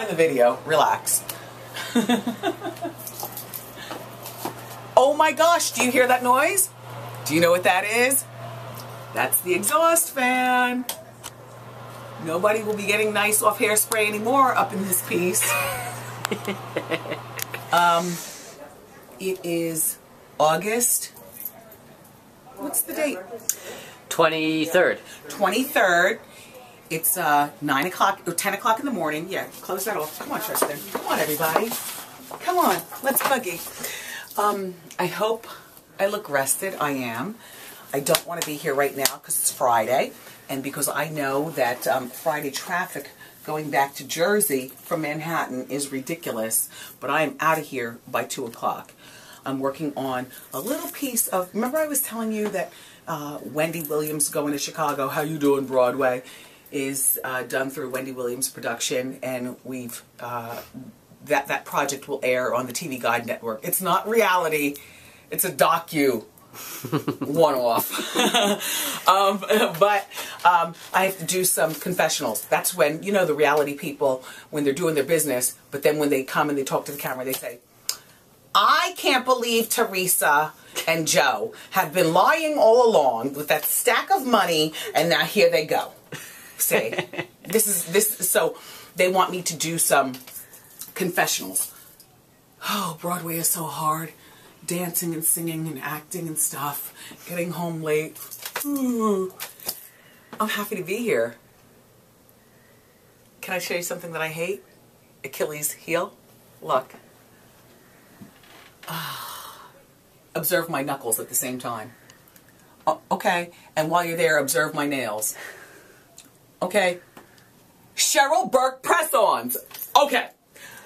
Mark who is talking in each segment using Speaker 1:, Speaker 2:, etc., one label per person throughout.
Speaker 1: No, you're not in the video. Relax. oh my gosh, do you hear that noise? Do you know what that is? That's the exhaust fan. Nobody will be getting nice off hairspray anymore up in this piece. um, it is August. What's the date?
Speaker 2: 23rd.
Speaker 1: 23rd. It's uh, 9 o'clock or 10 o'clock in the morning. Yeah, close that off. Come on, Tristan. Come on, everybody. Come on, let's buggy. Um, I hope I look rested. I am. I don't want to be here right now because it's Friday and because I know that um, Friday traffic going back to Jersey from Manhattan is ridiculous, but I am out of here by 2 o'clock. I'm working on a little piece of, remember I was telling you that uh, Wendy Williams going to Chicago, How You Doing Broadway, is uh, done through Wendy Williams production and we've, uh, that, that project will air on the TV Guide Network. It's not reality, it's a docu one off. um, but um, I have to do some confessionals. That's when, you know, the reality people, when they're doing their business, but then when they come and they talk to the camera, they say, I can't believe Teresa and Joe have been lying all along with that stack of money, and now here they go. See, this is this. So they want me to do some confessionals. Oh, Broadway is so hard dancing and singing and acting and stuff, getting home late. I'm happy to be here. Can I show you something that I hate? Achilles heel. Look. Ah. observe my knuckles at the same time. Okay, and while you're there, observe my nails. Okay. Cheryl Burke press-ons. Okay.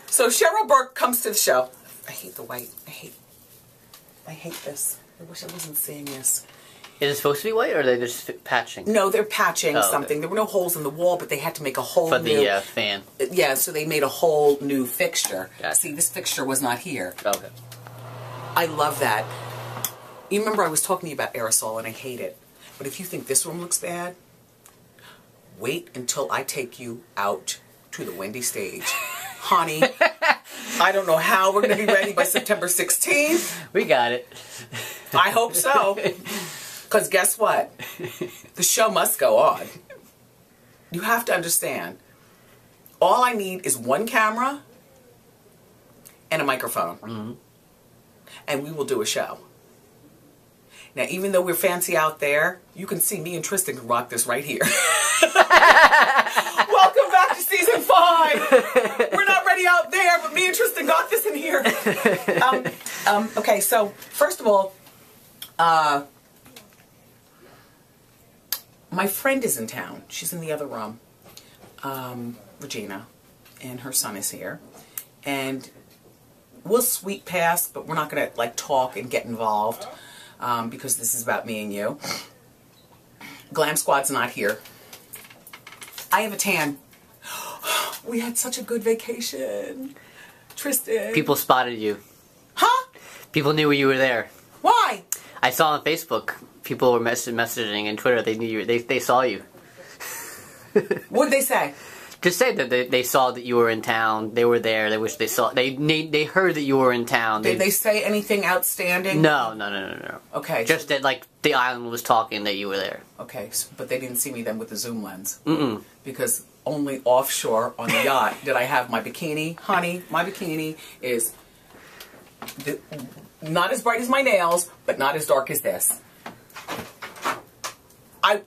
Speaker 1: So Cheryl Burke comes to the show. I hate the white. I hate I hate this. I wish I wasn't seeing this.
Speaker 2: Is it supposed to be white, or are they just patching?
Speaker 1: No, they're patching
Speaker 2: Oh, okay.
Speaker 1: something. There were no holes in the wall, but they had to make a whole
Speaker 2: For
Speaker 1: new.
Speaker 2: the uh, fan.
Speaker 1: yeah, so they made a whole new fixture.
Speaker 2: Gotcha.
Speaker 1: See, this fixture was not here.
Speaker 2: Okay.
Speaker 1: I love that. You remember I was talking to you about aerosol, and I hate it. But if you think this room looks bad, wait until I take you out to the Wendy stage, honey. I don't know how we're going to be ready by September 16th.
Speaker 2: We got it.
Speaker 1: I hope so. Because guess what? The show must go on. You have to understand. All I need is one camera and a microphone. Mm-hmm. And we will do a show. Now, even though we're fancy out there, you can see me and Tristan can rock this right here. Welcome back to season five. We're not ready out there, but me and Tristan got this in here. Um, um, okay, so first of all, uh, my friend is in town. She's in the other room, um, Regina, and her son is here. And we'll sweep past, but we're not going to like talk and get involved um, because this is about me and you. Glam Squad's not here. I have a tan. We had such a good vacation. Tristan.
Speaker 2: People spotted you.
Speaker 1: Huh?
Speaker 2: People knew you were there.
Speaker 1: Why?
Speaker 2: I saw on Facebook. People were mess- messaging and Twitter. They knew you. They they saw you.
Speaker 1: What'd they say?
Speaker 2: Just say that they, they saw that you were in town. They were there. They wish they saw. They they, they heard that you were in town.
Speaker 1: Did they say anything outstanding?
Speaker 2: No, no, no, no, no.
Speaker 1: Okay.
Speaker 2: Just that like the island was talking that you were there.
Speaker 1: Okay, s- but they didn't see me then with the zoom lens.
Speaker 2: Mm-mm.
Speaker 1: Because only offshore on the yacht did I have my bikini. Honey, my bikini is the, not as bright as my nails, but not as dark as this. I.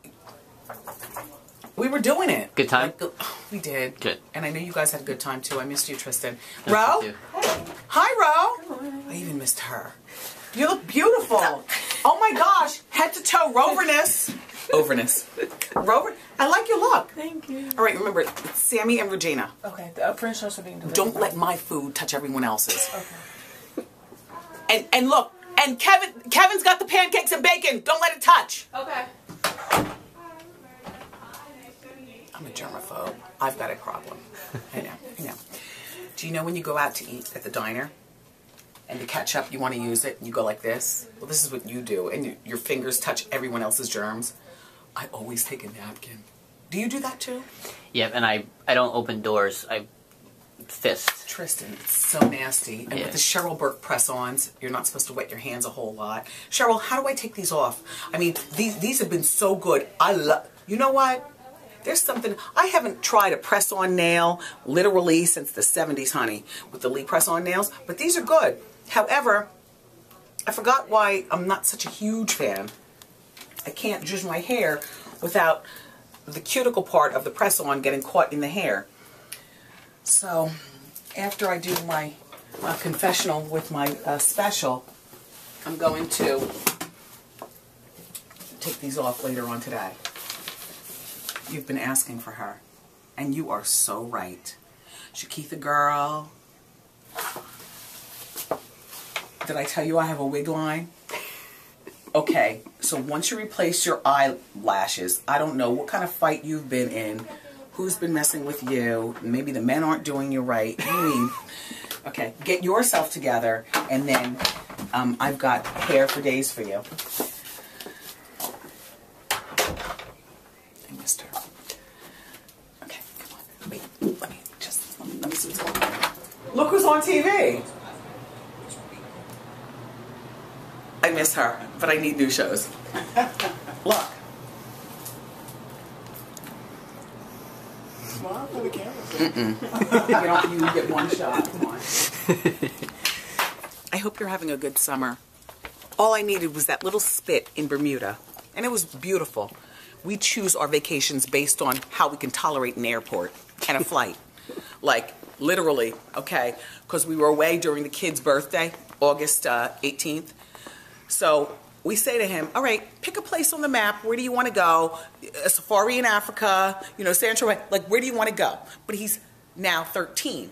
Speaker 1: We were doing it.
Speaker 2: Good time?
Speaker 1: Like, we did.
Speaker 2: Good.
Speaker 1: And I know you guys had a good time too. I missed you, Tristan.
Speaker 2: Yes,
Speaker 1: Ro?
Speaker 2: you do.
Speaker 1: Hi, Ro. I even missed her. You look beautiful. Oh my gosh, head to toe, roverness. Overness. Rover. I like your look.
Speaker 3: Thank you.
Speaker 1: All right, remember, it's Sammy and Regina.
Speaker 3: Okay, the French toast are being delivered.
Speaker 1: Don't let my food touch everyone else's.
Speaker 3: Okay.
Speaker 1: And and look, and Kevin Kevin's got the pancakes and bacon. Don't let it touch.
Speaker 3: Okay.
Speaker 1: I'm a germaphobe. I've got a problem. I know. I know. Do you know when you go out to eat at the diner and the ketchup you want to use it and you go like this? Well, this is what you do, and you, your fingers touch everyone else's germs. I always take a napkin. Do you do that too?
Speaker 2: Yep, and I I don't open doors. I fist.
Speaker 1: Tristan, it's so nasty. And
Speaker 2: Yeah.
Speaker 1: with the Cheryl Burke press-ons, you're not supposed to wet your hands a whole lot. Cheryl, how do I take these off? I mean, these these have been so good. I love. You know what? There's something I haven't tried a press-on nail literally since the 70s, honey, with the Lee press-on nails. But these are good. However, I forgot why I'm not such a huge fan. I can't judge my hair without the cuticle part of the press-on getting caught in the hair. So, after I do my uh, confessional with my uh, special, I'm going to take these off later on today. You've been asking for her, and you are so right. Shakitha girl, did I tell you I have a wig line? Okay, so once you replace your eyelashes, I don't know what kind of fight you've been in, who's been messing with you, maybe the men aren't doing you right. Okay, get yourself together, and then um, I've got hair for days for you. Okay, come on. Wait, let me just, let me, let me see what's going on. Look who's on TV. I miss her, but I need new shows. Look.
Speaker 4: Smile for the camera.
Speaker 1: You don't you get one shot. Come on. I hope you're having a good summer. All I needed was that little spit in Bermuda, and it was beautiful. We choose our vacations based on how we can tolerate an airport and a flight. like, literally, okay? Because we were away during the kid's birthday, August uh, 18th. So we say to him, all right, pick a place on the map. Where do you want to go? A safari in Africa, you know, Sancho, like, where do you want to go? But he's now 13,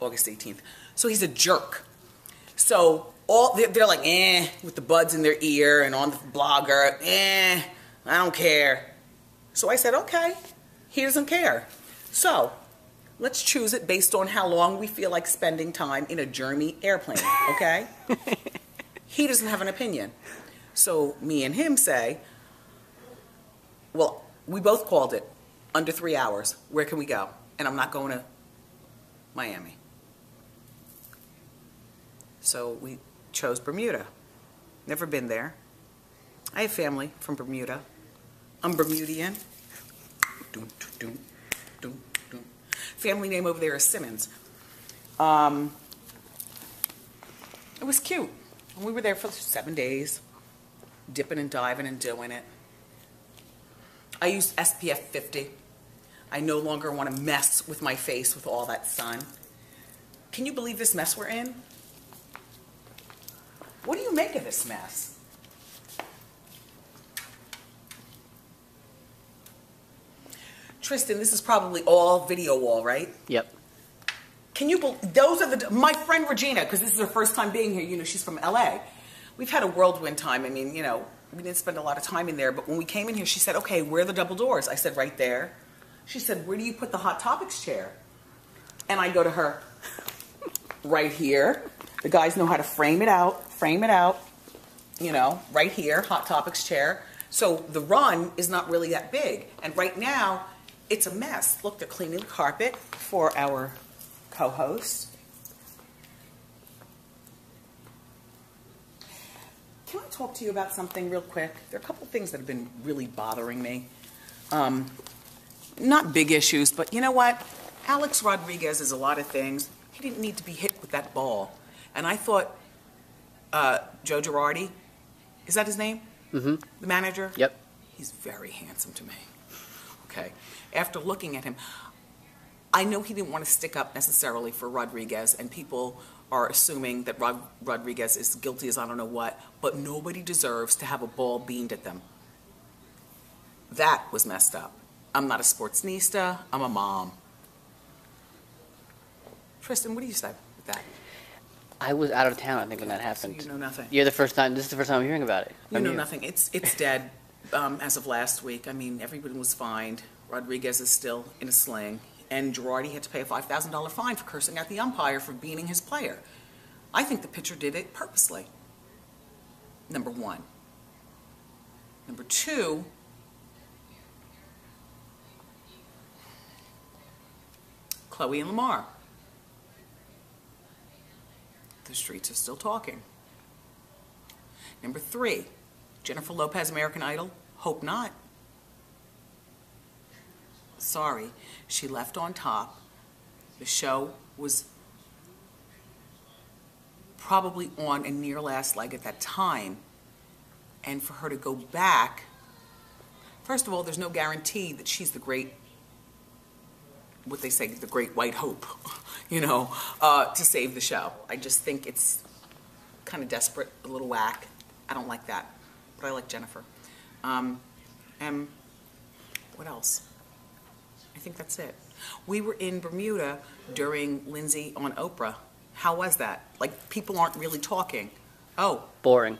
Speaker 1: August 18th. So he's a jerk. So all they're, they're like, eh, with the buds in their ear and on the blogger, eh, I don't care. So I said, okay, he doesn't care. So let's choose it based on how long we feel like spending time in a Journey airplane, okay? he doesn't have an opinion. So me and him say, well, we both called it under three hours. Where can we go? And I'm not going to Miami. So we chose Bermuda. Never been there. I have family from Bermuda. I'm Bermudian. Family name over there is Simmons. Um, it was cute. And we were there for seven days, dipping and diving and doing it. I used SPF 50. I no longer want to mess with my face with all that sun. Can you believe this mess we're in? What do you make of this mess? Tristan, this is probably all video wall, right?
Speaker 2: Yep.
Speaker 1: Can you believe those are the my friend Regina because this is her first time being here. You know, she's from LA. We've had a whirlwind time. I mean, you know, we didn't spend a lot of time in there, but when we came in here, she said, "Okay, where are the double doors?" I said, "Right there." She said, "Where do you put the hot topics chair?" And I go to her, "Right here." The guys know how to frame it out, frame it out. You know, right here, hot topics chair. So the run is not really that big, and right now, it's a mess. Look, they're cleaning the carpet for our co-host. Can I talk to you about something real quick? There are a couple of things that have been really bothering me. Um, not big issues, but you know what? Alex Rodriguez is a lot of things. He didn't need to be hit with that ball. And I thought uh, Joe Girardi, is that his name?
Speaker 2: Mm-hmm.
Speaker 1: The manager?
Speaker 2: Yep.
Speaker 1: He's very handsome to me. Okay. After looking at him, I know he didn't want to stick up necessarily for Rodriguez, and people are assuming that Rod- Rodriguez is guilty as I don't know what, but nobody deserves to have a ball beamed at them. That was messed up. I'm not a sportsnista, I'm a mom. Tristan, what do you say with that?
Speaker 2: I was out of town, I think, when that happened.
Speaker 1: So You know nothing.
Speaker 2: You're the first time. This is the first time I'm hearing about it.
Speaker 1: You know nothing. It's it's dead um, as of last week. I mean, everybody was fined. Rodriguez is still in a sling, and Girardi had to pay a five thousand dollar fine for cursing at the umpire for beating his player. I think the pitcher did it purposely. Number one. Number two. Khloe and Lamar. The streets are still talking. Number three, Jennifer Lopez, American Idol? Hope not. Sorry, she left on top. The show was probably on a near last leg at that time. And for her to go back, first of all, there's no guarantee that she's the great, what they say, the great white hope, you know, uh, to save the show. I just think it's kind of desperate, a little whack. I don't like that, but I like Jennifer. Um, and what else? I think that's it. We were in Bermuda during Lindsay on Oprah. How was that? Like, people aren't really talking. Oh,
Speaker 2: Boring.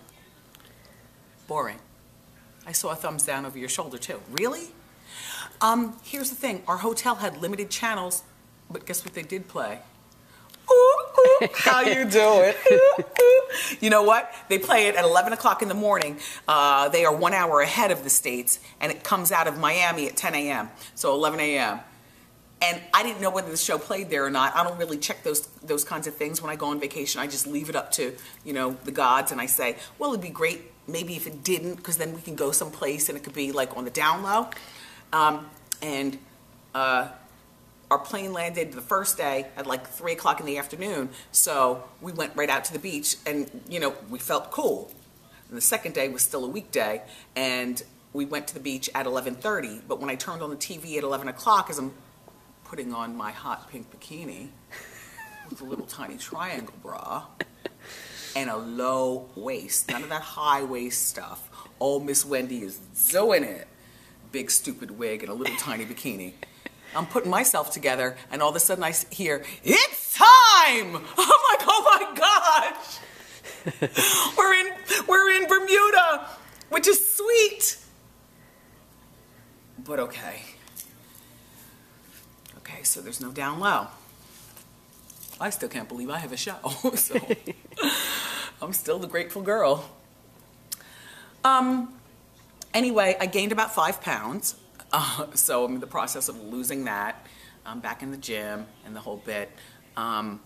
Speaker 1: boring. I saw a thumbs down over your shoulder, too. Really? Um, here's the thing our hotel had limited channels, but guess what they did play? How you doing? You know what? They play it at 11 o'clock in the morning. Uh, they are one hour ahead of the States, and it comes out of Miami at 10 a.m., so 11 a.m. And I didn't know whether the show played there or not. I don't really check those those kinds of things when I go on vacation. I just leave it up to you know the gods, and I say, well, it'd be great maybe if it didn't, because then we can go someplace and it could be like on the down low. Um, and uh, our plane landed the first day at like three o'clock in the afternoon, so we went right out to the beach, and you know we felt cool. And the second day was still a weekday, and we went to the beach at 11:30. But when I turned on the TV at 11 o'clock, as I'm putting on my hot pink bikini with a little tiny triangle bra and a low waist, none of that high waist stuff. Old Miss Wendy is doing it. Big stupid wig and a little tiny bikini. I'm putting myself together, and all of a sudden I hear, "It's time!" I'm like, "Oh my gosh!" we're in we're in Bermuda, which is sweet. But okay. Okay, so there's no down low. I still can't believe I have a show. so I'm still the grateful girl. Um anyway, I gained about five pounds. Uh, so I'm in the process of losing that. I'm back in the gym and the whole bit. Um,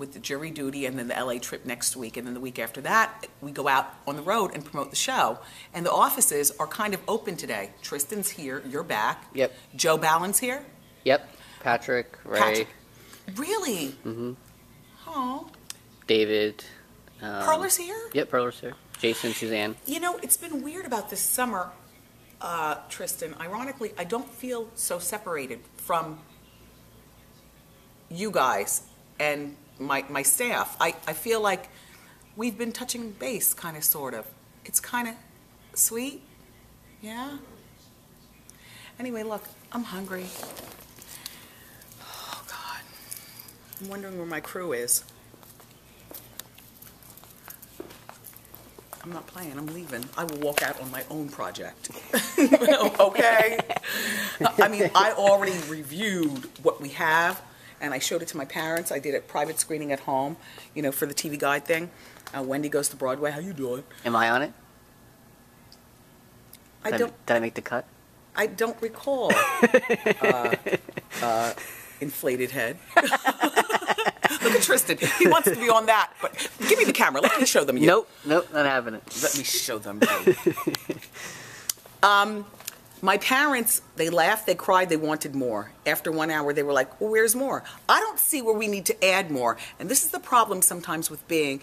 Speaker 1: with the jury duty and then the LA trip next week. And then the week after that, we go out on the road and promote the show. And the offices are kind of open today. Tristan's here, you're back.
Speaker 2: Yep.
Speaker 1: Joe Ballin's here.
Speaker 2: Yep. Patrick, Ray,
Speaker 1: Patrick. Really? Mm-hmm. Oh.
Speaker 2: David. Um,
Speaker 1: Perler's here?
Speaker 2: Yep, Perler's here. Jason, Suzanne.
Speaker 1: You know, it's been weird about this summer, uh, Tristan. Ironically, I don't feel so separated from you guys and my, my staff. I, I feel like we've been touching base, kind of, sort of. It's kind of sweet. Yeah? Anyway, look, I'm hungry. Oh, God. I'm wondering where my crew is. I'm not playing. I'm leaving. I will walk out on my own project. okay? I mean, I already reviewed what we have, and I showed it to my parents. I did a private screening at home, you know, for the TV Guide thing. Uh, Wendy goes to Broadway. How you doing?
Speaker 2: Am I on it?
Speaker 1: I
Speaker 2: Did
Speaker 1: don't.
Speaker 2: did I make the cut?
Speaker 1: I don't recall. uh, uh, inflated head. Look at Tristan. He wants to be on that, but give me the camera. Let me show them you.
Speaker 2: Nope, nope, not having it.
Speaker 1: Let me show them you. um, my parents, they laughed, they cried, they wanted more. After one hour, they were like, well, where's more? I don't see where we need to add more. And this is the problem sometimes with being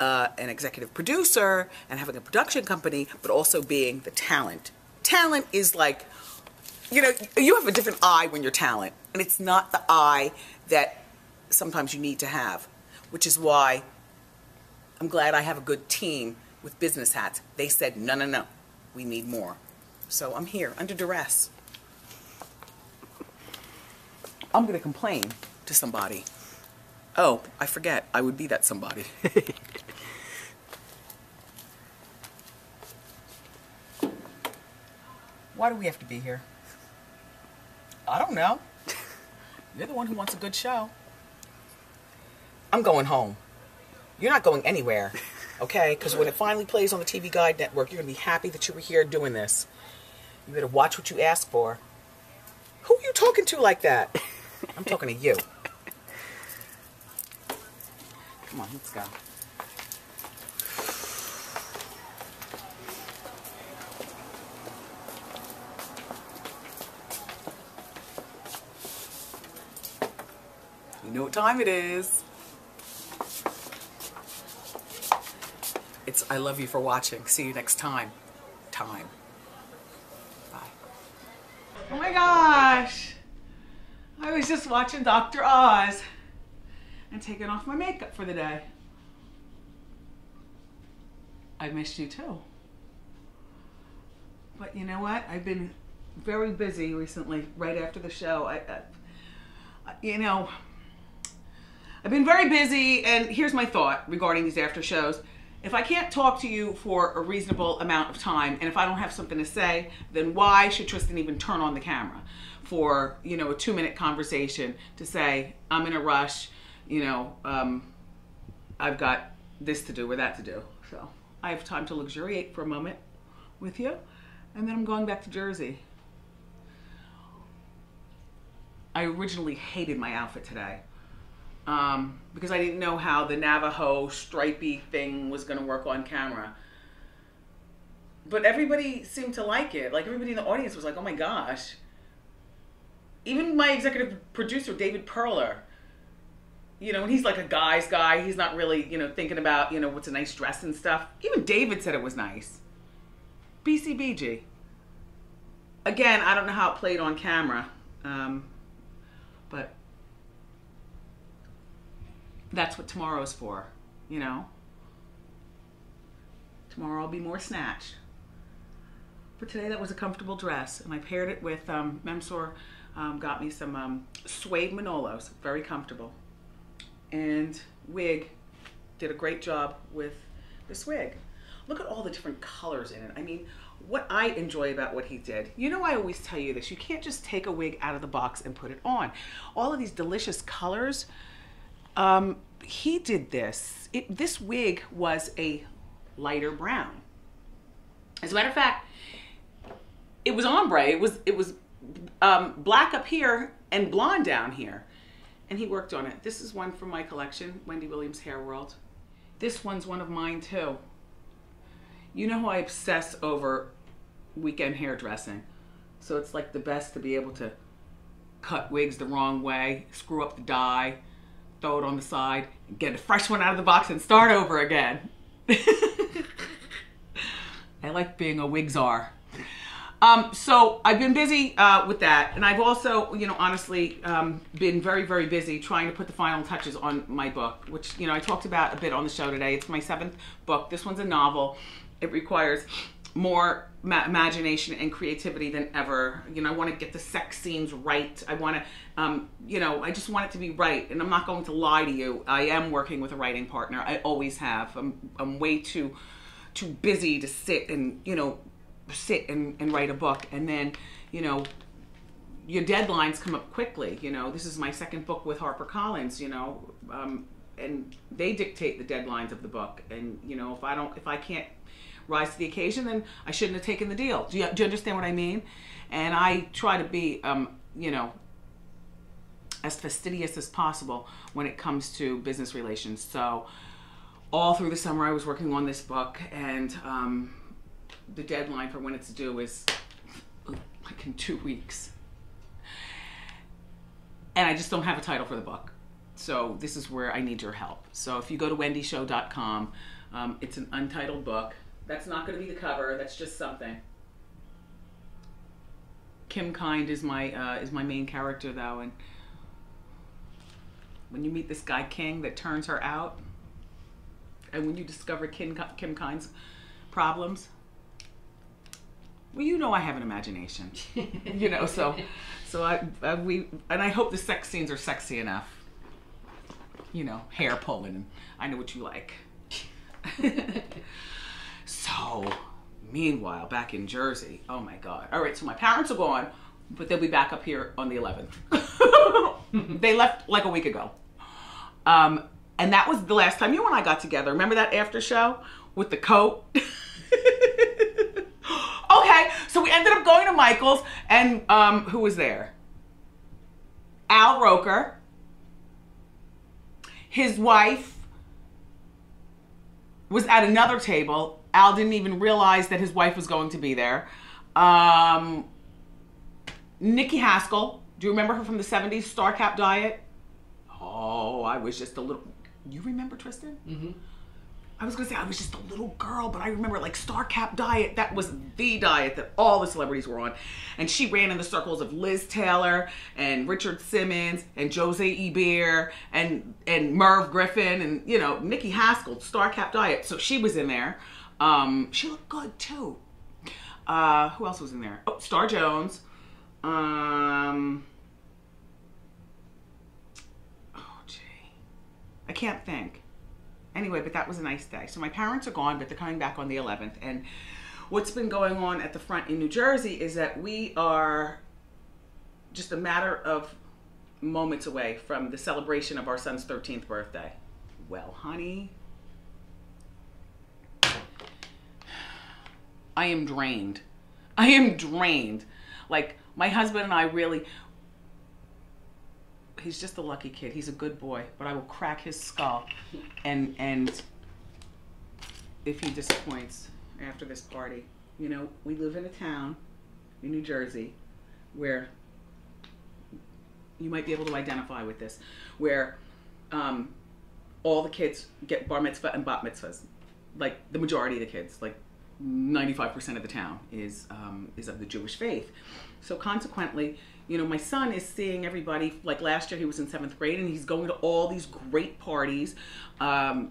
Speaker 1: uh, an executive producer and having a production company, but also being the talent. Talent is like, you know, you have a different eye when you're talent, and it's not the eye that sometimes you need to have, which is why I'm glad I have a good team with business hats. They said, no, no, no, we need more. So I'm here under duress. I'm going to complain to somebody. Oh, I forget. I would be that somebody. Why do we have to be here? I don't know. You're the one who wants a good show. I'm going home. You're not going anywhere, okay? Because when it finally plays on the TV Guide Network, you're going to be happy that you were here doing this. You better watch what you ask for. Who are you talking to like that? I'm talking to you. Come on, let's go. You know what time it is. I love you for watching. See you next time. Time. Bye. Oh my gosh. I was just watching Dr. Oz and taking off my makeup for the day. I missed you too. But you know what? I've been very busy recently, right after the show. I, uh, I you know, I've been very busy, and here's my thought regarding these after shows. If I can't talk to you for a reasonable amount of time, and if I don't have something to say, then why should Tristan even turn on the camera for you know a two minute conversation to say I'm in a rush, you know, um, I've got this to do or that to do. So I have time to luxuriate for a moment with you, and then I'm going back to Jersey. I originally hated my outfit today um, because I didn't know how the Navajo stripy thing was going to work on camera. But everybody seemed to like it. Like everybody in the audience was like, "Oh my gosh!" Even my executive producer, David Perler, you know, and he's like a guy's guy. He's not really, you know, thinking about, you know, what's a nice dress and stuff. Even David said it was nice. BCBG. Again, I don't know how it played on camera, um, but that's what tomorrow's for, you know? Tomorrow I'll be more snatched. For today, that was a comfortable dress, and I paired it with um, Memsor. Um, got me some um, suede Manolos, very comfortable. And wig did a great job with this wig. Look at all the different colors in it. I mean, what I enjoy about what he did, you know, I always tell you this you can't just take a wig out of the box and put it on. All of these delicious colors, um, he did this. It, this wig was a lighter brown. As a matter of fact, it was ombre. It was it was um, black up here and blonde down here, and he worked on it. This is one from my collection, Wendy Williams Hair World. This one's one of mine too. You know how I obsess over weekend hairdressing, so it's like the best to be able to cut wigs the wrong way, screw up the dye, throw it on the side, get a fresh one out of the box, and start over again. I like being a wig czar. Um, so I've been busy uh, with that, and I've also, you know, honestly, um, been very, very busy trying to put the final touches on my book, which you know I talked about a bit on the show today. It's my seventh book. This one's a novel. It requires more ma- imagination and creativity than ever. You know, I want to get the sex scenes right. I want to, um, you know, I just want it to be right. And I'm not going to lie to you. I am working with a writing partner. I always have. I'm, I'm way too, too busy to sit and you know, sit and, and write a book. And then, you know, your deadlines come up quickly. You know, this is my second book with HarperCollins. You know, um, and they dictate the deadlines of the book. And you know, if I don't, if I can't rise to the occasion, then I shouldn't have taken the deal. Do you, do you understand what I mean? And I try to be, um, you know, as fastidious as possible when it comes to business relations. So, all through the summer, I was working on this book, and um, the deadline for when it's due is like in two weeks. And I just don't have a title for the book. So, this is where I need your help. So, if you go to wendyshow.com, um, it's an untitled book. That's not going to be the cover. That's just something. Kim Kind is my uh, is my main character though, and when you meet this guy King that turns her out, and when you discover Kim Kim Kind's problems, well, you know I have an imagination, you know. So, so I, I we and I hope the sex scenes are sexy enough. You know, hair pulling. I know what you like. So, meanwhile, back in Jersey, oh my God. All right, so my parents are gone, but they'll be back up here on the 11th. they left like a week ago. Um, and that was the last time you and I got together. Remember that after show with the coat? okay, so we ended up going to Michael's, and um, who was there? Al Roker, his wife, was at another table. Al didn't even realize that his wife was going to be there. Um, Nikki Haskell, do you remember her from the 70s, Star Cap Diet? Oh, I was just a little. You remember Tristan? Mm-hmm. I was gonna say I was just a little girl, but I remember like Star Cap Diet. That was the diet that all the celebrities were on, and she ran in the circles of Liz Taylor and Richard Simmons and Jose Eber and and Merv Griffin and you know Nikki Haskell, Star Cap Diet. So she was in there. Um, she looked good too. Uh, who else was in there? Oh, Star Jones. Um, oh, gee. I can't think. Anyway, but that was a nice day. So my parents are gone, but they're coming back on the 11th. And what's been going on at the front in New Jersey is that we are just a matter of moments away from the celebration of our son's 13th birthday. Well, honey, I am drained. I am drained. Like my husband and I really he's just a lucky kid. He's a good boy, but I will crack his skull and and if he disappoints after this party. You know, we live in a town in New Jersey where you might be able to identify with this, where um, all the kids get bar mitzvah and bat mitzvahs. Like the majority of the kids, like 95% of the town is um, is of the Jewish faith. So consequently, you know, my son is seeing everybody. Like last year, he was in seventh grade, and he's going to all these great parties um,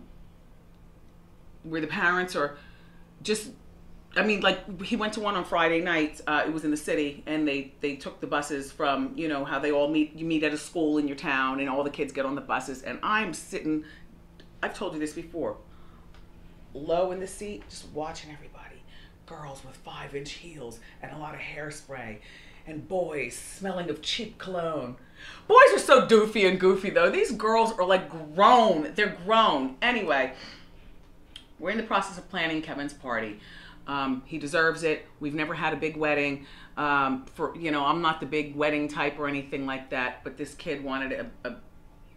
Speaker 1: where the parents are just. I mean, like he went to one on Friday night. Uh, it was in the city, and they they took the buses from you know how they all meet. You meet at a school in your town, and all the kids get on the buses. And I'm sitting. I've told you this before. Low in the seat, just watching everybody. Girls with five inch heels and a lot of hairspray, and boys smelling of cheap cologne. Boys are so doofy and goofy though. These girls are like grown. They're grown. Anyway, we're in the process of planning Kevin's party. Um, he deserves it. We've never had a big wedding. Um, for you know, I'm not the big wedding type or anything like that. But this kid wanted a, a,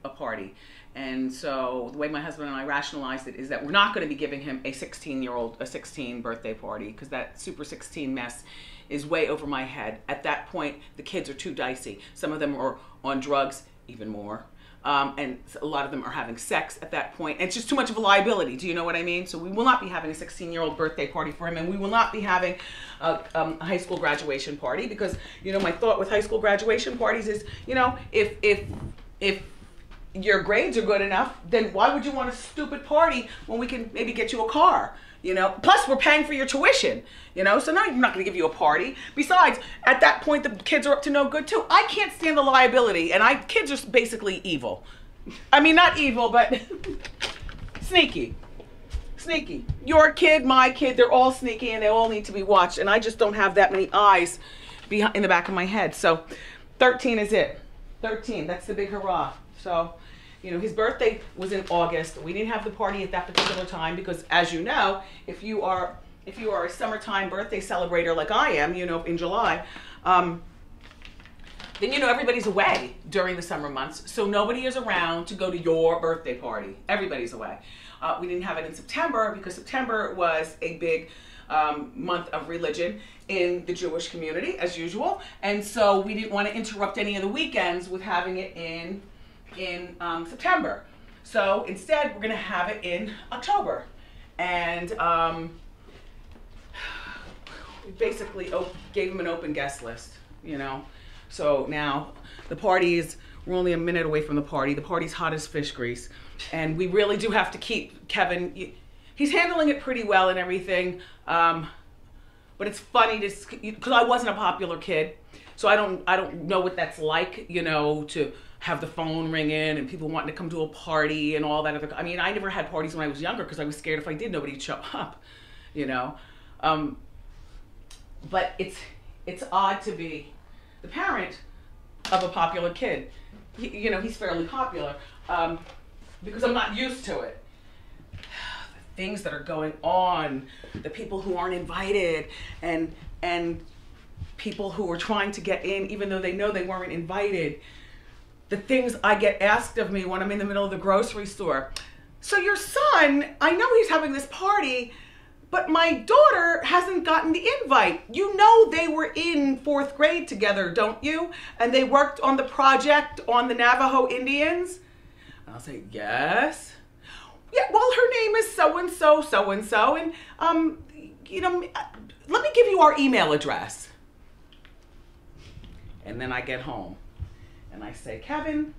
Speaker 1: a party, and so the way my husband and I rationalized it is that we're not going to be giving him a 16 year old a 16 birthday party because that super 16 mess is way over my head. At that point, the kids are too dicey. Some of them are on drugs, even more. Um, and a lot of them are having sex at that point. It's just too much of a liability. Do you know what I mean? So we will not be having a 16 year old birthday party for him, and we will not be having a, um, a high school graduation party because you know my thought with high school graduation parties is you know if if if your grades are good enough, then why would you want a stupid party when we can maybe get you a car? You know, plus we're paying for your tuition, you know, so now you're not gonna give you a party. Besides, at that point, the kids are up to no good too. I can't stand the liability, and I kids are basically evil. I mean, not evil, but sneaky. Sneaky. Your kid, my kid, they're all sneaky and they all need to be watched. And I just don't have that many eyes in the back of my head. So 13 is it. 13, that's the big hurrah. So, you know, his birthday was in August. We didn't have the party at that particular time because, as you know, if you are if you are a summertime birthday celebrator like I am, you know, in July, um, then you know everybody's away during the summer months, so nobody is around to go to your birthday party. Everybody's away. Uh, we didn't have it in September because September was a big um, month of religion in the Jewish community, as usual, and so we didn't want to interrupt any of the weekends with having it in in um, September. So instead, we're to have it in October. And um, we basically gave him an open guest list, you know. So now the party is, we're only a minute away from the party. The party's hot as fish grease. And we really do have to keep Kevin, he's handling it pretty well and everything. Um, but it's funny to, because I wasn't a popular kid. So I don't, I don't know what that's like, you know, to have the phone ringing and people wanting to come to a party and all that other. I mean, I never had parties when I was younger because I was scared if I did, nobody'd show up, you know. Um, but it's it's odd to be the parent of a popular kid. He, you know, he's fairly popular um, because I'm not used to it. The things that are going on, the people who aren't invited, and and people who are trying to get in even though they know they weren't invited the things I get asked of me when I'm in the middle of the grocery store. So your son, I know he's having this party, but my daughter hasn't gotten the invite. You know they were in fourth grade together, don't you? And they worked on the project on the Navajo Indians. And I'll say, yes. Yeah, well, her name is so and so, so and so, and um, you know, let me give you our email address. And then I get home, and I say, Kevin,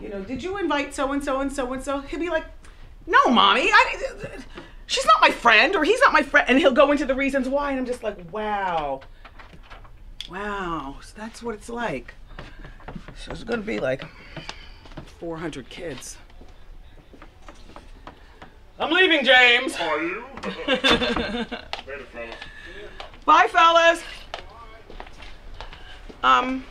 Speaker 1: you know, did you invite so and so and so and so? He'll be like, no, mommy, I, she's not my friend, or he's not my friend, and he'll go into the reasons why, and I'm just like, wow, wow, so that's what it's like. So it's gonna be like 400 kids. I'm leaving, James.
Speaker 4: Are you? Later, fella.
Speaker 1: Bye, fellas. Um.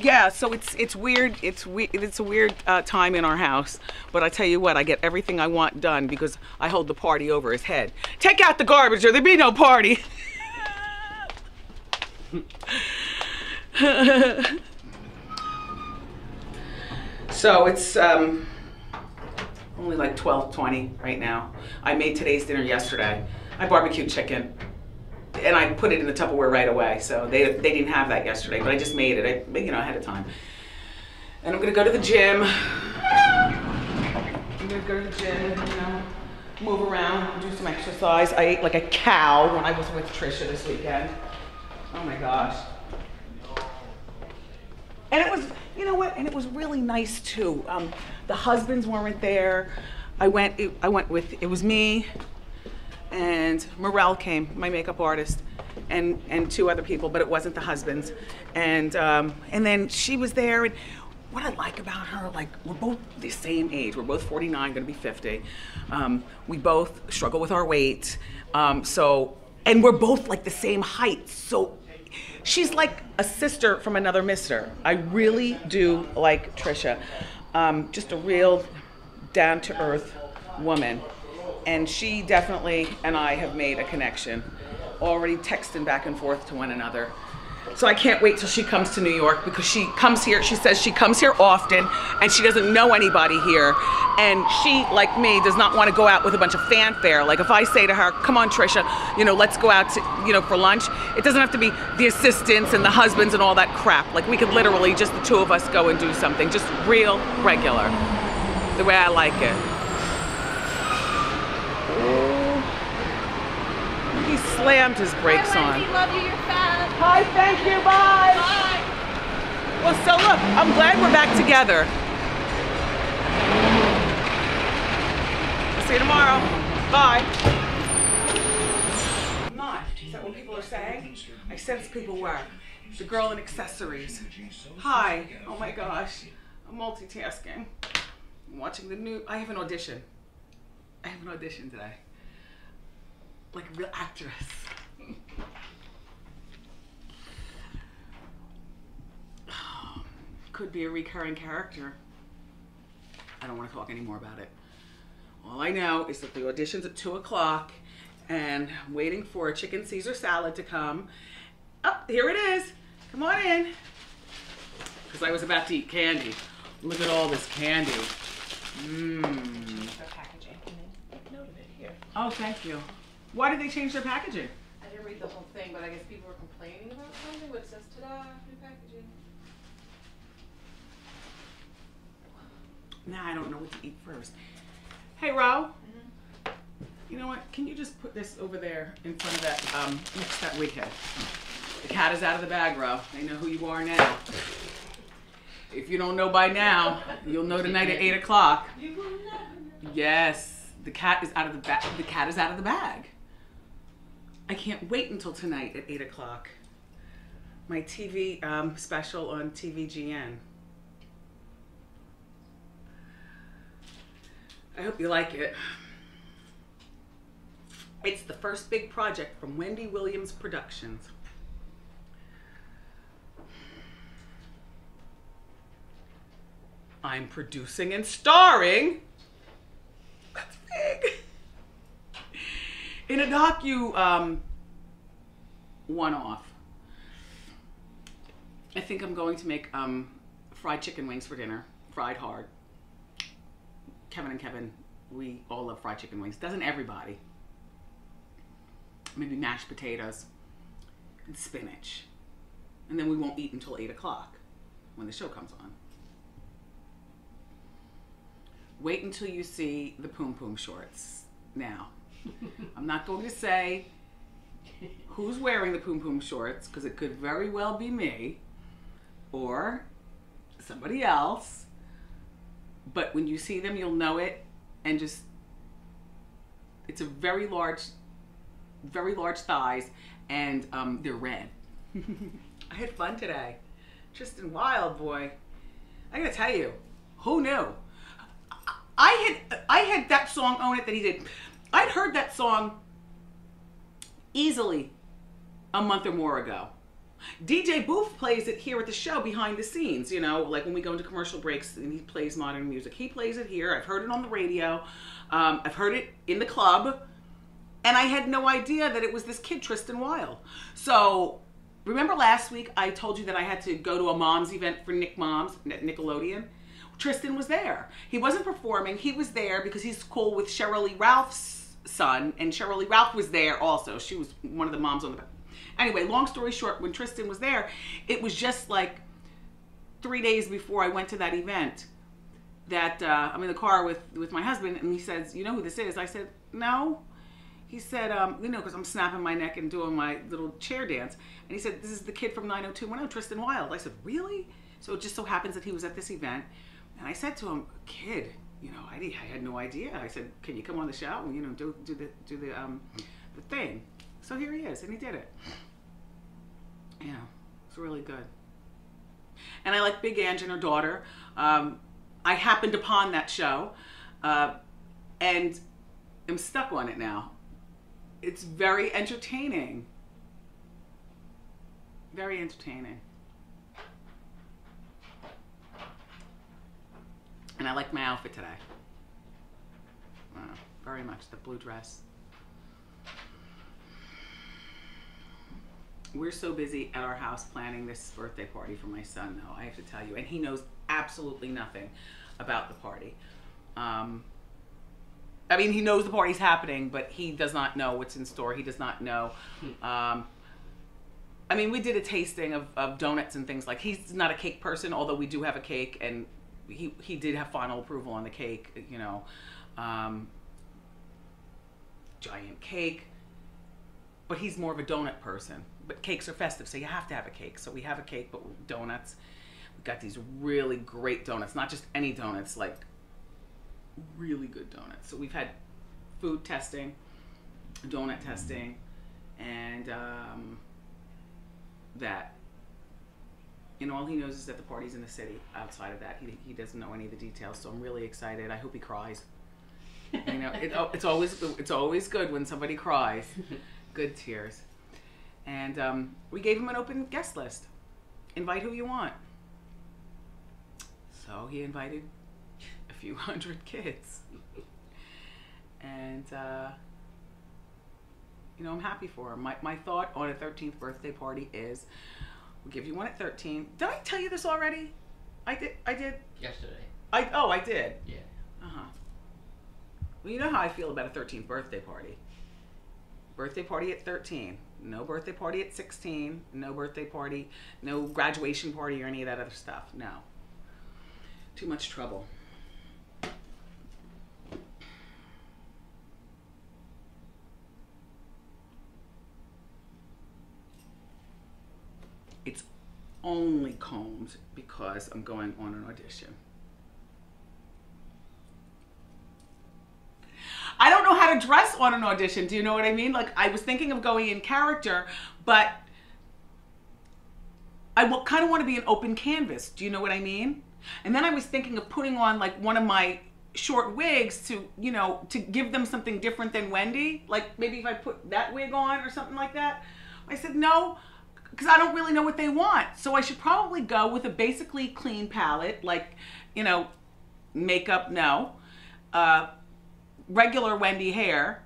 Speaker 1: Yeah, so it's it's weird. It's we, it's a weird uh, time in our house. But I tell you what, I get everything I want done because I hold the party over his head. Take out the garbage, or there be no party. so it's um, only like 12:20 right now. I made today's dinner yesterday. I barbecued chicken and I put it in the Tupperware right away. So they they didn't have that yesterday, but I just made it. I you know ahead of time. And I'm gonna go to the gym. I'm gonna go to the gym. You know, move around, do some exercise. I ate like a cow when I was with Trisha this weekend. Oh my gosh. And it was, you know what? And it was really nice too. Um, the husbands weren't there. I went. I went with. It was me, and Morel came, my makeup artist, and and two other people, but it wasn't the husbands. And um, and then she was there, and what I like about her, like we're both the same age. We're both 49, going to be 50. Um, we both struggle with our weight, um, so and we're both like the same height. So she's like a sister from another mister. I really do like Trisha. Um, just a real down to earth woman. And she definitely and I have made a connection, already texting back and forth to one another. So I can't wait till she comes to New York because she comes here, she says she comes here often and she doesn't know anybody here. And she, like me, does not want to go out with a bunch of fanfare. Like if I say to her, come on, Trisha, you know, let's go out to, you know, for lunch, it doesn't have to be the assistants and the husbands and all that crap. Like we could literally just the two of us go and do something, just real regular, the way I like it. Oh. He slammed his brakes on.
Speaker 5: love you, you're fat.
Speaker 1: Hi, thank you, bye. Well, so look, I'm glad we're back together. See you tomorrow. Bye. Not. Is that what people are saying? I sense people were. The girl in accessories. Hi. Oh my gosh. I'm multitasking. I'm watching the new. I have an audition. I have an audition today. Like a real actress. Could be a recurring character. I don't want to talk any more about it. All I know is that the audition's at 2 o'clock and I'm waiting for a chicken Caesar salad to come. Oh, here it is. Come on in. Because I was about to eat candy. Look at all this candy. Mmm.
Speaker 3: The packaging. Noted it here.
Speaker 1: Oh, thank you. Why did they change their packaging?
Speaker 3: I didn't read the whole thing, but I guess people were complaining about something. What says ta-da, new packaging.
Speaker 1: Now I don't know what to eat first. Hey, Ro. You know what? Can you just put this over there in front of that, um, next to that wig head? The cat is out of the bag, Ro. They know who you are now. If you don't know by now, you'll know tonight at 8 o'clock. Yes, the cat is out of the bag. The cat is out of the bag. I can't wait until tonight at 8 o'clock. My TV um, special on TVGN. I hope you like it. It's the first big project from Wendy Williams Productions. I'm producing and starring. In a docu um, one-off. I think I'm going to make um, fried chicken wings for dinner, fried hard Kevin and Kevin, we all love fried chicken wings. Doesn't everybody? Maybe mashed potatoes and spinach. And then we won't eat until 8 o'clock when the show comes on. Wait until you see the Poom Poom shorts. Now, I'm not going to say who's wearing the Poom Poom shorts because it could very well be me or somebody else. But when you see them, you'll know it and just it's a very large very large thighs and um, they're red. I had fun today. Tristan Wilds, boy. I gotta tell you, who knew? I had I had that song on it that he did. I'd heard that song easily a month or more ago. DJ Booth plays it here at the show behind the scenes, you know, like when we go into commercial breaks and he plays modern music. He plays it here. I've heard it on the radio. Um, I've heard it in the club. And I had no idea that it was this kid, Tristan Wilds. So remember last week I told you that I had to go to a mom's event for Nick Moms, at Nickelodeon? Tristan was there. He wasn't performing. He was there because he's cool with Sheryl Lee Ralph's son, and Sheryl Lee Ralph was there also. She was one of the moms on the. Anyway, long story short, when Tristan was there, it was just like three days before I went to that event that uh, I'm in the car with with my husband, and he says, "You know who this is?" I said, "No." He said, um, you know, because I'm snapping my neck and doing my little chair dance. And he said, this is the kid from 90210, Tristan Wilds. I said, really? So it just so happens that he was at this event. And I said to him, kid, you know, I, I had no idea. I said, can you come on the show and, you know, do, do the, do the, um, the thing? So here he is, and he did it. Yeah, it's really good. And I like Big Ang and her daughter. Um, I happened upon that show uh, and am stuck on it now it's very entertaining. Very entertaining. And I like my outfit today. Uh, very much, the blue dress. We're so busy at our house planning this birthday party for my son, though, I have to tell you. And he knows absolutely nothing about the party. Um, I mean, he knows the party's happening, but he does not know what's in store. He does not know. Um, I mean, we did a tasting of, of donuts and things like. He's not a cake person, although we do have a cake, and he he did have final approval on the cake. You know, um, giant cake. But he's more of a donut person. But cakes are festive, so you have to have a cake. So we have a cake, but donuts. We've got these really great donuts, not just any donuts, like really good donuts. So we've had food testing, donut testing, and um, that. And all he knows is that the party's in the city. Outside of that, he, he doesn't know any of the details. So I'm really excited. I hope he cries. you know, it, it's always it's always good when somebody cries. Good tears. And um, we gave him an open guest list. Invite who you want. So he invited a few hundred kids. and, uh, you know, I'm happy for him. My, my thought on a 13th birthday party is we'll give you one at 13. Did I tell you this already? I did. I did.
Speaker 2: Yesterday.
Speaker 1: I oh I did.
Speaker 2: Yeah.
Speaker 1: Uh huh. Well, you know how I feel about a 13th birthday party. Birthday party at 13. No birthday party at 16. No birthday party. No graduation party or any of that other stuff. No. Too much trouble. It's only combed because I'm going on an audition. I don't know how to dress on an audition. Do you know what I mean? Like I was thinking of going in character, but I kind of want to be an open canvas. Do you know what I mean? And then I was thinking of putting on like one of my short wigs to, you know, to give them something different than Wendy. Like maybe if I put that wig on or something like that. I said no, because I don't really know what they want. So I should probably go with a basically clean palette, like, you know, makeup, no. Uh, regular Wendy hair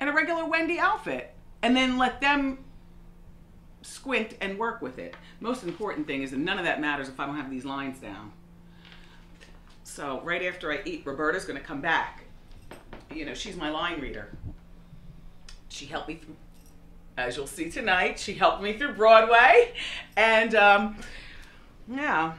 Speaker 1: and a regular Wendy outfit and then let them squint and work with it. Most important thing is that none of that matters if I don't have these lines down. So right after I eat, Roberta's gonna come back. You know, she's my line reader. She helped me as you'll see tonight, she helped me through Broadway. And um, yeah.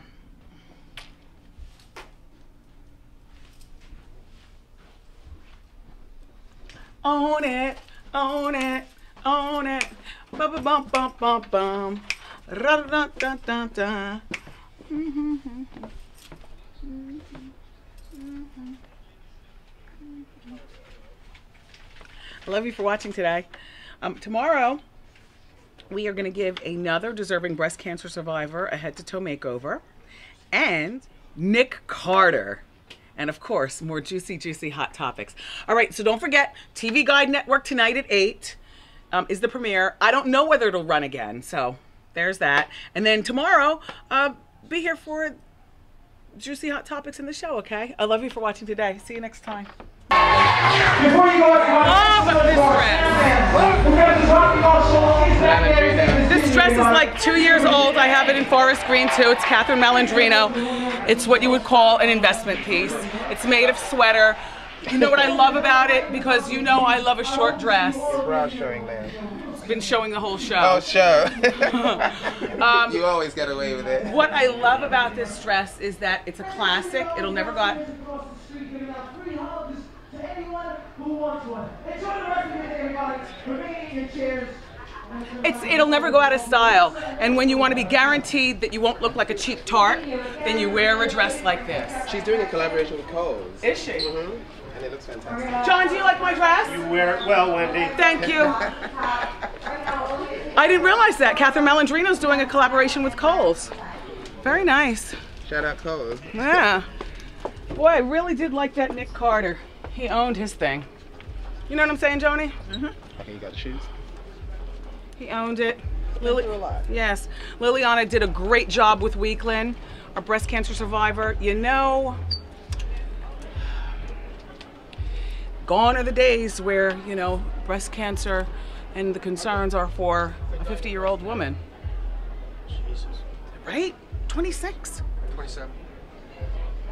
Speaker 1: Own it, own it, own it. Bum bum bum bum bum bum. Ra da da da da. Mm -hmm. Mm I love you for watching today. Um, tomorrow, we are going to give another deserving breast cancer survivor a head to toe makeover and Nick Carter. And of course, more juicy, juicy hot topics. All right, so don't forget TV Guide Network tonight at 8 um, is the premiere. I don't know whether it'll run again, so there's that. And then tomorrow, uh, be here for juicy hot topics in the show, okay? I love you for watching today. See you next time.
Speaker 5: Before you go,
Speaker 1: Love this dress.
Speaker 5: to be talking about songs that
Speaker 1: This dress is like two years old. I have it in forest green too. It's Catherine Malandrino. It's what you would call an investment piece. It's made of sweater. You know what I love about it? Because you know I love a short dress.
Speaker 6: Bra showing there.
Speaker 1: It's been showing the whole show.
Speaker 6: Oh,
Speaker 1: show.
Speaker 6: show.
Speaker 1: Um,
Speaker 6: you always get away with it.
Speaker 1: What I love about this dress is that it's a classic. It'll never go out.
Speaker 5: Free houses to anyone who wants one. Enjoy the rest of your day, everybody. Remain in your chairs.
Speaker 1: It's it'll never go out of style. And when you want to be guaranteed that you won't look like a cheap tart, then you wear a dress like this.
Speaker 6: She's doing a collaboration with Kohl's.
Speaker 1: Is she?
Speaker 6: Mm-hmm. And it looks fantastic.
Speaker 1: John, do you like my dress?
Speaker 4: You wear it well, Wendy.
Speaker 1: Thank you. I didn't realize that. Catherine Malandrino's doing a collaboration with Kohl's. Very nice.
Speaker 6: Shout out Kohl's.
Speaker 1: Yeah. Boy, I really did like that Nick Carter. He owned his thing. You know what I'm saying, Joni? Mm-hmm.
Speaker 6: Okay, you got the shoes?
Speaker 1: He owned it. Lily, yes, Liliana did a great job with Weekland, our breast cancer survivor. You know, gone are the days where you know breast cancer and the concerns are for a 50-year-old woman.
Speaker 7: Jesus.
Speaker 1: Right? 26.
Speaker 7: 27.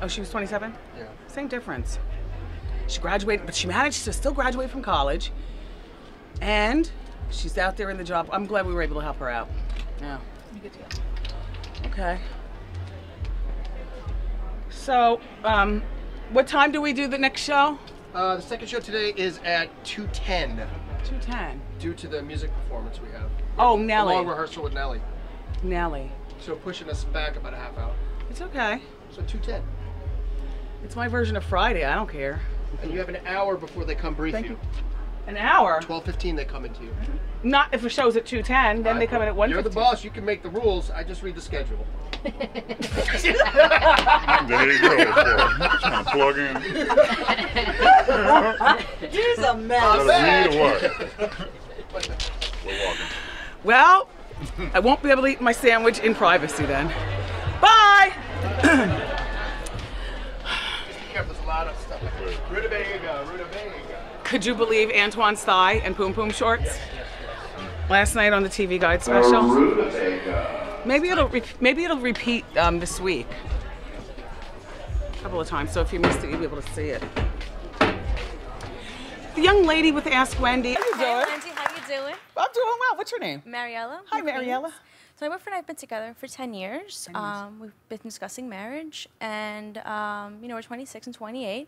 Speaker 1: Oh, she was 27.
Speaker 7: Yeah.
Speaker 1: Same difference. She graduated, but she managed to still graduate from college, and she's out there in the job. I'm glad we were able to help her out. Yeah. Okay. So, um, what time do we do the next show?
Speaker 7: Uh, the second show today is at 210
Speaker 1: Two ten.
Speaker 7: due to the music performance we have.
Speaker 1: Oh,
Speaker 7: A long rehearsal with Nelly.
Speaker 1: Nelly.
Speaker 7: So pushing us back about a half hour.
Speaker 1: It's okay.
Speaker 7: So 210.
Speaker 1: It's my version of Friday. I don't care.
Speaker 7: And you have an hour before they come brief
Speaker 1: Thank
Speaker 7: you.
Speaker 1: you. An hour.
Speaker 7: 12:15 they come into you. Mm-hmm.
Speaker 1: Not if a show's at two ten. Then they come in at one
Speaker 7: You're the boss. You can make the rules. I just read the schedule.
Speaker 4: There you go. Trying to plug in.
Speaker 8: Here's a mess.
Speaker 4: Gotta read what? We're walking.
Speaker 1: Well, I won't be able to eat my sandwich in privacy then. Bye.
Speaker 7: Be careful. There's a lot of stuff. Rutabaga, rutabaga.
Speaker 1: Could you believe Antoine's thigh and Poom Poom shorts? Last night on the TV Guide special. Maybe it'll re- maybe it'll repeat um, this week. A couple of times, so if you missed it, you'll be able to see it. The young lady with Ask Wendy. How you
Speaker 9: Hey,
Speaker 1: doing?
Speaker 9: Wendy, how you doing?
Speaker 1: I'm doing well. What's your name?
Speaker 9: Mariella.
Speaker 1: Hi. Mariella.
Speaker 9: So my boyfriend and I have been together for 10 years. Um, we've been discussing marriage, and um, you know we're 26 and 28.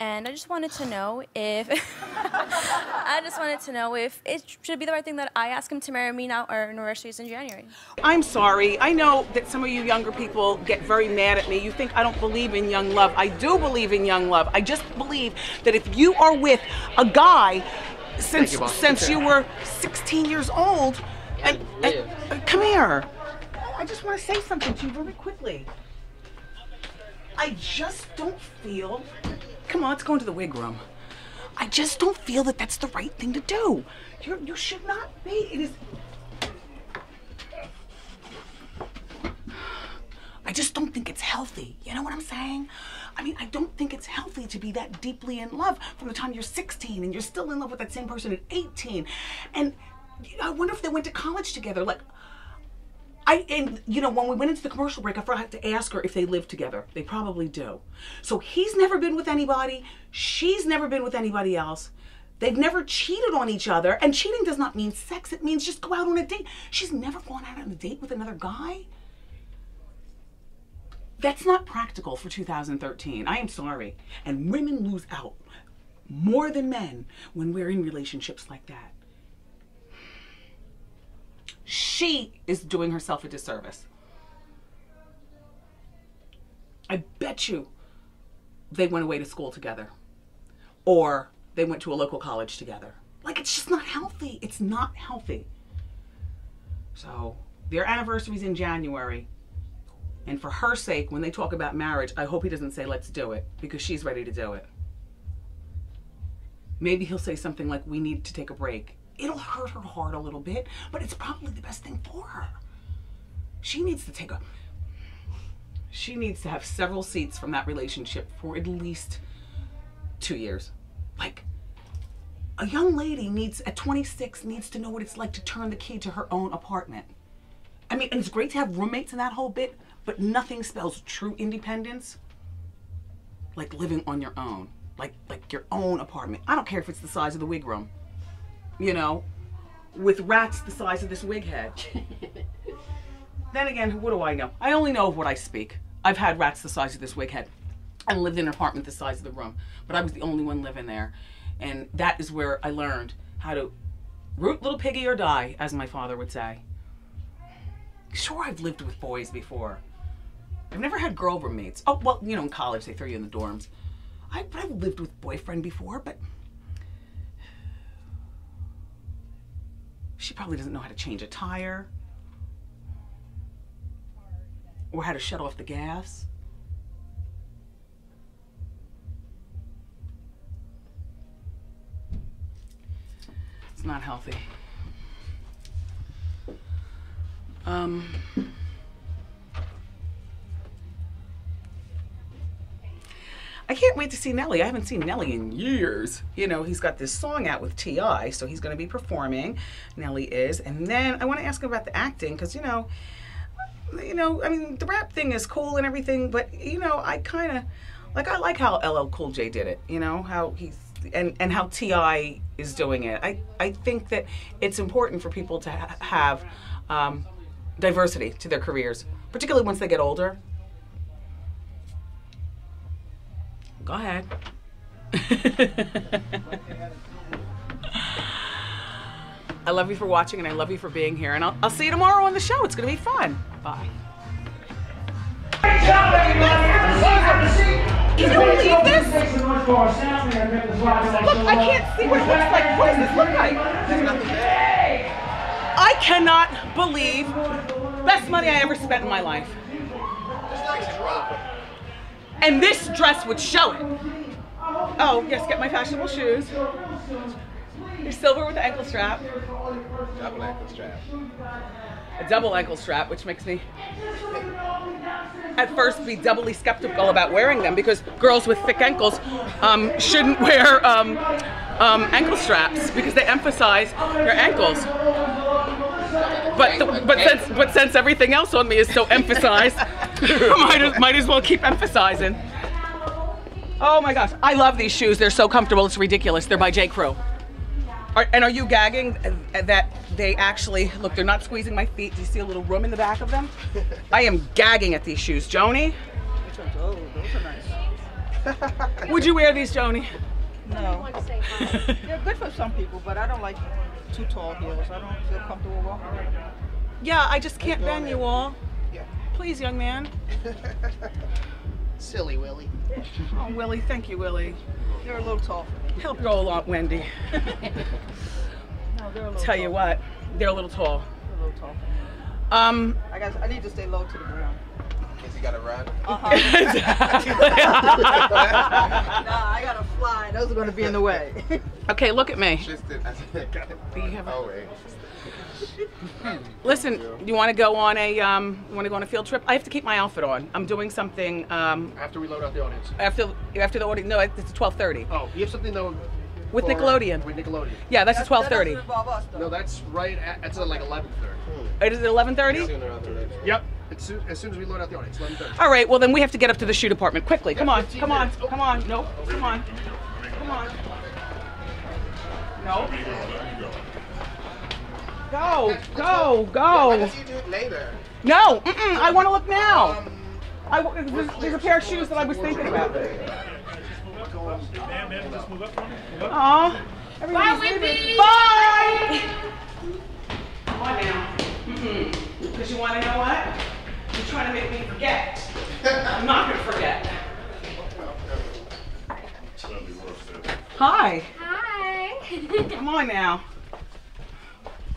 Speaker 9: And I just wanted to know if I just wanted to know if it should be the right thing that I ask him to marry me now our anniversary is in January.
Speaker 1: I'm sorry. I know that some of you younger people get very mad at me. You think I don't believe in young love. I do believe in young love. I just believe that if you are with a guy since
Speaker 7: you,
Speaker 1: since you were 16 years old, and, and- uh, come here. I just want to say something to you very quickly. I just don't feel. Come on, let's go into the wig room. I just don't feel that that's the right thing to do. You're, you should not be. It is. I just don't think it's healthy. You know what I'm saying? I mean, I don't think it's healthy to be that deeply in love from the time you're 16 and you're still in love with that same person at 18. And I wonder if they went to college together. Like, I and you know when we went into the commercial break, I forgot to ask her if they live together. They probably do. So he's never been with anybody. She's never been with anybody else. They've never cheated on each other. And cheating does not mean sex. It means just go out on a date. She's never gone out on a date with another guy. That's not practical for 2013. I am sorry. And women lose out more than men when we're in relationships like that. She is doing herself a disservice. I bet you they went away to school together or they went to a local college together. Like, it's just not healthy. It's not healthy. So, their anniversary's in January. And for her sake, when they talk about marriage, I hope he doesn't say, let's do it, because she's ready to do it. Maybe he'll say something like, we need to take a break. It'll hurt her heart a little bit, but it's probably the best thing for her. She needs to take a. She needs to have several seats from that relationship for at least two years. Like, a young lady needs, at 26, needs to know what it's like to turn the key to her own apartment. I mean, it's great to have roommates and that whole bit, but nothing spells true independence like living on your own, like like your own apartment. I don't care if it's the size of the wig room, you know, with rats the size of this wig head. then again, what do I know? I only know of what I speak. I've had rats the size of this wig head and lived in an apartment the size of the room, but I was the only one living there, and that is where I learned how to root little piggy or die, as my father would say. Sure, I've lived with boys before. I've never had girl roommates. Oh, well, you know, in college they throw you in the dorms. I, but I've lived with boyfriend before, but she probably doesn't know how to change a tire or how to shut off the gas. It's not healthy. Um, I can't wait to see Nelly. I haven't seen Nelly in years. You know, he's got this song out with T.I., so he's going to be performing. Nelly is. And then I want to ask him about the acting, because, you know, you know, I mean, the rap thing is cool and everything, but, you know, I kind of, like, I like how LL Cool J did it, you know, how he's, and, and how T.I. is doing it. I, I think that it's important for people to ha- have um, diversity to their careers, particularly once they get older. Go ahead. I love you for watching and I love you for being here. And I'll, I'll see you tomorrow on the show. It's going to be fun. Bye. You believe this? Look, I can't see what it looks like. What does this look like? I cannot believe best money I ever spent in my life. And this dress would show it. Oh, yes, get my fashionable shoes. They're silver with the ankle strap.
Speaker 6: Double ankle strap.
Speaker 1: A double ankle strap, which makes me at first be doubly skeptical about wearing them because girls with thick ankles um, shouldn't wear um, um, ankle straps because they emphasize their ankles. But, the, but since but since everything else on me is so emphasized, might as, might as well keep emphasizing. Oh my gosh, I love these shoes. They're so comfortable. It's ridiculous. They're by J. Crew. Are, and are you gagging that they actually look? They're not squeezing my feet. Do you see a little room in the back of them? I am gagging at these shoes, Joni.
Speaker 7: Oh, those are nice.
Speaker 1: Would you wear these, Joni?
Speaker 7: No. They're good for some people, but I don't like too tall heels. I don't feel comfortable walking.
Speaker 1: Yeah, I just can't bend you all.
Speaker 6: Yeah.
Speaker 1: Please, young man.
Speaker 7: Silly Willie.
Speaker 1: Oh, Willie, thank you, Willie.
Speaker 7: They're a little tall for me.
Speaker 1: Help go along, Wendy.
Speaker 7: No, they're a little
Speaker 1: Tell
Speaker 7: tall.
Speaker 1: you what, they're a little tall.
Speaker 7: They're a little tall for me.
Speaker 1: Um,
Speaker 7: I got. I need to stay low to the ground.
Speaker 6: In case you gotta run.
Speaker 7: nah, I gotta fly. Those are gonna be in the way.
Speaker 1: okay, look at me.
Speaker 6: Just did. I said,
Speaker 1: Do you have a-
Speaker 6: oh wait.
Speaker 1: Listen, you want to go on a um, you want to go on a field trip? I have to keep my outfit on. I'm doing something um,
Speaker 8: After we load out the audience.
Speaker 1: after after the audience. No, it's twelve thirty.
Speaker 8: Oh, you have something though
Speaker 1: with
Speaker 8: for-
Speaker 1: Nickelodeon.
Speaker 8: With Nickelodeon.
Speaker 1: Yeah, that's at
Speaker 7: That-
Speaker 1: twelve
Speaker 7: that
Speaker 1: thirty.
Speaker 7: doesn't involve us, though.
Speaker 8: No, that's right at, it's at like 11:30.
Speaker 1: It is eleven thirty.
Speaker 6: Sooner rather than later.
Speaker 8: Yep. As soon, as soon as we load out the audience, 11:30.
Speaker 1: All right. Well, then we have to get up to the shoe department quickly. Come on. Come on.
Speaker 8: Oh.
Speaker 1: Come on. Nope. Come on. Come on. No. Go. Go.
Speaker 6: Why
Speaker 1: Go.
Speaker 6: does you do it later?
Speaker 1: No. Mm-mm, I want to look now. Um, I, there's, there's a pair of shoes that I was thinking about. Aw. Bye, Whitney. Bye. Come on now. Because you want to know what? You're trying to make me forget. I'm not going to forget. Hi.
Speaker 10: Hi.
Speaker 1: Come on now.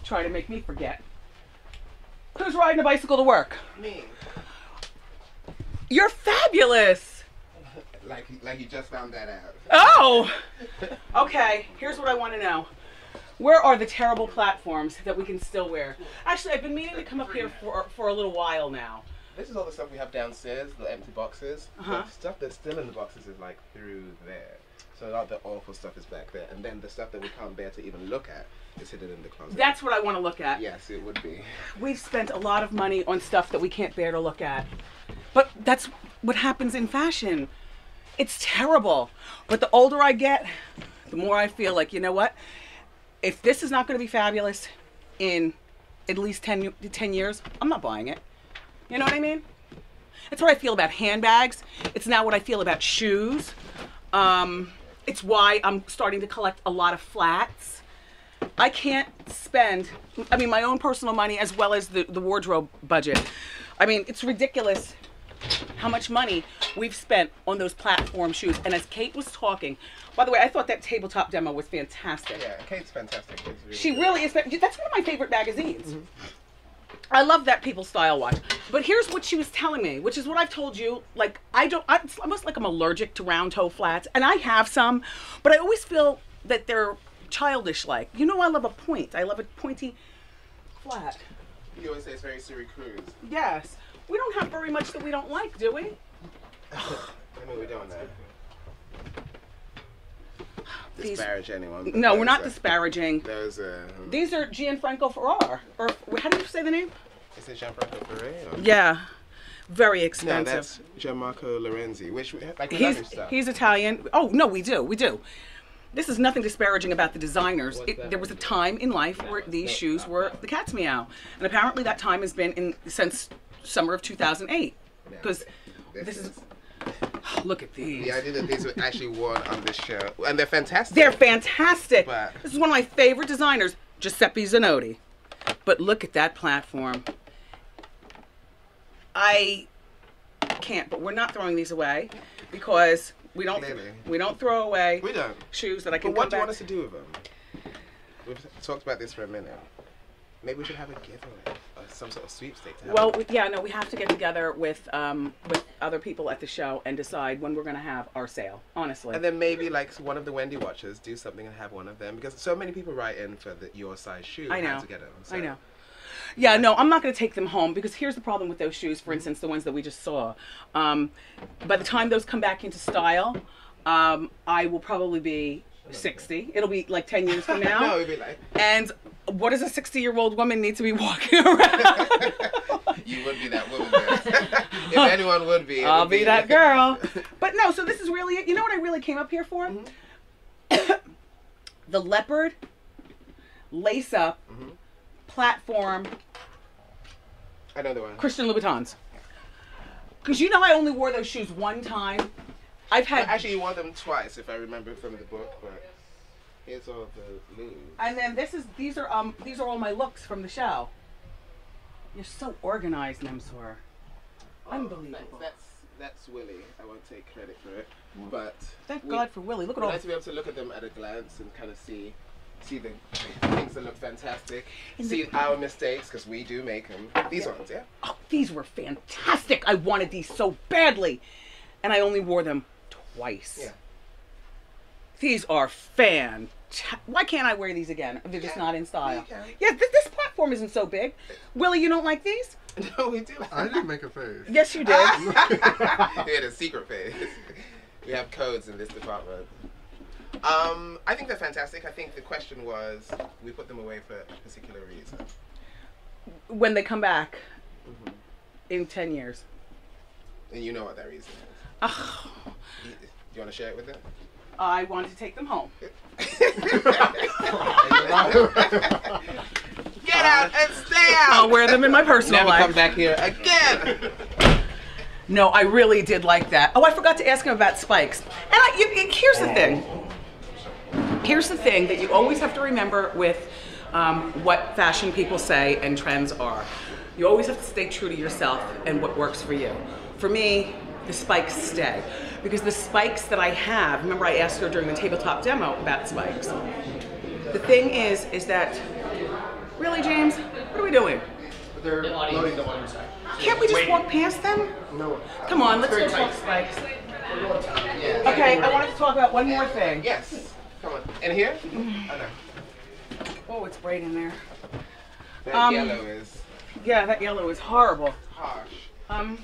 Speaker 1: Try to make me forget. Who's riding a bicycle to work?
Speaker 6: Me.
Speaker 1: You're fabulous.
Speaker 6: Like, like you just found that out.
Speaker 1: Oh! Okay, here's what I want to know. Where are the terrible platforms that we can still wear? Actually, I've been meaning to come up here for, for a little while now.
Speaker 6: This is all the stuff we have downstairs, the empty boxes.
Speaker 1: Uh-huh.
Speaker 6: The stuff that's still in the boxes is like through there. So a lot of the awful stuff is back there. And then the stuff that we can't bear to even look at is hidden in the closet.
Speaker 1: That's what I want to look at.
Speaker 6: Yes, it would be.
Speaker 1: We've spent a lot of money on stuff that we can't bear to look at. But that's what happens in fashion. It's terrible. But the older I get, the more I feel like, you know what? If this is not going to be fabulous in at least 10, 10 years, I'm not buying it. You know what I mean? That's what I feel about handbags. It's now what I feel about shoes. Um, it's why I'm starting to collect a lot of flats. I can't spend, I mean, my own personal money as well as the, the wardrobe budget. I mean, it's ridiculous how much money we've spent on those platform shoes. And as Kate was talking, by the way, I thought that tabletop demo was fantastic.
Speaker 6: Yeah, Kate's fantastic. Kate's really
Speaker 1: She
Speaker 6: good.
Speaker 1: really is. That's one of my favorite magazines. I love that People Style watch. But here's what she was telling me, which is what I've told you. Like, I don't, I, it's almost like I'm allergic to round toe flats. And I have some, but I always feel that they're childish like. You know, I love a point. I love a pointy flat.
Speaker 6: You always say it's very Siri Cruz.
Speaker 1: Yes. We don't have very much that we don't like, do we?
Speaker 6: I mean, we don't know.
Speaker 1: These-
Speaker 6: Disparage anyone.
Speaker 1: No, we're not
Speaker 6: are-
Speaker 1: disparaging.
Speaker 6: Those are. Hmm.
Speaker 1: These are Gianfranco Ferrar. Or how do you say the name?
Speaker 6: Is it Gianfranco Ferré? Or?
Speaker 1: Yeah. Very
Speaker 6: No,
Speaker 1: expensive.
Speaker 6: that's Gianmarco Lorenzi, which we like we
Speaker 1: he's
Speaker 6: love stuff.
Speaker 1: he's Italian. Oh no, we do, we do. This is nothing disparaging about the designers. It, there was a time in life where these shoes were the cat's meow, and apparently that time has been in since summer of 2008. Because this is look at these.
Speaker 6: The idea that these were actually worn on this show, and they're fantastic.
Speaker 1: They're fantastic.
Speaker 6: But-
Speaker 1: This is one of my favorite designers, Giuseppe Zanotti. But look at that platform. I can't, but we're not throwing these away because we don't we don't throw away
Speaker 6: We don't.
Speaker 1: shoes that I can
Speaker 6: But what do you want us to do with them? We've talked about this for a minute. Maybe we should have a giveaway, some sort of sweepstake. To have
Speaker 1: Well, we- yeah, no, we have to get together with um, with other people at the show and decide when we're going to have our sale. Honestly,
Speaker 6: and then maybe like one of the Wendy watchers do something and have one of them because so many people write in for the, your size shoe.
Speaker 1: I know.
Speaker 6: To get them.
Speaker 1: I know. Yeah, no, I'm not going to take them home because here's the problem with those shoes. For instance, the ones that we just saw. Um, by the time those come back into style, um, I will probably be 60. It'll be like 10 years from now.
Speaker 6: no, it'd be like
Speaker 1: And what does a 60 year old woman need to be walking around?
Speaker 6: you would be that woman. If anyone would be,
Speaker 1: I'll
Speaker 6: would
Speaker 1: be that girl. But no, so this is really it. You know what I really came up here for? Mm-hmm. the leopard lace up mm-hmm. platform
Speaker 6: I know the one.
Speaker 1: Christian Louboutins. Because you know I only wore those shoes one time. I've had
Speaker 6: Actually, you wore them twice, if I remember from the book. But here's all the lose.
Speaker 1: and then this is these are um these are all my looks from the show. You're so organized, Nemsor. Unbelievable.
Speaker 6: That's that's Willie. I won't take credit for it, but
Speaker 1: Thank
Speaker 6: we-
Speaker 1: God for Willie. Look at all
Speaker 6: like to be able to look at them at a glance and kind of see see the things that look fantastic, see our mistakes because we do make them. These ones, yeah.
Speaker 1: Oh, these were fantastic. I wanted these so badly. And I only wore them twice.
Speaker 6: Yeah.
Speaker 1: These are fan. Why can't I wear these again they're just
Speaker 6: Yeah.
Speaker 1: not in style?
Speaker 6: you.
Speaker 1: Yeah, th- this platform isn't so big. Willie, you don't like these?
Speaker 6: No, we do.
Speaker 4: I didn't make a face.
Speaker 1: Yes, you did.
Speaker 6: we had a secret phase. We have codes in this department. Um, I think they're fantastic. I think the question was we put them away for a particular reason.
Speaker 1: When they come back in 10 years.
Speaker 6: And you know what that reason is.
Speaker 1: Ugh,
Speaker 6: You, you want to share it with them?
Speaker 1: I want to take them home.
Speaker 6: Get out and stay out.
Speaker 1: I'll wear them in my personal
Speaker 6: Never
Speaker 1: life.
Speaker 6: come back here again!
Speaker 1: No, I really did like that. Oh, I forgot to ask him about spikes. And I, you, you- here's the thing. Here's the thing that you always have to remember with um, what fashion people say and trends are. You always have to stay true to yourself and what works for you. For me, the spikes stay. Because the spikes that I have, remember I asked her during the tabletop demo about spikes. The thing is, is that, really, James, what are we doing?
Speaker 8: They're loading the audience side.
Speaker 1: Can't we just walk past them?
Speaker 8: No.
Speaker 1: Come on, let's go talk spikes.
Speaker 6: Yeah.
Speaker 1: Okay, I wanted to talk about one more thing.
Speaker 6: Yes. Come on. In here? Oh, no.
Speaker 1: Oh, it's bright in there.
Speaker 6: That
Speaker 1: Um,
Speaker 6: yellow is
Speaker 1: Yeah, that yellow is horrible.
Speaker 6: harsh.
Speaker 1: Um,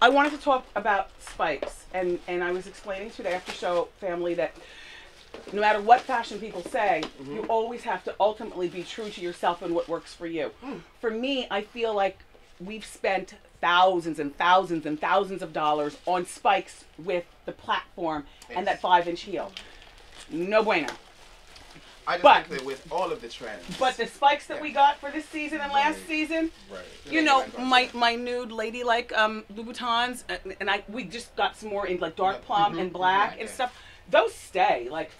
Speaker 1: I wanted to talk about spikes, and and I was explaining to the after show family that no matter what fashion people say, mm-hmm. you always have to ultimately be true to yourself and what works for you. Mm. For me, I feel like we've spent thousands and thousands and thousands of dollars on spikes with the platform and that five inch heel. No bueno.
Speaker 6: I just
Speaker 1: But-
Speaker 6: with all of the trends.
Speaker 1: But the spikes that we got for this season and last season,
Speaker 6: right.
Speaker 1: you know, my my nude ladylike um Louboutins, and, and I we just got some more in like dark plum mm-hmm. and mm-hmm. black
Speaker 6: Yeah,
Speaker 1: and
Speaker 6: yeah.
Speaker 1: stuff. Those stay. Like,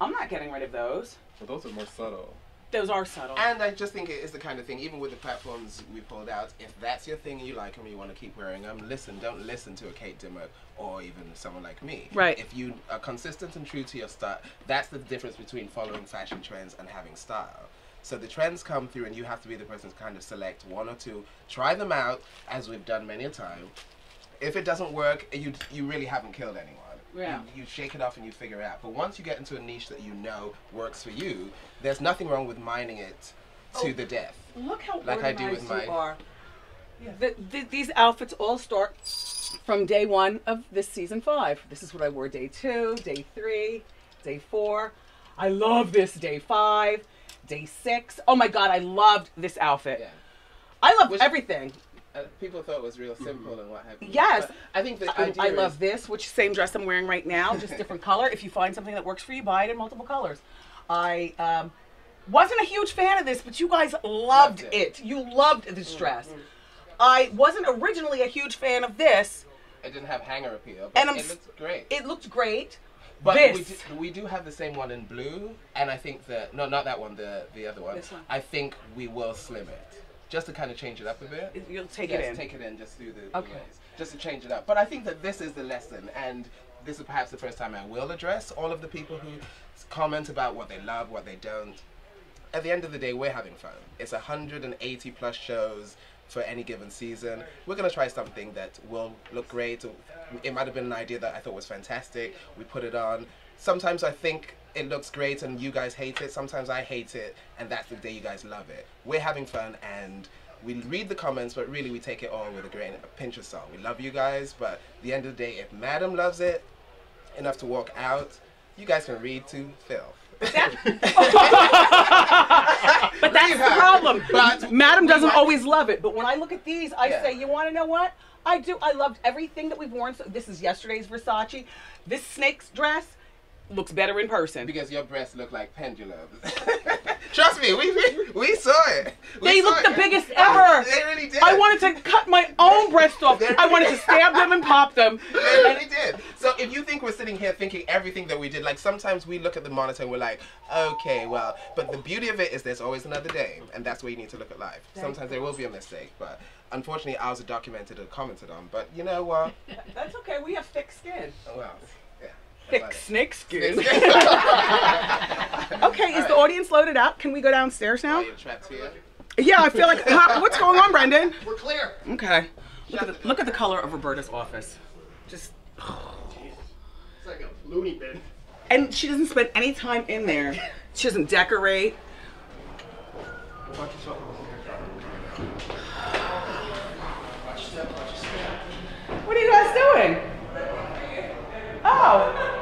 Speaker 1: I'm not getting rid of those.
Speaker 4: But those are more subtle.
Speaker 1: Those are subtle.
Speaker 6: And I just think it is the kind of thing, even with the platforms we pulled out, if that's your thing and you like them, and you want to keep wearing them, listen, don't listen to a Kate Dimmock or even someone like me.
Speaker 1: Right.
Speaker 6: If you are consistent and true to your style, that's the difference between following fashion trends and having style. So the trends come through and you have to be the person to kind of select one or two, try them out, as we've done many a time. If it doesn't work, you, you really haven't killed anyone.
Speaker 1: Yeah.
Speaker 6: You, you shake it off and you figure it out. But once you get into a niche that you know works for you, there's nothing wrong with mining it to
Speaker 1: Oh.
Speaker 6: the death.
Speaker 1: Look how
Speaker 6: Like I do with my-
Speaker 1: are. The, the, these outfits all start from day one of this season five. This is what I wore day two, day three, day four. I love this day five, day six. Oh my god, I loved this outfit.
Speaker 6: Yeah.
Speaker 1: I love everything.
Speaker 6: Uh, people thought it was real simple and what have you.
Speaker 1: Yes.
Speaker 6: But I think the
Speaker 1: I,
Speaker 6: idea
Speaker 1: I love
Speaker 6: is,
Speaker 1: this, which same dress I'm wearing right now, just different color. If you find something that works for you, buy it in multiple colors. I um, wasn't a huge fan of this, but you guys loved,
Speaker 6: Loved
Speaker 1: it.
Speaker 6: it.
Speaker 1: You loved this dress. I wasn't originally a huge fan of this.
Speaker 6: it didn't have hanger appeal, but
Speaker 1: And I'm
Speaker 6: it
Speaker 1: s-
Speaker 6: looked great.
Speaker 1: It looked great.
Speaker 6: But
Speaker 1: this.
Speaker 6: we do, we do have the same one in blue, and I think that no, not that one, the the other one.
Speaker 1: This one.
Speaker 6: I think we will slim it, just to kind of change it up a bit.
Speaker 1: You'll take
Speaker 6: yes,
Speaker 1: it in.
Speaker 6: take it in just through the,
Speaker 1: Okay.
Speaker 6: ways, just to change it up. But I think that this is the lesson, and this is perhaps the first time I will address all of the people who comment about what they love, what they don't. At the end of the day, we're having fun. It's 180 plus shows for any given season. We're gonna try something that will look great. It might have been an idea that I thought was fantastic. We put it on. Sometimes I think it looks great and you guys hate it. Sometimes I hate it, and that's the day you guys love it. We're having fun and we read the comments, but really we take it all with a grain, a pinch of salt. We love you guys, but at the end of the day, if Madam loves it enough to walk out, you guys can read to filth.
Speaker 1: But that's the problem.
Speaker 6: But
Speaker 1: Madam doesn't
Speaker 6: might-
Speaker 1: always love it, but when I look at these, I
Speaker 6: Yeah.
Speaker 1: say, you want to know what? I do. I loved everything that we've worn. So this is yesterday's Versace. This snake's dress looks better in person.
Speaker 6: Because your breasts look like pendulums. Trust me, we, we, we saw it. We
Speaker 1: They
Speaker 6: saw
Speaker 1: look the biggest ever.
Speaker 6: They really did.
Speaker 1: I wanted to cut my own breasts off.
Speaker 6: They
Speaker 1: I wanted to stab them and pop them.
Speaker 6: They really did. So if you think we're sitting here thinking everything that we did, like sometimes we look at the monitor and we're like, okay, well, but the beauty of it is there's always another day, and that's where you need to look at life. Sometimes there will be a mistake, but unfortunately ours are documented and commented on. But you know what?
Speaker 1: That's okay. We have thick skin.
Speaker 6: Oh, well, yeah.
Speaker 1: Thick
Speaker 6: That's
Speaker 1: snake skin.
Speaker 6: about it.
Speaker 1: Okay, is the audience loaded up? Can we go downstairs now?
Speaker 6: here.
Speaker 1: Yeah, I feel like. Huh, what's going on, Brendan?
Speaker 8: We're clear.
Speaker 1: Okay. Look at the, look at the color of Roberta's office. Just
Speaker 8: It's like a loony bin.
Speaker 1: and she doesn't spend any time in there. She doesn't decorate. What are you guys doing? Oh,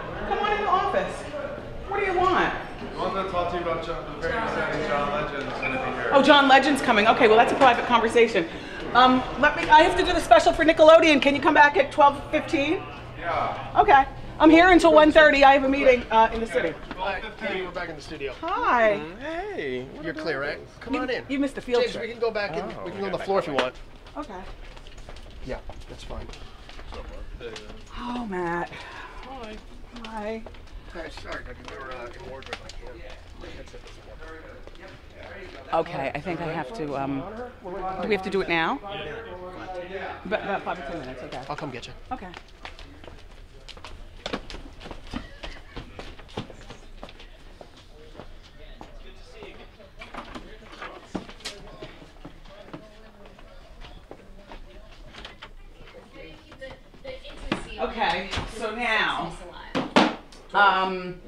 Speaker 1: going to talk to you about John, the very exciting John Legend's going to be here. Oh, John Legend's coming. Okay, well, that's a private conversation. Um, let me, I have to do the special for Nickelodeon. Can you come back at 12.15?
Speaker 8: Yeah.
Speaker 1: Okay. I'm here until 1.30. I have a meeting uh, in the city. Hi.
Speaker 8: Hey, we're back in the studio.
Speaker 1: Hi. Mm-hmm.
Speaker 8: Hey. You're clear, right? Come you, on in.
Speaker 1: You missed the field
Speaker 8: James,
Speaker 1: trip.
Speaker 8: we can go back and oh, we can go on the oh. floor if you want.
Speaker 1: Okay.
Speaker 8: Yeah, that's fine.
Speaker 1: Oh, Matt.
Speaker 8: Hi.
Speaker 1: Hi.
Speaker 8: Sorry, Doug. You were uh, in wardrobe.
Speaker 1: Okay, I think I have to. Um, do we have to do it now? About, about five or ten minutes. Okay.
Speaker 8: I'll come get you.
Speaker 1: Okay. Okay, so now, um,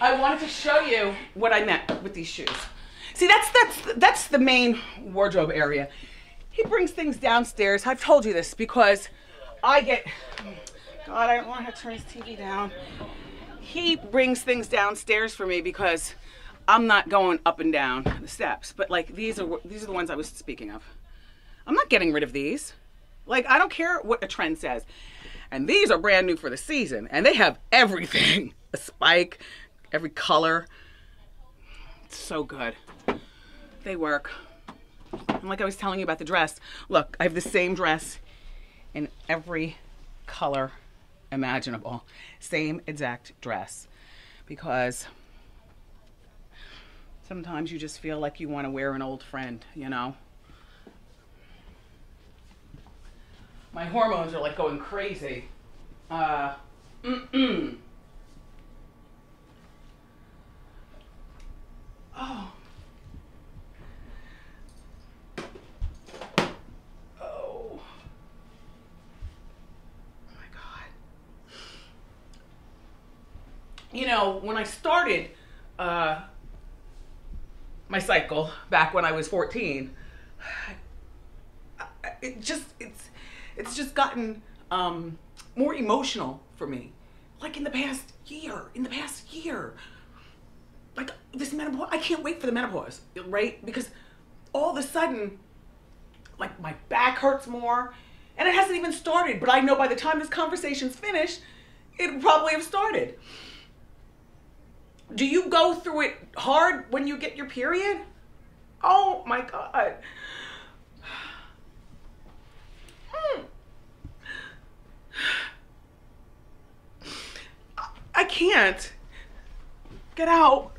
Speaker 1: I wanted to show you what I meant with these shoes. See, that's that's that's the main wardrobe area. He brings things downstairs. I've told you this because I get. God, I don't want to turn his TV down. He brings things downstairs for me because I'm not going up and down the steps. But like these are these are the ones I was speaking of. I'm not getting rid of these. Like I don't care what a trend says. And these are brand new for the season, and they have everything. A spike, every color. It's so good. They work. And like I was telling you about the dress, look, I have the same dress in every color imaginable. Same exact dress. Because sometimes you just feel like you want to wear an old friend, you know? My hormones are like going crazy. Uh, mm-mm. Oh. Oh. my God. You know, when I started uh, my cycle back when I was 14, it just it's it's just gotten um, more emotional for me. Like in the past year, in the past year, like this menopause, I can't wait for the menopause, right? Because all of a sudden, like my back hurts more, and it hasn't even started. But I know by the time this conversation's finished, it'll probably have started. Do you go through it hard when you get your period? Oh my god. I can't. Get out.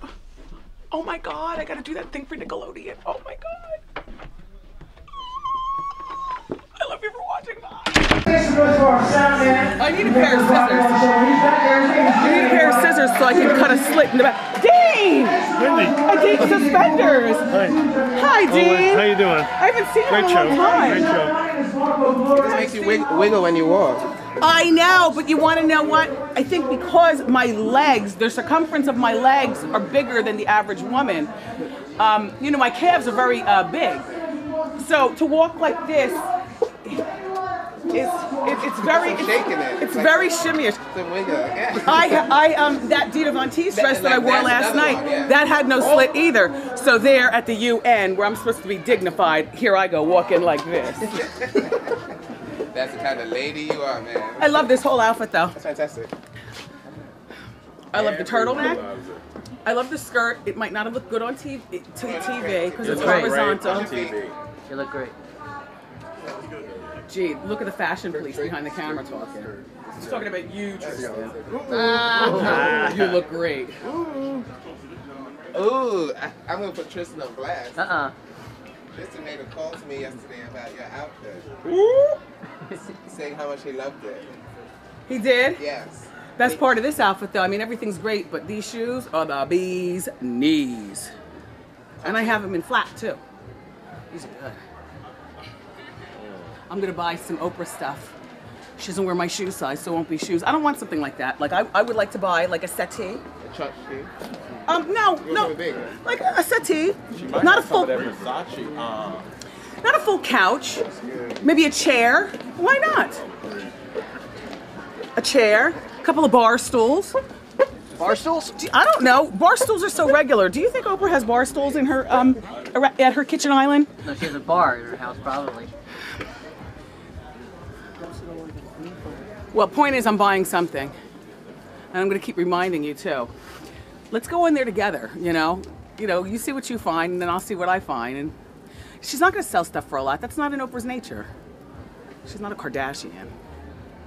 Speaker 1: Oh my god, I gotta do that thing for Nickelodeon. Oh my god. I love you for watching that. I need a pair of scissors. I need a pair of scissors so I can cut a slit in the back. Dean!
Speaker 10: Wendy.
Speaker 1: I Dean Suspenders.
Speaker 10: Hi.
Speaker 1: Hi, Dean.
Speaker 10: How you doing?
Speaker 1: I haven't seen you
Speaker 10: Great
Speaker 1: in a
Speaker 10: show.
Speaker 1: long time.
Speaker 10: Great show.
Speaker 6: It makes you wig- wiggle when you walk.
Speaker 1: I know, but you want to know what? I think because my legs, the circumference of my legs are bigger than the average woman. Um, you know, my calves are very uh, big. So to walk like this is it, it's very it's,
Speaker 6: it.
Speaker 1: it's
Speaker 6: Like-
Speaker 1: very shimmyish.
Speaker 6: Yeah.
Speaker 1: I I um that Dita Von Teese dress that I wore last night
Speaker 6: one, yeah.
Speaker 1: that had no slit either. So there at the UN where I'm supposed to be dignified, here I go walking like this.
Speaker 6: That's the kind of lady you are, man.
Speaker 1: I love this whole outfit though.
Speaker 6: That's fantastic.
Speaker 1: I love the turtleneck. I love the skirt. It might not have looked good on TV to TV because it's
Speaker 2: great.
Speaker 1: horizontal.
Speaker 2: You look great.
Speaker 1: Gee, look at the fashion police behind the camera talking. He's talking about you, Tristan. you look great.
Speaker 6: Ooh, I, I'm gonna put Tristan on blast.
Speaker 2: Uh-uh.
Speaker 6: Tristan made a call to me yesterday about your outfit,
Speaker 1: Ooh.
Speaker 6: Saying how much he loved it.
Speaker 1: He did.
Speaker 6: Yes.
Speaker 1: Best part of this outfit, though, I mean, everything's great, but these shoes are the bee's knees. And I have them in flat, too. These are good. I'm gonna buy some Oprah stuff. She doesn't wear my shoe size, so it won't be shoes. I don't want something like that. Like, I, I would like to buy, like, a settee.
Speaker 6: A truck shoe.
Speaker 1: Um, no,
Speaker 6: Go
Speaker 1: no,
Speaker 6: for the big one.
Speaker 1: like a settee. Not a full,
Speaker 10: Versace. Uh,
Speaker 1: not a full couch. Maybe a chair. Why not? A chair, a couple of bar stools. bar stools? I don't know. Bar stools are so regular. Do you think Oprah has bar stools in her um at her kitchen island?
Speaker 2: No, she has a bar in her house, probably.
Speaker 1: Well, point is, I'm buying something, and I'm going to keep reminding you too. Let's go in there together. You know, you know, you see what you find, and then I'll see what I find. And she's not going to sell stuff for a lot. That's not in Oprah's nature. She's not a Kardashian.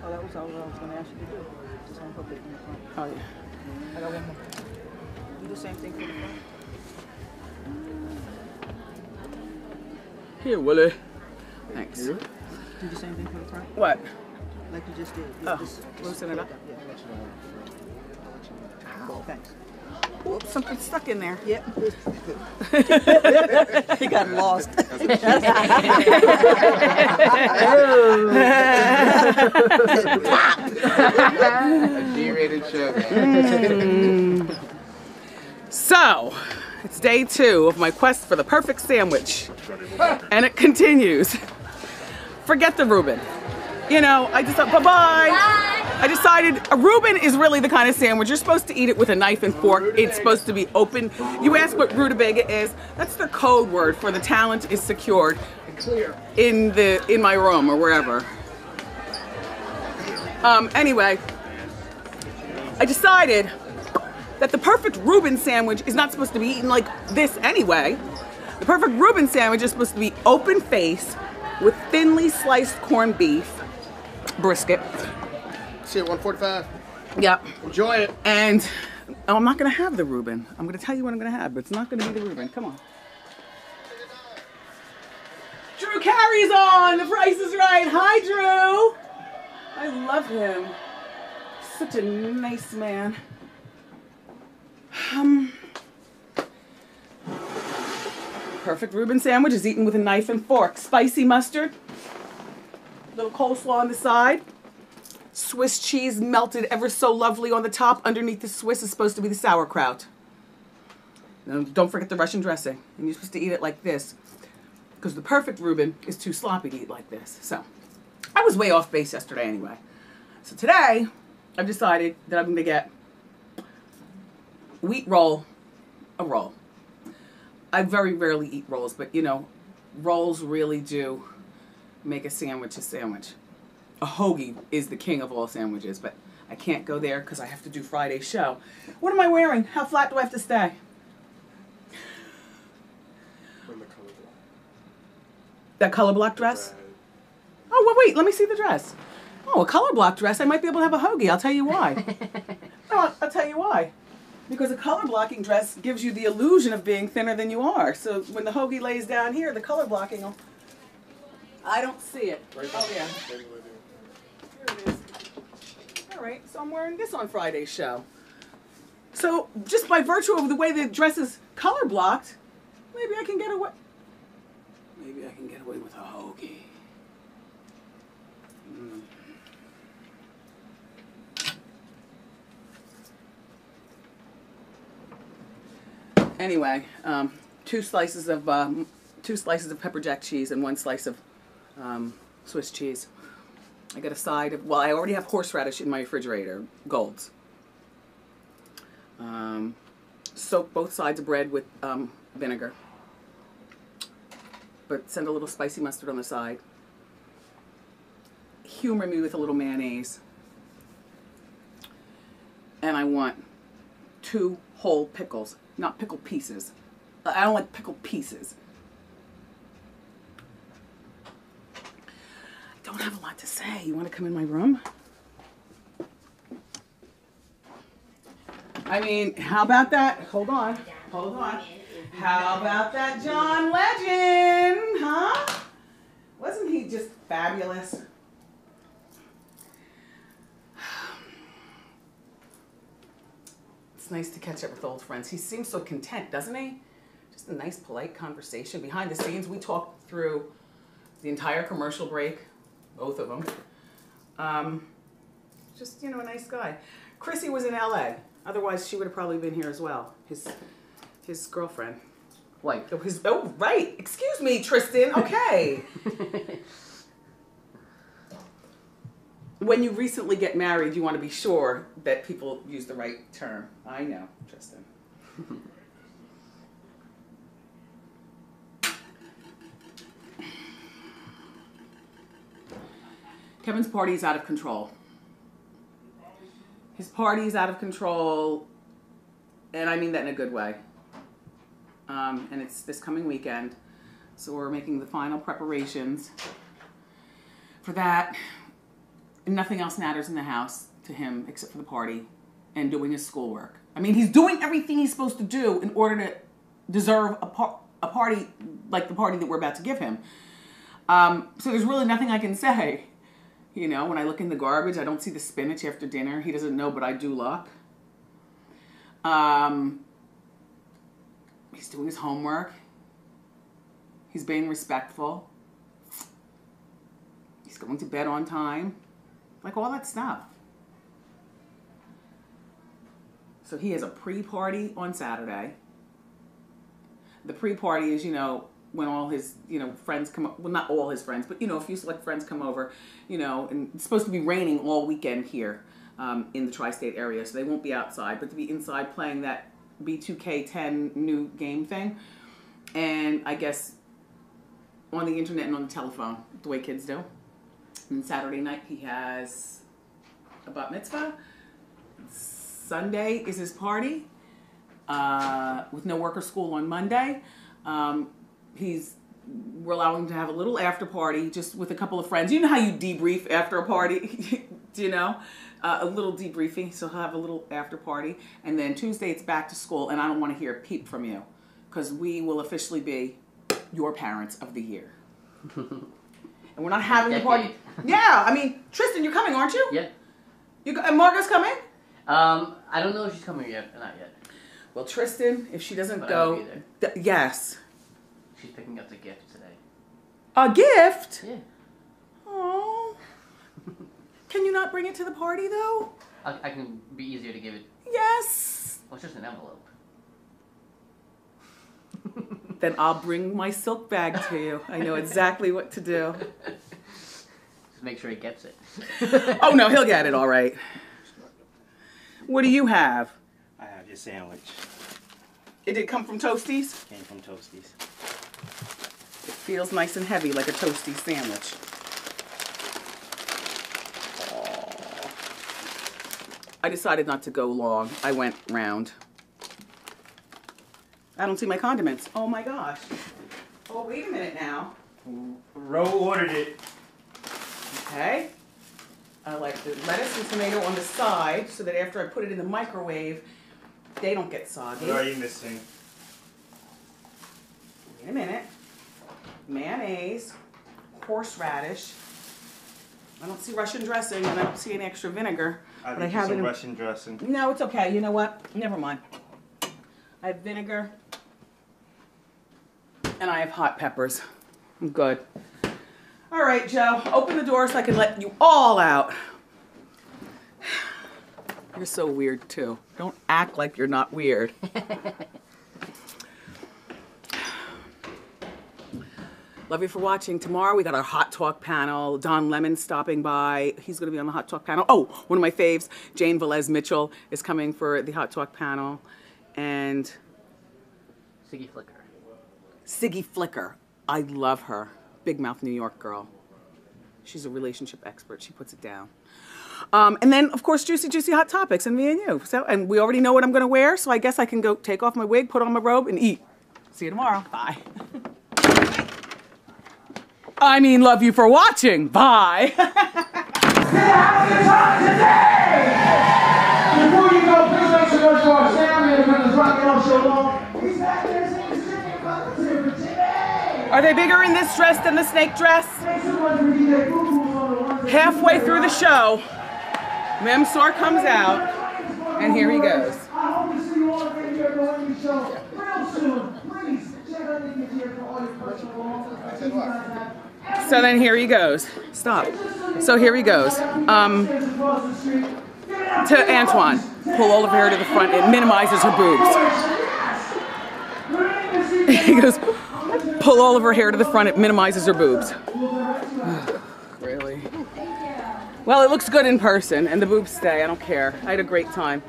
Speaker 7: Oh, that was all I was gonna ask you to do. Just unhook it in the front.
Speaker 1: Oh yeah.
Speaker 7: I got one more. Do the same thing for the front.
Speaker 1: Here, Willie. Thanks.
Speaker 7: Do the same thing for the front.
Speaker 1: What?
Speaker 7: Like you just did.
Speaker 1: Oh,
Speaker 7: Just-
Speaker 1: loosen it up.
Speaker 7: Yeah. Cool, Thanks.
Speaker 1: Oops, something stuck in there.
Speaker 7: Yep. he got lost.
Speaker 6: A G-rated show. man.
Speaker 1: So, it's day two of my quest for the perfect sandwich. And it continues. Forget the Reuben. You know, I just bye bye. I decided a Reuben is really the kind of sandwich you're supposed to eat it with a knife and fork. It's supposed to be open. You ask what rutabaga is? That's the code word for the talent is secured in the in my room or wherever. Um, anyway, I decided that the perfect Reuben sandwich is not supposed to be eaten like this anyway. The perfect Reuben sandwich is supposed to be open face with thinly sliced corned beef, brisket.
Speaker 8: See you at 145.
Speaker 1: Yep.
Speaker 8: Enjoy it.
Speaker 1: And oh, I'm not gonna have the Reuben. I'm gonna tell you what I'm gonna have, but it's not gonna be the Reuben. Come on. Drew Carey's on. The Price is Right. Hi, Drew. I love him. Such a nice man. Um. Perfect Reuben sandwich is eaten with a knife and fork. Spicy mustard. Little coleslaw on the side. Swiss cheese melted ever so lovely on the top. Underneath the Swiss is supposed to be the sauerkraut. Now, don't forget the Russian dressing. And you're supposed to eat it like this. Because the perfect Reuben is too sloppy to eat like this. So, I was way off base yesterday anyway. So today, I've decided that I'm going to get wheat roll, a roll. I very rarely eat rolls, but you know, rolls really do make a sandwich a sandwich a hoagie is the king of all sandwiches, but I can't go there because I have to do Friday's show. What am I wearing? How flat do I have to stay? That color block dress? Oh, well, wait, let me see the dress. Oh, a color block dress. I might be able to have a hoagie. I'll tell you why. no, oh, I'll, I'll tell you why. Because a color blocking dress gives you the illusion of being thinner than you are. So when the hoagie lays down here, the color blocking will. I don't see it. Oh, yeah. Here it is. All right, so I'm wearing this on Friday's show. So just by virtue of the way the dress is color blocked, maybe I can get away. Maybe I can get away with a hoagie. Mm. Anyway, um, two slices of um, two slices of pepper jack cheese and one slice of um, Swiss cheese. I got a side of, well, I already have horseradish in my refrigerator, golds. Um, soak both sides of bread with um, vinegar. But send a little spicy mustard on the side. Humor me with a little mayonnaise. And I want two whole pickles, not pickle pieces. I don't like pickle pieces. Don't have a lot to say. You want to come in my room? I mean, how about that? Hold on. Hold on. How about that John Legend? Huh? Wasn't he just fabulous? It's nice to catch up with old friends. He seems so content, doesn't he? Just a nice, polite conversation. Behind the scenes, we talked through the entire commercial break, both of them. Um, just, you know, a nice guy. Chrissy was in LA. Otherwise, she would have probably been here as well. His his girlfriend.
Speaker 2: Wife.
Speaker 1: Oh, his, oh, right. Excuse me, Tristan. Okay. when you recently get married, you want to be sure that people use the right term. I know, Tristan. Kevin's party is out of control. His party is out of control, and I mean that in a good way. Um, and it's this coming weekend, so we're making the final preparations for that. And nothing else matters in the house to him except for the party and doing his schoolwork. I mean, he's doing everything he's supposed to do in order to deserve a, par- a party like the party that we're about to give him. Um, so there's really nothing I can say. You know, when I look in the garbage, I don't see the spinach after dinner. He doesn't know, but I do look. Um, he's doing his homework. He's being respectful. He's going to bed on time. Like all that stuff. So he has a pre party on Saturday. The pre party is, you know, when all his, you know, friends come up. Well, not all his friends, but, you know, a few select friends come over, you know, and it's supposed to be raining all weekend here um, in the tri state area. So they won't be outside, but to be inside playing that B2K10 new game thing. And I guess on the internet and on the telephone, the way kids do. And Saturday night he has a bat mitzvah. Sunday is his party uh, with no work or school on Monday. Um, he's we're allowing him to have a little after party just with a couple of friends. You know how you debrief after a party, do you know? Uh, a little debriefing, so he'll have a little after party, and then Tuesday it's back to school, and I don't want to hear a peep from you, because we will officially be your parents of the year. and we're not having the party. Yeah, I mean, Tristan, you're coming, aren't you?
Speaker 2: Yeah.
Speaker 1: You and Margot's coming.
Speaker 2: Um, I don't know if she's coming yet. Not yet.
Speaker 1: Well, Tristan, if she doesn't
Speaker 2: But
Speaker 1: go,
Speaker 2: be there.
Speaker 1: th- yes,
Speaker 2: She's picking up the gift today.
Speaker 1: a gift.
Speaker 2: Yeah.
Speaker 1: Oh, can you not bring it to the party though?
Speaker 2: I, I can be easier to give it.
Speaker 1: Yes.
Speaker 2: Well, it's just an envelope.
Speaker 1: Then I'll bring my silk bag to you. I know exactly what to do.
Speaker 2: Just make sure he gets it.
Speaker 1: Oh no, he'll get it all right. What do you have?
Speaker 10: I have your sandwich.
Speaker 1: It did come from Toasties.
Speaker 10: Came from Toasties.
Speaker 1: It feels nice and heavy like a toasty sandwich. I decided not to go long. I went round. I don't see my condiments. Oh my gosh. Oh, wait a minute now.
Speaker 10: Roe ordered it.
Speaker 1: Okay. I like the lettuce and tomato on the side so that after I put it in the microwave, they don't get soggy.
Speaker 10: What are you missing?
Speaker 1: Wait a minute. Mayonnaise, horseradish. I don't see Russian dressing and I don't see any extra vinegar.
Speaker 10: I
Speaker 1: but I
Speaker 10: think
Speaker 1: have
Speaker 10: some Russian dressing.
Speaker 1: No, it's okay. You know what? Never mind. I have vinegar and I have hot peppers. I'm good. All right, Joe, open the door so I can let you all out. You're so weird, too. Don't act like you're not weird. Love you for watching. Tomorrow we got our Hot Talk panel. Don Lemon stopping by. He's going to be on the Hot Talk panel. Oh, one of my faves, Jane Velez Mitchell, is coming for the Hot Talk panel. And
Speaker 2: Siggy Flicker.
Speaker 1: Siggy Flicker. I love her. Big Mouth New York girl. She's a relationship expert. She puts it down. Um, and then, of course, Juicy Juicy Hot Topics and me and you. So, and we already know what I'm going to wear, so I guess I can go take off my wig, put on my robe, and eat. See you tomorrow. Bye. I mean, love you for watching. Bye.
Speaker 5: Before you go, please make some noise for our Sam and the Rock and Roll Show long. He's back there singing Jimmy Buckets for Jimmy.
Speaker 1: Are they bigger in this dress than the snake dress?
Speaker 5: Make some noise for DJ Boo Boo on the ones that-
Speaker 1: Halfway through the show, Memsor comes out, and here he goes.
Speaker 5: I hope to see you on the radio during the show real soon. Please check out the here for all your personal belongings.
Speaker 1: So then here he goes. Stop. So here he goes. Um, to Antoine. Pull all of her hair to the front. It minimizes her boobs. He goes, pull all of her hair to the front. It minimizes her boobs. really? Well, it looks good in person, and the boobs stay. I don't care. I had a great time.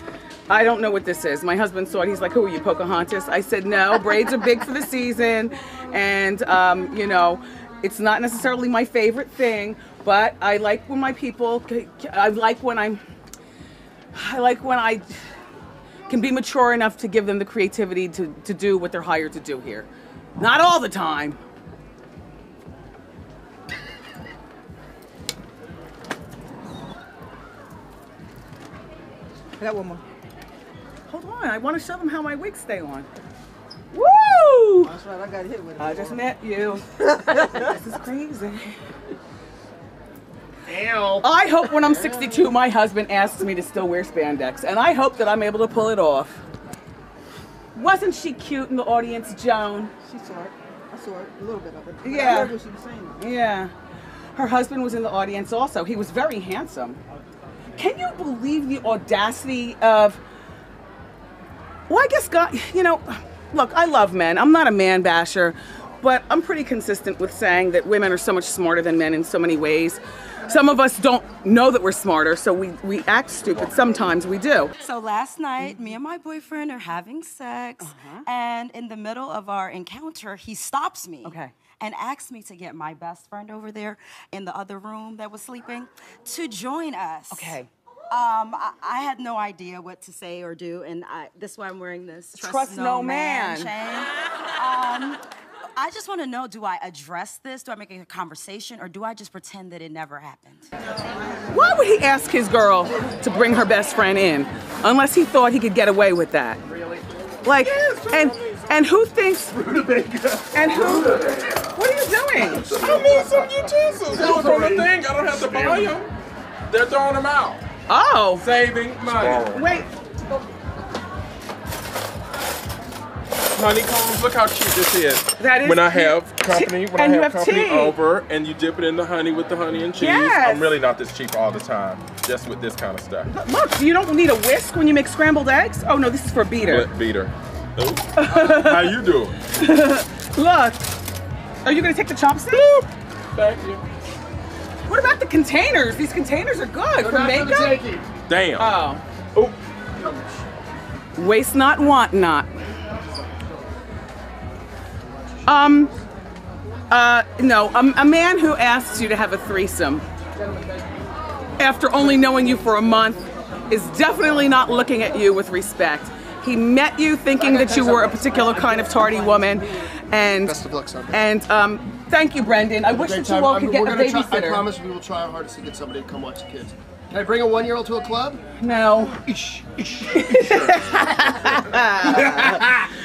Speaker 1: I don't know what this is. My husband saw it. He's like, "Who are you, Pocahontas?" I said, "No, braids are big for the season, and um, you know, it's not necessarily my favorite thing, but I like when my people. I like when I'm. I like when I can be mature enough to give them the creativity to, to do what they're hired to do here. Not all the time.
Speaker 7: I got one more.
Speaker 1: Hold on, I want to show them how my wigs stay on. Woo!
Speaker 7: That's right, I got hit with it.
Speaker 1: I just met you. this is crazy. Damn. I hope when I'm 62, my husband asks me to still wear spandex, and I hope that I'm able to pull it off. Wasn't she cute in the audience, Joan?
Speaker 7: She saw it. I saw it, a little bit of it. I
Speaker 1: Yeah.
Speaker 7: heard what she was saying.
Speaker 1: Yeah. Her husband was in the audience also. He was very handsome. Can you believe the audacity of. Well, I guess God, you know, look, I love men. I'm not a man basher, but I'm pretty consistent with saying that women are so much smarter than men in so many ways. Some of us don't know that we're smarter, so we, we act stupid. Sometimes we do.
Speaker 11: So last night, me and my boyfriend are having sex, uh-huh. and in the middle of our encounter, he stops me.
Speaker 1: Okay.
Speaker 11: And asks me to get my best friend over there in the other room that was sleeping to join us.
Speaker 1: Okay.
Speaker 11: Um, I, I had no idea what to say or do, and I, is why I'm wearing this
Speaker 1: Trust no man.
Speaker 11: chain. Um, I just want to know: Do I address this? Do I make a conversation, or do I just pretend that it never happened?
Speaker 1: Why would he ask his girl to bring her best friend in unless he thought he could get away with that? Really? Like, and and who thinks? And who? What are you doing?
Speaker 4: I mean, some utensils. That was from the thing. I don't have to buy them. They're throwing them out.
Speaker 1: Oh,
Speaker 4: Saving money.
Speaker 1: wait.
Speaker 4: Honeycombs. Look how cute this is.
Speaker 1: That is
Speaker 4: when I have company, when
Speaker 1: And
Speaker 4: I have
Speaker 1: have
Speaker 4: company
Speaker 1: tea.
Speaker 4: over, and you dip it in the honey with the honey and cheese.
Speaker 1: Yes.
Speaker 4: I'm really not this cheap all the time. Just with this kind of stuff.
Speaker 1: Look, you don't need a whisk when you make scrambled eggs. Oh no, this is for beater.
Speaker 4: Split beater. Ooh. how you doing?
Speaker 1: Look, are you gonna take the chopstick?
Speaker 4: Thank you.
Speaker 1: What about the containers? These containers are good for makeup.
Speaker 4: Damn.
Speaker 1: Oh.
Speaker 4: Oh.
Speaker 1: Waste not, want not. Um, uh, no, a, a man who asks you to have a threesome after only knowing you for a month is definitely not looking at you with respect. He met you thinking that you were a particular kind of tardy woman, and
Speaker 8: Best of luck,
Speaker 1: and um, thank you, Brendan. I wish that you all could get a
Speaker 8: gonna try- I promise we will try our hardest to get somebody to come watch the kids. Can I bring a one-year-old to a club?
Speaker 1: No.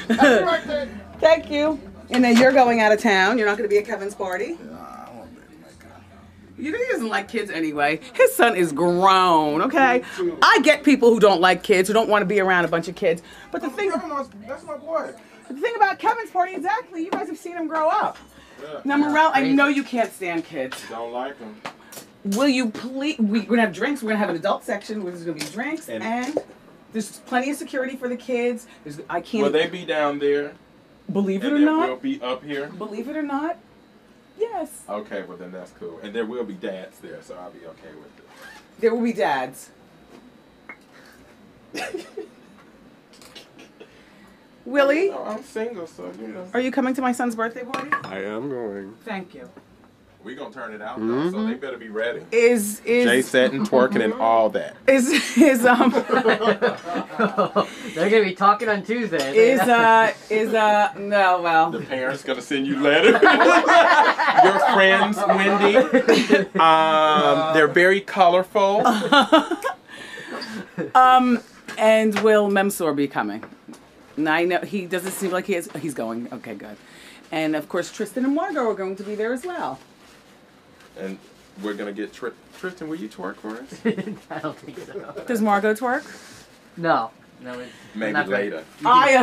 Speaker 8: Happy birthday.
Speaker 1: Thank you. And then you're going out of town. You're not going to be at Kevin's party. Oh you know he doesn't like kids anyway. His son is grown, okay? I get people who don't like kids, who don't want to be around a bunch of kids. But the thing,
Speaker 4: That's my boy.
Speaker 1: the thing about Kevin's party, exactly, you guys have seen him grow up. Now, Morel, I know you can't stand kids.
Speaker 4: Don't like them.
Speaker 1: Will you please? We, we're gonna have drinks. We're gonna have an adult section where there's gonna be drinks,
Speaker 4: And-
Speaker 1: and, there's plenty of security for the kids. There's, I can't
Speaker 4: Will they be down there?
Speaker 1: believe it or not.
Speaker 4: be up here?
Speaker 1: Believe it or not, yes.
Speaker 4: Okay, well then that's cool. And there will be dads there, so I'll be okay with it.
Speaker 1: There will be dads. Willie,
Speaker 4: No, I'm single, so you know.
Speaker 1: are you coming to my son's birthday party?
Speaker 4: I am going.
Speaker 1: Thank you.
Speaker 4: We gonna turn it out though, so they better be ready.
Speaker 1: Is is
Speaker 4: J-setting, twerking, and all that.
Speaker 1: is is um
Speaker 2: They're gonna be talking on Tuesday.
Speaker 1: is uh is uh no well
Speaker 4: The parents gonna send you letters. Your friends, Wendy. Um, they're very colorful.
Speaker 1: um and will Memsor be coming? And I know he doesn't seem like he is. He's going. Okay, good. And of course Tristan and Margot are going to be there as well.
Speaker 4: And we're gonna get Tri- Tristan. Will you twerk for us?
Speaker 2: I don't think so.
Speaker 1: Does Margot twerk?
Speaker 2: No, no, it's
Speaker 4: Maybe
Speaker 2: not very-
Speaker 4: later.
Speaker 1: I.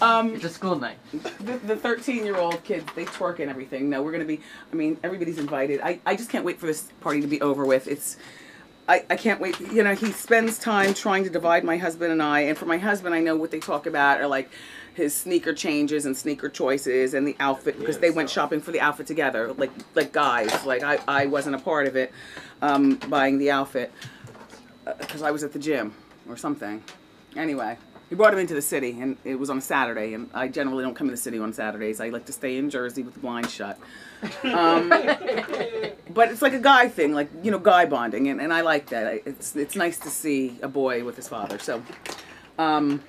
Speaker 1: Uh, um,
Speaker 2: It's a school night.
Speaker 1: the, the 13 year old kids they twerk and everything no we're gonna be i mean everybody's invited I, I just can't wait for this party to be over with it's I, I can't wait you know he spends time trying to divide my husband and i and for my husband i know what they talk about are like his sneaker changes and sneaker choices and the outfit because they went shopping for the outfit together, like like guys. Like I, I wasn't a part of it, um, buying the outfit because I was at the gym or something. Anyway, he brought him into the city, and it was on a Saturday. And I generally don't come in the city on Saturdays. I like to stay in Jersey with the blinds shut. Um, but it's like a guy thing, like you know, guy bonding, and, and I like that. I- It's it's nice to see a boy with his father. So, um,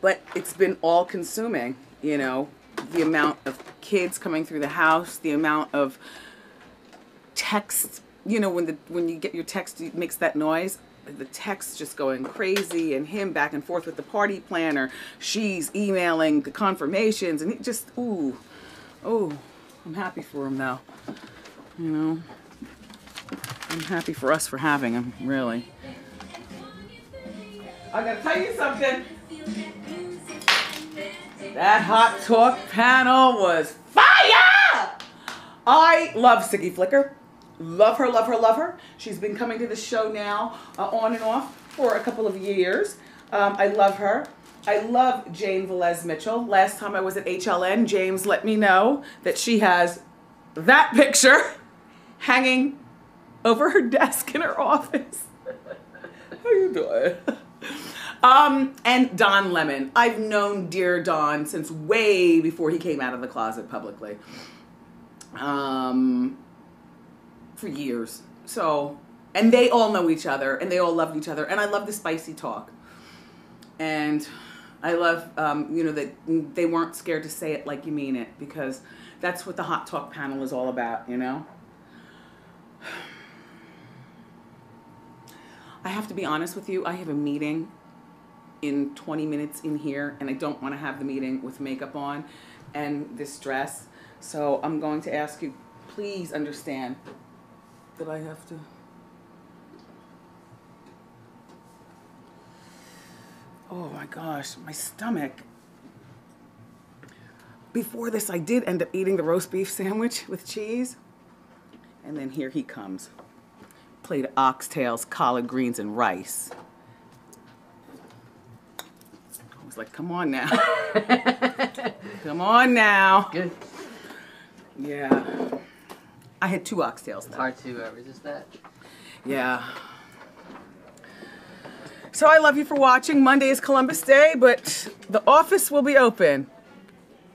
Speaker 1: but it's been all consuming. You know, the amount of kids coming through the house, the amount of text. You know, when the when you get your text, it makes that noise. The text just going crazy, and him back and forth with the party planner. She's emailing the confirmations, and it just ooh, oh, I'm happy for him though. You know, I'm happy for us for having him. Really. I gotta tell you something. That hot talk panel was fire! I love Siggy Flicker. Love her, love her, love her. She's been coming to the show now, uh, on and off, for a couple of years. Um, I love her. I love Jane Velez Mitchell. Last time I was at HLN, James let me know that she has that picture hanging over her desk in her office. How you doing? Um, and Don Lemon. I've known dear Don since way before he came out of the closet publicly. Um, for years. So, and they all know each other and they all love each other. And I love the spicy talk. And I love, um, you know, that they weren't scared to say it like you mean it because that's what the hot talk panel is all about, you know? I have to be honest with you. I have a meeting in 20 minutes in here, and I don't want to have the meeting with makeup on and this dress. So I'm going to ask you, please understand that I have to. Oh my gosh, my stomach. Before this, I did end up eating the roast beef sandwich with cheese. And then here he comes. Plate of oxtails, collard greens, and rice. I was like, come on now. come on now.
Speaker 2: Good.
Speaker 1: Yeah. I had two oxtails.
Speaker 2: It's hard to uh, resist that.
Speaker 1: Yeah. So I love you for watching. Monday is Columbus Day, but the office will be open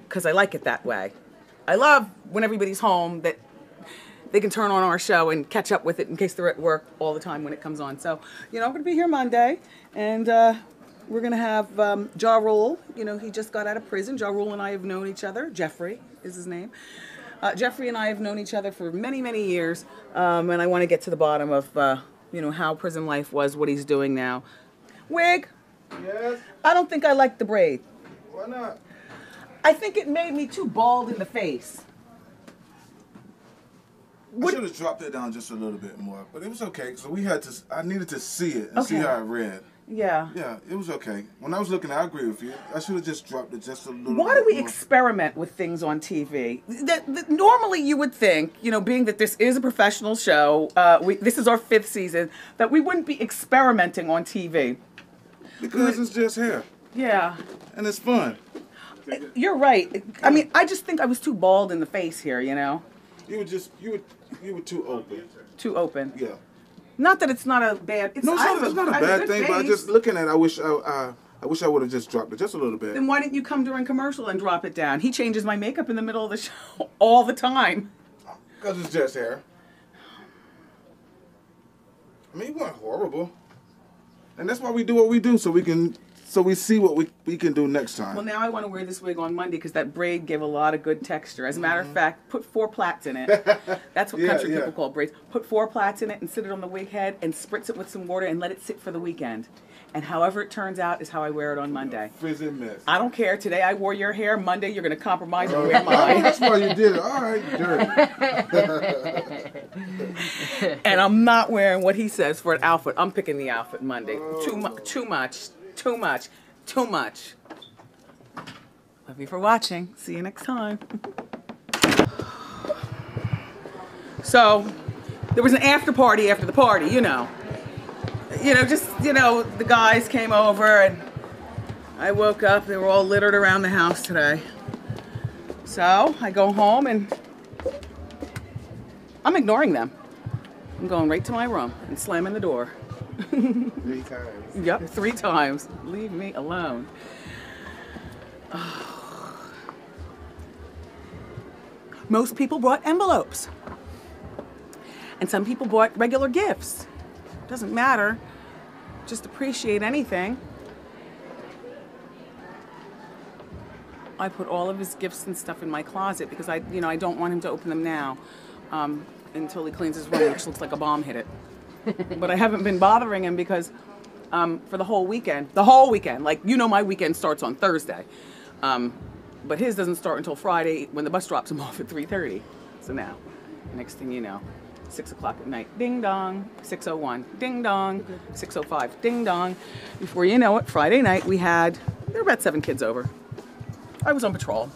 Speaker 1: because I like it that way. I love when everybody's home that they can turn on our show and catch up with it in case they're at work all the time when it comes on. So, you know, I'm going to be here Monday and uh, we're going to have um, Ja Rule. You know, he just got out of prison. Ja Rule and I have known each other. Jeffrey is his name. Uh, Jeffrey and I have known each other for many, many years, um, and I want to get to the bottom of, uh, you know, how prison life was, what he's doing now. Wig,
Speaker 12: Yes?
Speaker 1: I don't think I like the braid.
Speaker 12: Why not?
Speaker 1: I think it made me too bald in the face.
Speaker 12: I should have dropped it down just a little bit more, but it was okay. So we had to. I needed to see it and see how it read.
Speaker 1: Yeah.
Speaker 12: Yeah, it was okay. When I was looking, I agree with you. I should have just dropped it just a little.
Speaker 1: Why do we
Speaker 12: more.
Speaker 1: experiment with things on TV? That, that normally you would think, you know, being that this is a professional show, uh, we, this is our fifth season, that we wouldn't be experimenting on TV.
Speaker 12: Because it's just here.
Speaker 1: Yeah.
Speaker 12: And it's fun.
Speaker 1: You're right. I mean, I just think I was too bald in the face here, you know?
Speaker 12: You were just you were you were too open.
Speaker 1: Too open.
Speaker 12: Yeah.
Speaker 1: Not that it's not a bad. It's,
Speaker 12: no, it's not, it's not a bad thing, but I just looking at it, I wish I I, I wish I would have just dropped it just a little bit.
Speaker 1: Then why didn't you come during commercial and drop it down? He changes my makeup in the middle of the show all the time.
Speaker 12: Because it's just hair. I mean, it wasn't horrible. And that's why we do what we do, so we can, so we see what we, we can do next time.
Speaker 1: Well, now I want to wear this wig on Monday because that braid gave a lot of good texture. As a matter of fact, put four plaits in it. That's what
Speaker 12: Mm-hmm. Yeah,
Speaker 1: country
Speaker 12: yeah.
Speaker 1: people call braids. Put four plaits in it and sit it on the wig head and spritz it with some water and let it sit for the weekend. And however it turns out is how I wear it on Monday.
Speaker 12: Frizz and mess.
Speaker 1: I don't care. Today I wore your hair. Monday you're going to compromise and wear
Speaker 12: Oh,
Speaker 1: mine.
Speaker 12: that's why you did it. All right, dirty.
Speaker 1: and I'm not wearing what he says for an outfit. I'm picking the outfit Monday. Too much. Too much. Too much. Too much. Love you for watching. See you next time. so, there was an after party after the party, you know. You know, just, you know, the guys came over and I woke up, they were all littered around the house today. So I go home and I'm ignoring them. I'm going right to my room and slamming the door.
Speaker 6: Three times.
Speaker 1: Yep, three times. Leave me alone. Most people brought envelopes. And some people brought regular gifts. Doesn't matter. Just appreciate anything. I put all of his gifts and stuff in my closet because I, you know, I don't want him to open them now um, until he cleans his room, which looks like a bomb hit it. but I haven't been bothering him because um, for the whole weekend, the whole weekend, like you know, my weekend starts on Thursday, um, but his doesn't start until Friday when the bus drops him off at 3:30. So now, next thing you know, six o'clock at night, ding dong, 6:01, ding dong, 6:05, ding dong. Before you know it, Friday night we had there were about seven kids over. I was on patrol.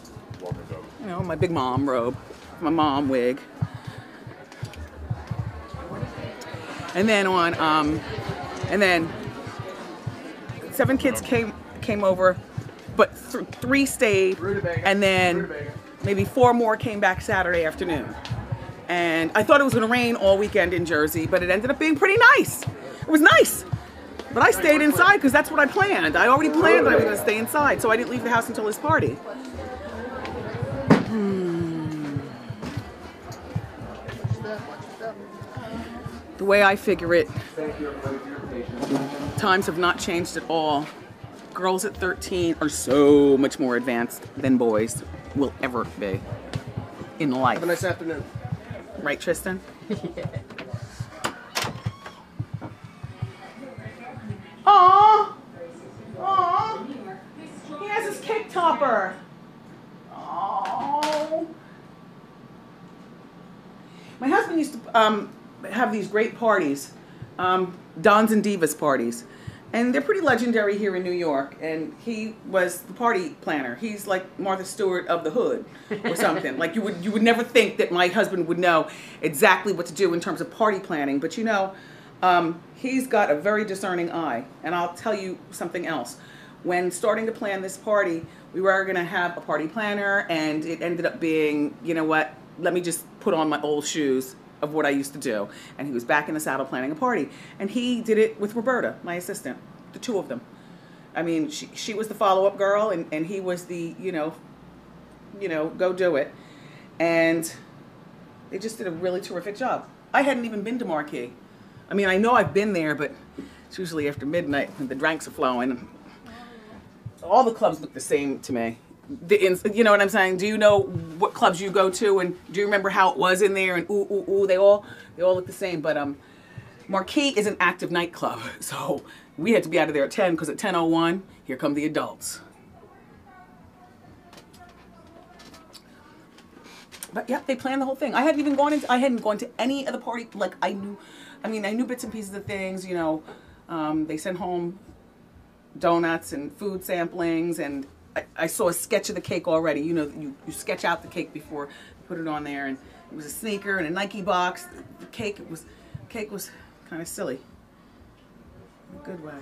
Speaker 1: You know, my big mom robe, my mom wig. And then on, um, and then seven kids came came over, but th- three stayed, and then maybe four more came back Saturday afternoon. And I thought it was going to rain all weekend in Jersey, but it ended up being pretty nice. It was nice. But I stayed inside because that's what I planned. I already planned that I was going to stay inside, so I didn't leave the house until this party. Hmm. The way I figure it, times have not changed at all. Girls at 13 are so much more advanced than boys will ever be in life.
Speaker 8: Have a nice afternoon.
Speaker 1: Right, Tristan? yeah. Aww! Aww! He has his cake topper. Oh. My husband used to um, have these great parties, um, Dons and Divas parties. And they're pretty legendary here in New York. And he was the party planner. He's like Martha Stewart of the hood or something. like you would you would never think that my husband would know exactly what to do in terms of party planning. But you know, um, he's got a very discerning eye. And I'll tell you something else. When starting to plan this party, we were going to have a party planner, and it ended up being, you know what, let me just put on my old shoes of what I used to do. And he was back in the saddle planning a party. And he did it with Roberta, my assistant, the two of them. I mean, she, she was the follow up girl, and, and he was the, you know, you know, go do it. And they just did a really terrific job. I hadn't even been to Marquee. I mean, I know I've been there, but it's usually after midnight when the drinks are flowing. All the clubs look the same to me. The ins- you know what I'm saying? Do you know what clubs you go to, and do you remember how it was in there? And ooh, ooh, ooh, they all they all look the same. But um, Marquee is an active nightclub, so we had to be out of there at 10 because at 10:01, here come the adults. But yep, they planned the whole thing. I hadn't even gone into, I hadn't gone to any of the party. Like I knew, I mean, I knew bits and pieces of things. You know, um, they sent home donuts and food samplings, and I, I saw a sketch of the cake already. You know, you, you sketch out the cake before you put it on there, and it was a sneaker and a Nike box. The cake it was, cake was kind of silly. In a good way.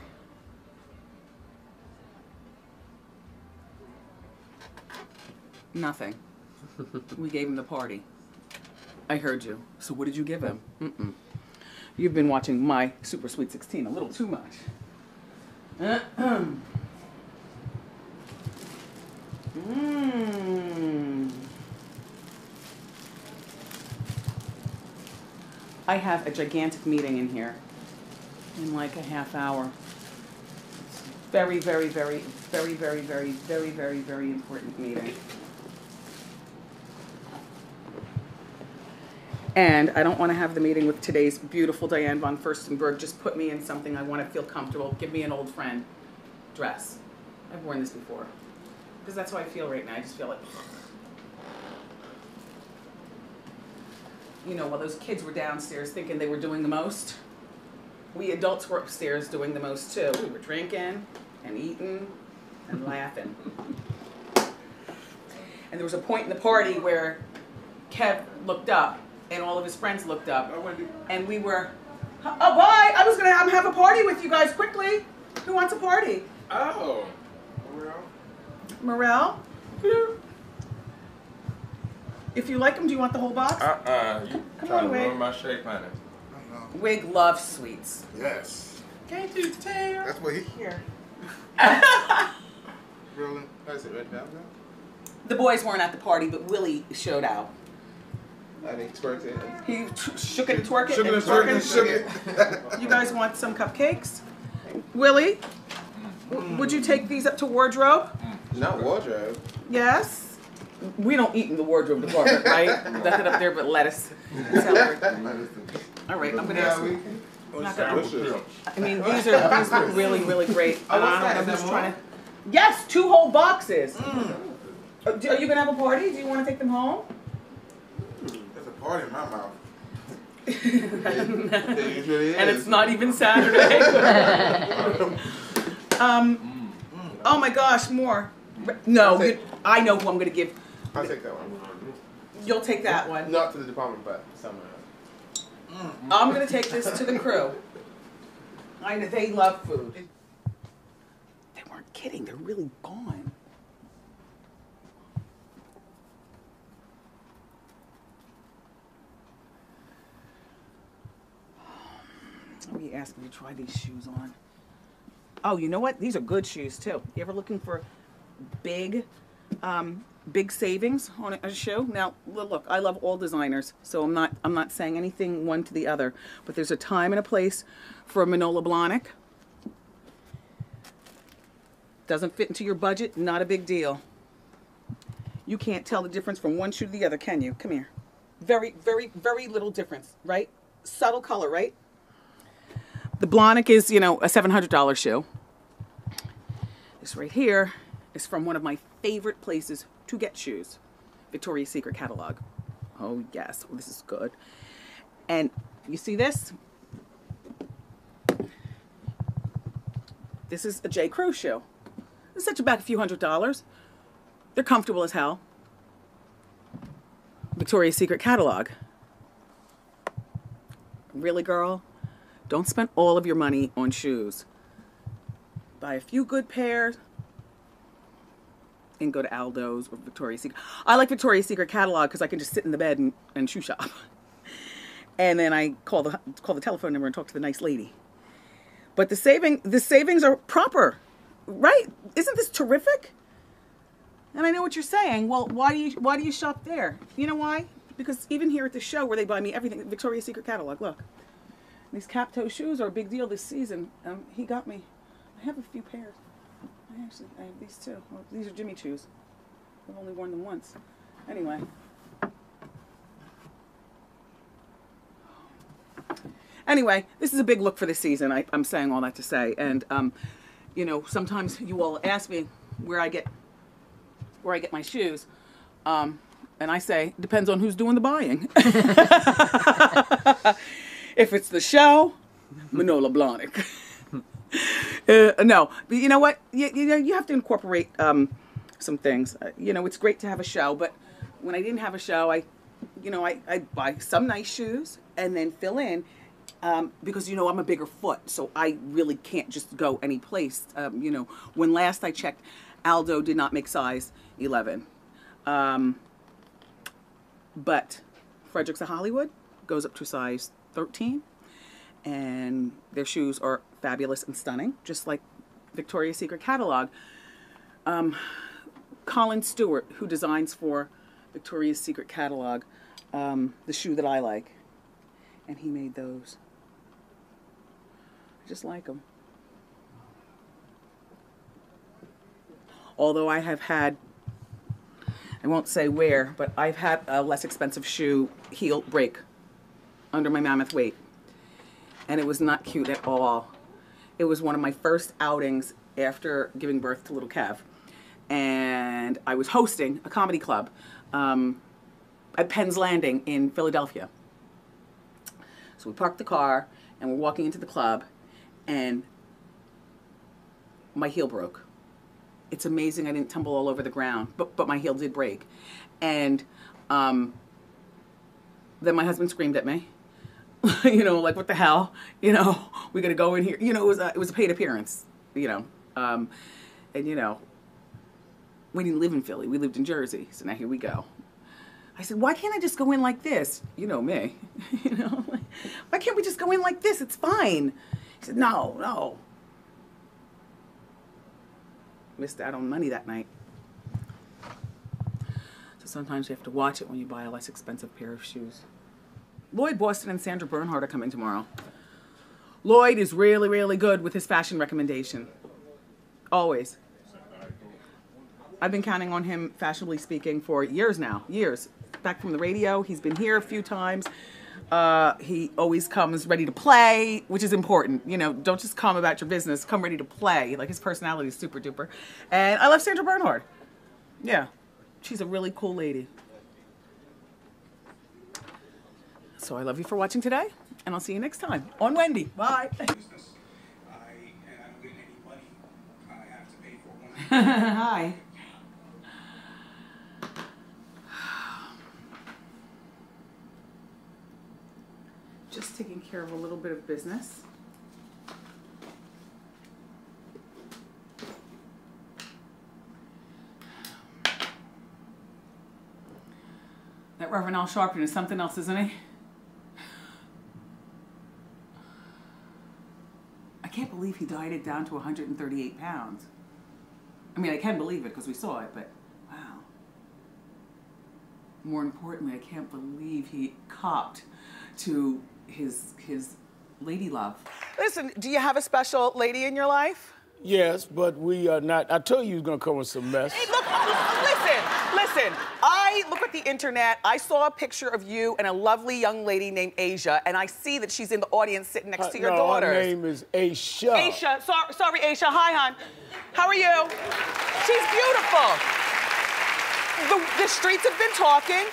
Speaker 1: Nothing. we gave him the party. I heard you. So what did you give him? Mm-mm. You've been watching my Super Sweet 16 a little too much. Mm. I have a gigantic meeting in here in like a half hour. It's very, very, very, very, very, very, very, very, very important meeting. And I don't want to have the meeting with today's beautiful Diane von Furstenberg. Just put me in something I want to feel comfortable. Give me an old friend dress. I've worn this before. Because that's how I feel right now. I just feel like. You know, while those kids were downstairs thinking they were doing the most, we adults were upstairs doing the most too. We were drinking and eating and laughing. And there was a point in the party where Kev looked up and all of his friends looked up. And we were, oh, bye! I was going to have, have a party with you guys quickly. Who wants a party?
Speaker 4: Oh.
Speaker 1: Morel. If you like them, do you want the whole box?
Speaker 4: Uh-uh. You
Speaker 1: Come
Speaker 4: trying
Speaker 1: on,
Speaker 4: to
Speaker 1: Wig.
Speaker 4: ruin my shape, honey.
Speaker 1: Wig loves sweets.
Speaker 12: Yes.
Speaker 1: Can't you tell?
Speaker 12: That's what he.
Speaker 1: Here.
Speaker 12: Really? That's it, red velvet?
Speaker 1: The boys weren't at the party, but Willie showed out.
Speaker 6: I think twerked it.
Speaker 1: He t- shook it and twerk it.
Speaker 12: Shook it and twerk it, shook it.
Speaker 1: You guys want some cupcakes? Willie, w- would you take these up to wardrobe? Mm.
Speaker 6: Not wardrobe.
Speaker 1: Yes. We don't eat in the wardrobe department, right? Nothing up there but lettuce. All right, I'm gonna ask. Not gonna- I mean, these are these look really, really great.
Speaker 6: Oh, what's
Speaker 1: I
Speaker 6: that?
Speaker 1: don't know
Speaker 6: Is
Speaker 1: who's
Speaker 6: that
Speaker 1: trying to. Yes, two whole boxes. Uh, do- Are you gonna have a party? Do you want to take them home?
Speaker 12: There's a party in my mouth.
Speaker 1: and it's not even Saturday. um, oh my gosh, more. No, you- I know who I'm gonna give.
Speaker 6: I'll take that one.
Speaker 1: You'll take that one.
Speaker 6: Not to the department, but somewhere else. Mm.
Speaker 1: I'm gonna take this to the crew. I know they love food. They weren't kidding. They're really gone. Let me ask you to try these shoes on. Oh, you know what? These are good shoes too. You ever looking for big, um, big savings on a, shoe? Now, look, I love all designers, so I'm not I'm not saying anything one to the other, but there's a time and a place for a Manolo Blahnik. Doesn't fit into your budget, not a big deal. You can't tell the difference from one shoe to the other, can you? Come here. Very, very, very little difference, right? Subtle color, right? The Blahnik is, you know, a $700 shoe. This right here is from one of my favorite places to get shoes, Victoria's Secret catalog. Oh yes, oh, this is good. And you see this? This is a J. Crew shoe. Set you back a few hundred dollars. They're comfortable as hell. Victoria's Secret catalog. Really, girl? Don't spend all of your money on shoes. Buy a few good pairs and go to Aldo's or Victoria's Secret. I like Victoria's Secret catalog because I can just sit in the bed and, and shoe shop. And then I call the call the telephone number and talk to the nice lady. But the saving the savings are proper, right? Isn't this terrific? And I know what you're saying. Well, why do you why do you shop there? You know why? Because even here at the show where they buy me everything, Victoria's Secret catalog. Look, these cap toe shoes are a big deal this season. Um, he got me. I have a few pairs. I actually I have these too. Well, these are Jimmy shoes. I've only worn them once. Anyway. Anyway, this is a big look for the season. I, I'm saying all that to say, and um, you know, sometimes you all ask me where I get where I get my shoes, um, and I say depends on who's doing the buying. if it's the show, Manolo Blahnik. uh, no, but you know what? You, you know you have to incorporate um, some things. Uh, you know, it's great to have a show, but when I didn't have a show, I, you know, I I buy some nice shoes and then fill in. Um, because you know I'm a bigger foot, so I really can't just go any place. Um, you know, when last I checked, Aldo did not make size 11, um, but Fredericks of Hollywood goes up to size 13, and their shoes are fabulous and stunning, just like Victoria's Secret catalog. Um, Colin Stuart, who designs for Victoria's Secret catalog, um, the shoe that I like, and he made those. I just like them. Although I have had, I won't say where, but I've had a less expensive shoe heel break under my mammoth weight. And it was not cute at all. It was one of my first outings after giving birth to little Kev. And I was hosting a comedy club um, at Penn's Landing in Philadelphia. So we parked the car and we're walking into the club and my heel broke. It's amazing I didn't tumble all over the ground, but but my heel did break. And um, then my husband screamed at me. you know, like what the hell? You know, we got to go in here. You know, it was a, it was a paid appearance. You know, um, and you know, we didn't live in Philly. We lived in Jersey. So now here we go. I said, why can't I just go in like this? You know me. you know, like, why can't we just go in like this? It's fine. He said, no, no. Missed out on money that night. So sometimes you have to watch it when you buy a less expensive pair of shoes. Lloyd Boston and Sandra Bernhard are coming tomorrow. Lloyd is really, really good with his fashion recommendation. Always. I've been counting on him, fashionably speaking, for years now. Years. Back from the radio, he's been here a few times. Uh, he always comes ready to play, which is important. You know, don't just come about your business, come ready to play. Like his personality is super duper. And I love Sandra Bernhard. Yeah, she's a really cool lady. So I love you for watching today, and I'll see you next time on Wendy. Bye. Hi. Just taking care of a little bit of business. That Reverend Al Sharpton is something else, isn't he? Can't believe he dieted down to 138 pounds. I mean, I can believe it because we saw it, but wow. More importantly, I can't believe he copped to his his lady love. Listen, do you have a special lady in your life?
Speaker 13: Yes, but we are not. I told you you was gonna come with some mess.
Speaker 1: Hey, look, listen, listen. Uh, I look at the internet. I saw a picture of you and a lovely young lady named Asia, and I see that she's in the audience sitting next to your uh,
Speaker 13: no,
Speaker 1: daughters.
Speaker 13: Her name is Aisha.
Speaker 1: Aisha, sorry, sorry, Aisha. Hi, hon. How are you? She's beautiful. The, the streets have been talking,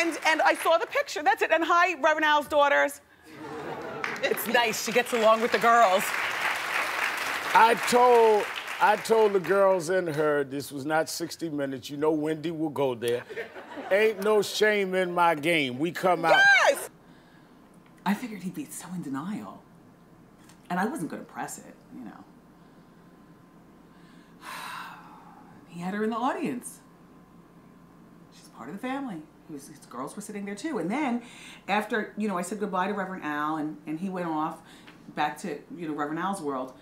Speaker 1: and and I saw the picture. That's it. And hi, Reverend Al's daughters. It's nice. She gets along with the girls.
Speaker 13: I told I told the girls and her this was not 60 minutes. You know Wendy will go there. Ain't no shame in my game. We come out.
Speaker 1: Yes. I figured he'd be so in denial, and I wasn't going to press it, you know. He had her in the audience. She's part of the family. He was, his girls were sitting there too. And then, after you know, I said goodbye to Reverend Al, and, and he went off back to you know Reverend Al's world.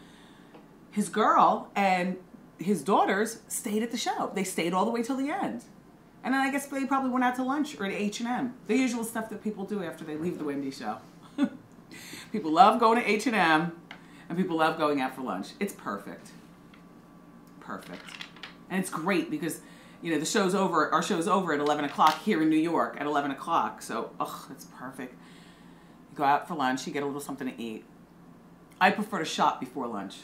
Speaker 1: His girl and his daughters stayed at the show. They stayed all the way till the end. And then I guess they probably went out to lunch or to H and M. The usual stuff that people do after they leave the Wendy show. people love going to H and M, and people love going out for lunch. It's perfect. Perfect. And it's great because, you know, the show's over, our show's over at 11 o'clock here in New York at 11 o'clock. So, ugh, it's perfect. You go out for lunch, you get a little something to eat. I prefer to shop before lunch.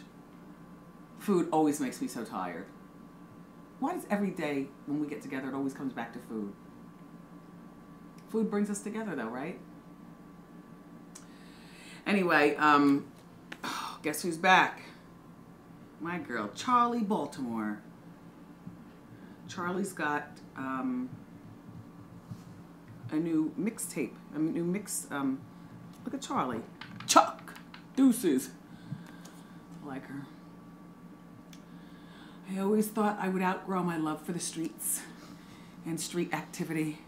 Speaker 1: Food always makes me so tired. Why does every day when we get together it always comes back to food? Food brings us together though, right? Anyway, um, guess who's back? My girl, Charli Baltimore. Charli's got um, a new mixtape, a new mix. Um, look at Charli. Chuck Deuces. I like her. I always thought I would outgrow my love for the streets and street activity.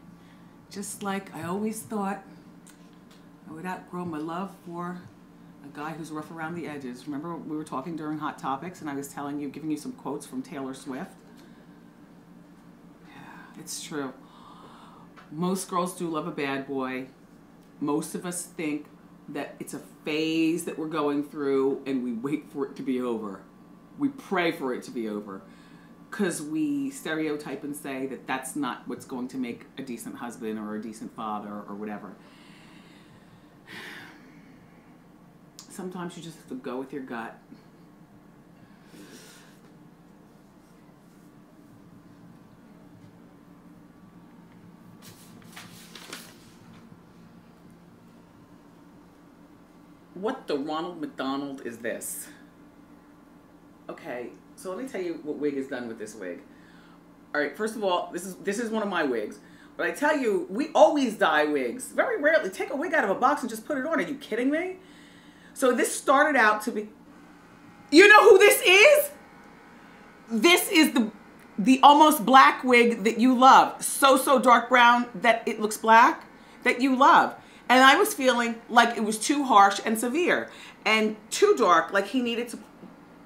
Speaker 1: Just like I always thought I would outgrow my love for a guy who's rough around the edges. Remember we were talking during Hot Topics and I was telling you, giving you some quotes from Taylor Swift? Yeah, it's true. Most girls do love a bad boy. Most of us think that it's a phase that we're going through and we wait for it to be over. We pray for it to be over because we stereotype and say that that's not what's going to make a decent husband or a decent father or whatever. Sometimes you just have to go with your gut. What the Ronald McDonald is this? Okay, so let me tell you what wig is done with this wig. All right, first of all, this is this is one of my wigs. But I tell you, we always dye wigs. Very rarely take a wig out of a box and just put it on. Are you kidding me? So this started out to be. You know who this is? This is the the almost black wig that you love, so so dark brown that it looks black, that you love. And I was feeling like it was too harsh and severe and too dark, like he needed to,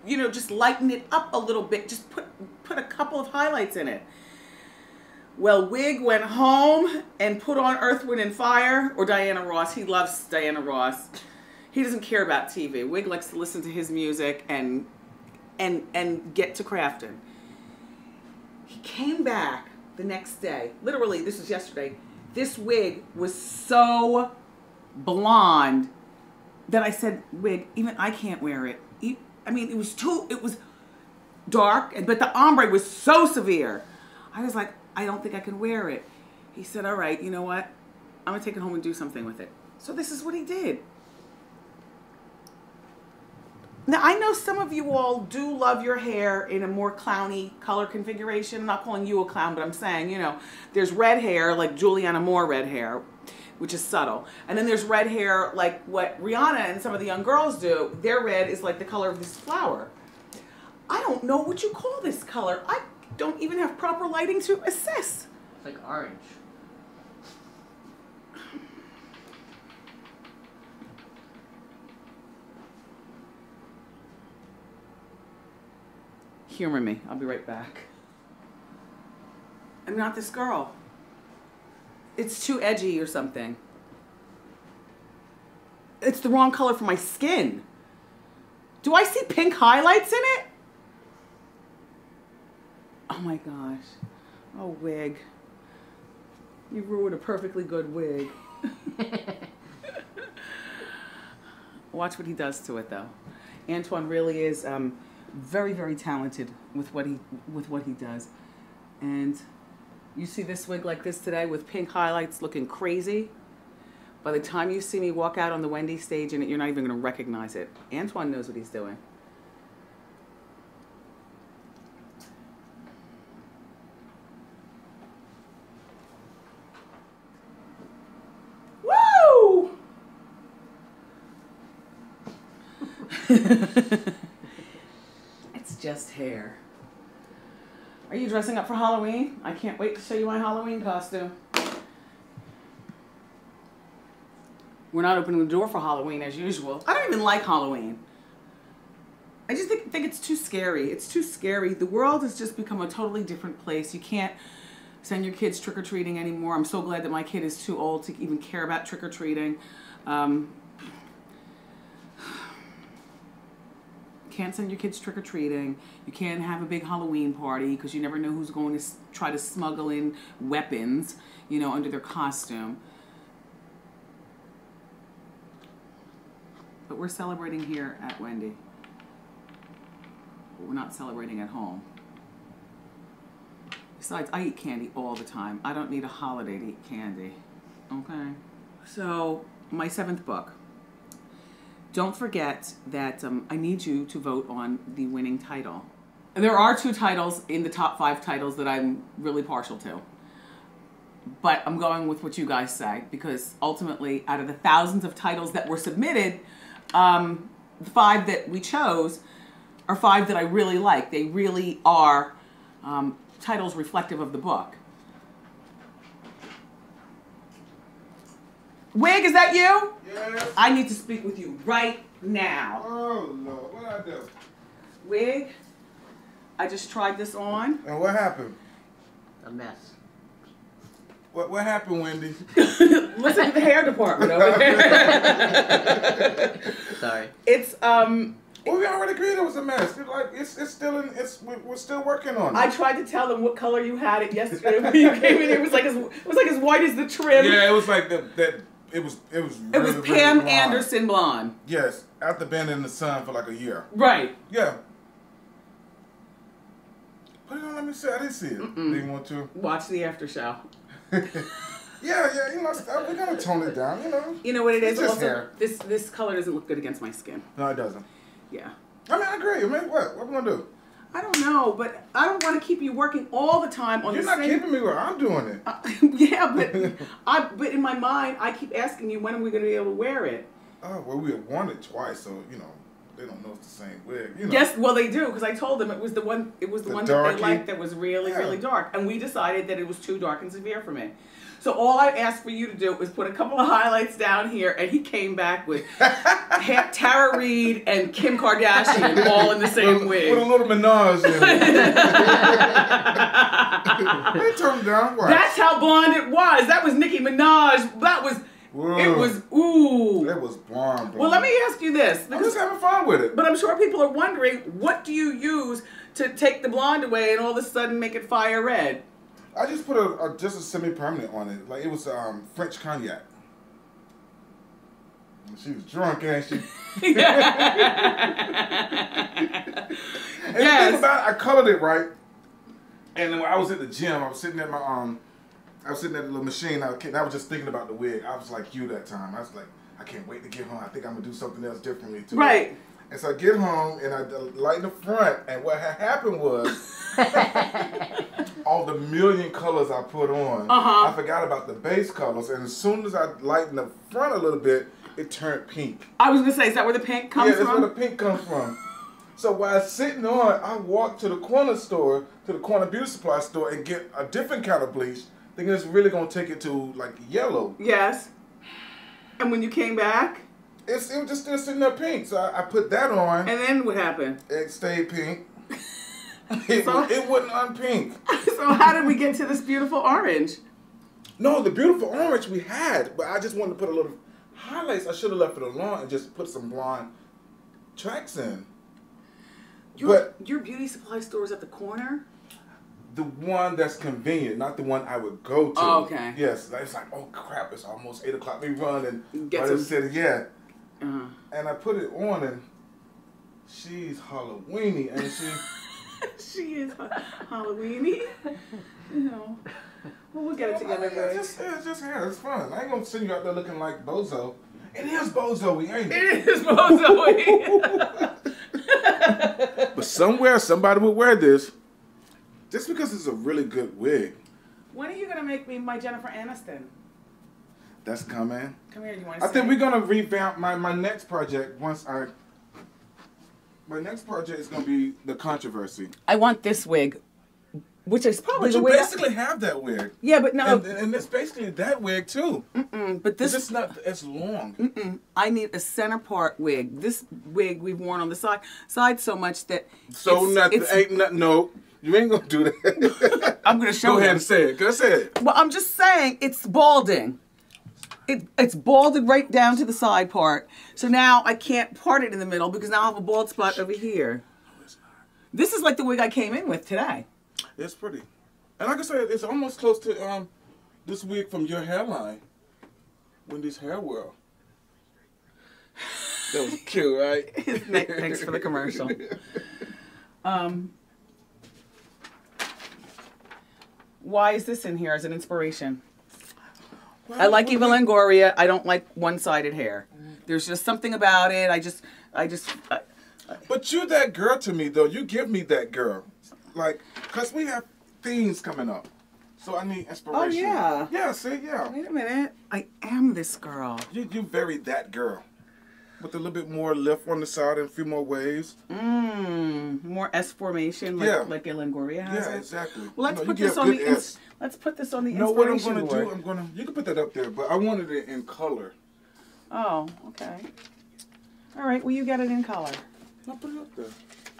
Speaker 1: you know, just lighten it up a little bit, just put put a couple of highlights in it. Well, Wig went home and put on Earth, Wind, and Fire or Diana Ross. He loves Diana Ross. He doesn't care about TV. Wig likes to listen to his music and and and get to crafting. He came back the next day. Literally, this was yesterday. This wig was so blonde that I said, "Wig, even I can't wear it." I mean, it was too. It was dark, and but the ombre was so severe. I was like, I don't think I can wear it. He said, All right, you know what? I'm gonna take it home and do something with it. So this is what he did. Now I know some of you all do love your hair in a more clowny color configuration. I'm not calling you a clown, but I'm saying, you know, there's red hair like Julianne Moore red hair, which is subtle. And then there's red hair like what Rihanna and some of the young girls do. Their red is like the color of this flower. I don't know what you call this color. I don't even have proper lighting to assess.
Speaker 2: It's like orange.
Speaker 1: Humor me. I'll be right back. I'm not this girl. It's too edgy or something. It's the wrong color for my skin. Do I see pink highlights in it? Oh my gosh. Oh, wig. You ruined a perfectly good wig. Watch what he does to it, though. Antoine really is um, very, very talented with what he with what he does. And you see this wig like this today with pink highlights, looking crazy. By the time you see me walk out on the Wendy stage and you're not even going to recognize it. Antoine knows what he's doing. Woo! it's just hair. Are you dressing up for Halloween? I can't wait to show you my Halloween costume. We're not opening the door for Halloween as usual. I don't even like Halloween. I just think, think it's too scary. It's too scary. The world has just become a totally different place. You can't send your kids trick or treating anymore. I'm so glad that my kid is too old to even care about trick or treating. Um, can't send your kids trick or treating. You can't have a big Halloween party because you never know who's going to try to smuggle in weapons, you know, under their costume. But we're celebrating here at Wendy. But we're not celebrating at home. Besides, I eat candy all the time. I don't need a holiday to eat candy. Okay? So, my seventh book. Don't forget that um, I need you to vote on the winning title. There are two titles in the top five titles that I'm really partial to. But I'm going with what you guys say because ultimately, out of the thousands of titles that were submitted, um, the five that we chose are five that I really like. They really are um, titles reflective of the book. Wig, is that you?
Speaker 12: Yes.
Speaker 1: I need to speak with you right now.
Speaker 12: Oh Lord, what I do?
Speaker 1: Wig, I just tried this on.
Speaker 12: And what happened?
Speaker 2: A mess.
Speaker 12: What what happened, Wendy?
Speaker 1: Listen to the hair department over there.
Speaker 2: Sorry.
Speaker 1: It's um.
Speaker 12: Well, we already agreed it was a mess. It's like it's it's still in. It's we- we're still working on it.
Speaker 1: I tried to tell them what color you had it yesterday when you came in. It was like as it was like as white as the trim.
Speaker 12: Yeah, it was like the, that. It was it was.
Speaker 1: It was Pam
Speaker 12: really.
Speaker 1: Anderson blonde.
Speaker 12: Yes, after being in the sun for like a year.
Speaker 1: Right.
Speaker 12: Yeah. Put it on. Let me see. I didn't see it. Do you want to?
Speaker 1: Watch the after show.
Speaker 12: Yeah, yeah. You know, we're gonna tone it down. You know.
Speaker 1: You know what it is?
Speaker 12: It's
Speaker 1: Also,
Speaker 12: hair.
Speaker 1: This this color doesn't look good against my skin.
Speaker 12: No, it doesn't.
Speaker 1: Yeah.
Speaker 12: I mean, I agree. I mean, what? What we gonna do?
Speaker 1: I don't know, but I don't want to keep you working all the time on
Speaker 12: You're
Speaker 1: the
Speaker 12: not keeping me where I'm doing it.
Speaker 1: yeah, but I but in my mind, I keep asking you when are we going to be able to wear it?
Speaker 12: Oh well, we have worn it twice, so you know. they don't know it's the same wig. You know.
Speaker 1: Yes, well they do because I told them it was the one. It was the,
Speaker 12: The
Speaker 1: one that they liked that was really,
Speaker 12: Yeah.
Speaker 1: really dark, and we decided that it was too dark and severe for me. So all I asked for you to do was put a couple of highlights down here, and he came back with Tara Reid and Kim Kardashian all in the same wig.
Speaker 12: With a little menage in it. they turned down. Watch.
Speaker 1: That's how blonde it was. That was Nicki Minaj. That was. It was ooh.
Speaker 12: It was blonde.
Speaker 1: Well, let me ask you this.
Speaker 12: I'm just having fun with it.
Speaker 1: But I'm sure people are wondering, what do you use to take the blonde away and all of a sudden make it fire red?
Speaker 12: I just put a, a just a semi-permanent on it. Like it was um, French cognac. She was drunk, and she. And the thing about it, I colored it right. And then when I was at the gym, I was sitting at my um, I was sitting at the little machine. I, was- I was just thinking about the wig. I was like you that time. I was like, I can't wait to get home. I think I'm gonna do something else differently too.
Speaker 1: Right.
Speaker 12: And so I get home and I light the front, and what had happened was all the million colors I put on,
Speaker 1: Uh-huh.
Speaker 12: I forgot about the base colors, and as soon as I lightened the front a little bit, it turned pink.
Speaker 1: I was gonna say, is that where the pink comes
Speaker 12: yeah, that's
Speaker 1: from?
Speaker 12: where the pink comes from. So while sitting on, I walked to the corner store, to the corner beauty supply store, and get a different kind of bleach, thinking it's really gonna take it to like yellow.
Speaker 1: Yes. And when you came back,
Speaker 12: it's it was just still sitting there pink. So I, I put that on.
Speaker 1: And then what happened?
Speaker 12: It stayed pink. it,
Speaker 1: So-
Speaker 12: it wouldn't unpink.
Speaker 1: so how did we get to this beautiful orange?
Speaker 12: No, the beautiful orange we had, but I just wanted to put a little highlights. I should have left it alone and just put some blonde tracks in.
Speaker 1: Your, your beauty supply store is at the corner?
Speaker 12: The one that's convenient, not the one I would go to.
Speaker 1: Oh, okay.
Speaker 12: Yes, it's like, oh crap, it's almost eight o'clock. We run and
Speaker 1: Get
Speaker 12: right in the city, yeah.
Speaker 1: Uh-huh.
Speaker 12: And I put it on, and she's Halloweeny, and she.
Speaker 1: she is ha- Halloweeny. You know. Well, we'll get it together, babe.
Speaker 12: just, yeah, just yeah, it's fun. I ain't gonna send you out there looking like Bozo. It is Bozo, ain't it?
Speaker 1: It is Bozo.
Speaker 12: But somewhere somebody would wear this, just because it's a really good wig.
Speaker 1: when are you gonna make me my Jennifer Aniston?
Speaker 12: That's coming.
Speaker 1: Come here, you want
Speaker 12: I
Speaker 1: to?
Speaker 12: think we're gonna revamp my my next project once I. My next project is gonna be the controversy.
Speaker 1: I want this wig, which is probably
Speaker 12: But
Speaker 1: the
Speaker 12: you
Speaker 1: wig. I-
Speaker 12: basically have that wig.
Speaker 1: Yeah, but no.
Speaker 12: And, and it's basically that wig too.
Speaker 1: Mm-mm, but this
Speaker 12: is not as long.
Speaker 1: Mm-mm. I need a center part wig. This wig we've worn on the side side so much that
Speaker 12: So
Speaker 1: it's-
Speaker 12: nothing
Speaker 1: it's-
Speaker 12: ain't nothing. No, you ain't gonna do that.
Speaker 1: I'm gonna show
Speaker 12: Go ahead
Speaker 1: him.
Speaker 12: and say it. Go say it.
Speaker 1: Well, I'm just saying it's balding. It, it's balded right down to the side part. So now I can't part it in the middle because now I have a bald spot over here. This is like the wig I came in with today.
Speaker 12: It's pretty. And like I said, it's almost close to um this wig from your hairline. Wendy's Hair World. That was cute, right?
Speaker 1: Thanks for the commercial. Um, why is this in here as an inspiration? I like Eva Longoria. I don't like one-sided hair. There's just something about it. I just, I just. I,
Speaker 12: But you're that girl to me, though. You give me that girl. Like, because we have themes coming up. So I need oh, inspiration.
Speaker 1: oh yeah.
Speaker 12: Yeah, see, yeah.
Speaker 1: Wait a minute. I am this girl.
Speaker 12: You, you very that girl. With a little bit more lift on the side and a few more waves.
Speaker 1: Mmm. More S formation, like
Speaker 12: Yeah.
Speaker 1: like Longoria has.
Speaker 12: Yeah,
Speaker 1: it.
Speaker 12: exactly.
Speaker 1: Well, let's
Speaker 12: No, you
Speaker 1: put this on the.
Speaker 12: Good
Speaker 1: ins-
Speaker 12: S.
Speaker 1: let's put this on the
Speaker 12: No, what I'm gonna
Speaker 1: board.
Speaker 12: do, I'm gonna you can put that up there, but I wanted it in color.
Speaker 1: Oh, okay. All right. Well, you get it in color.
Speaker 12: I'll put it up there.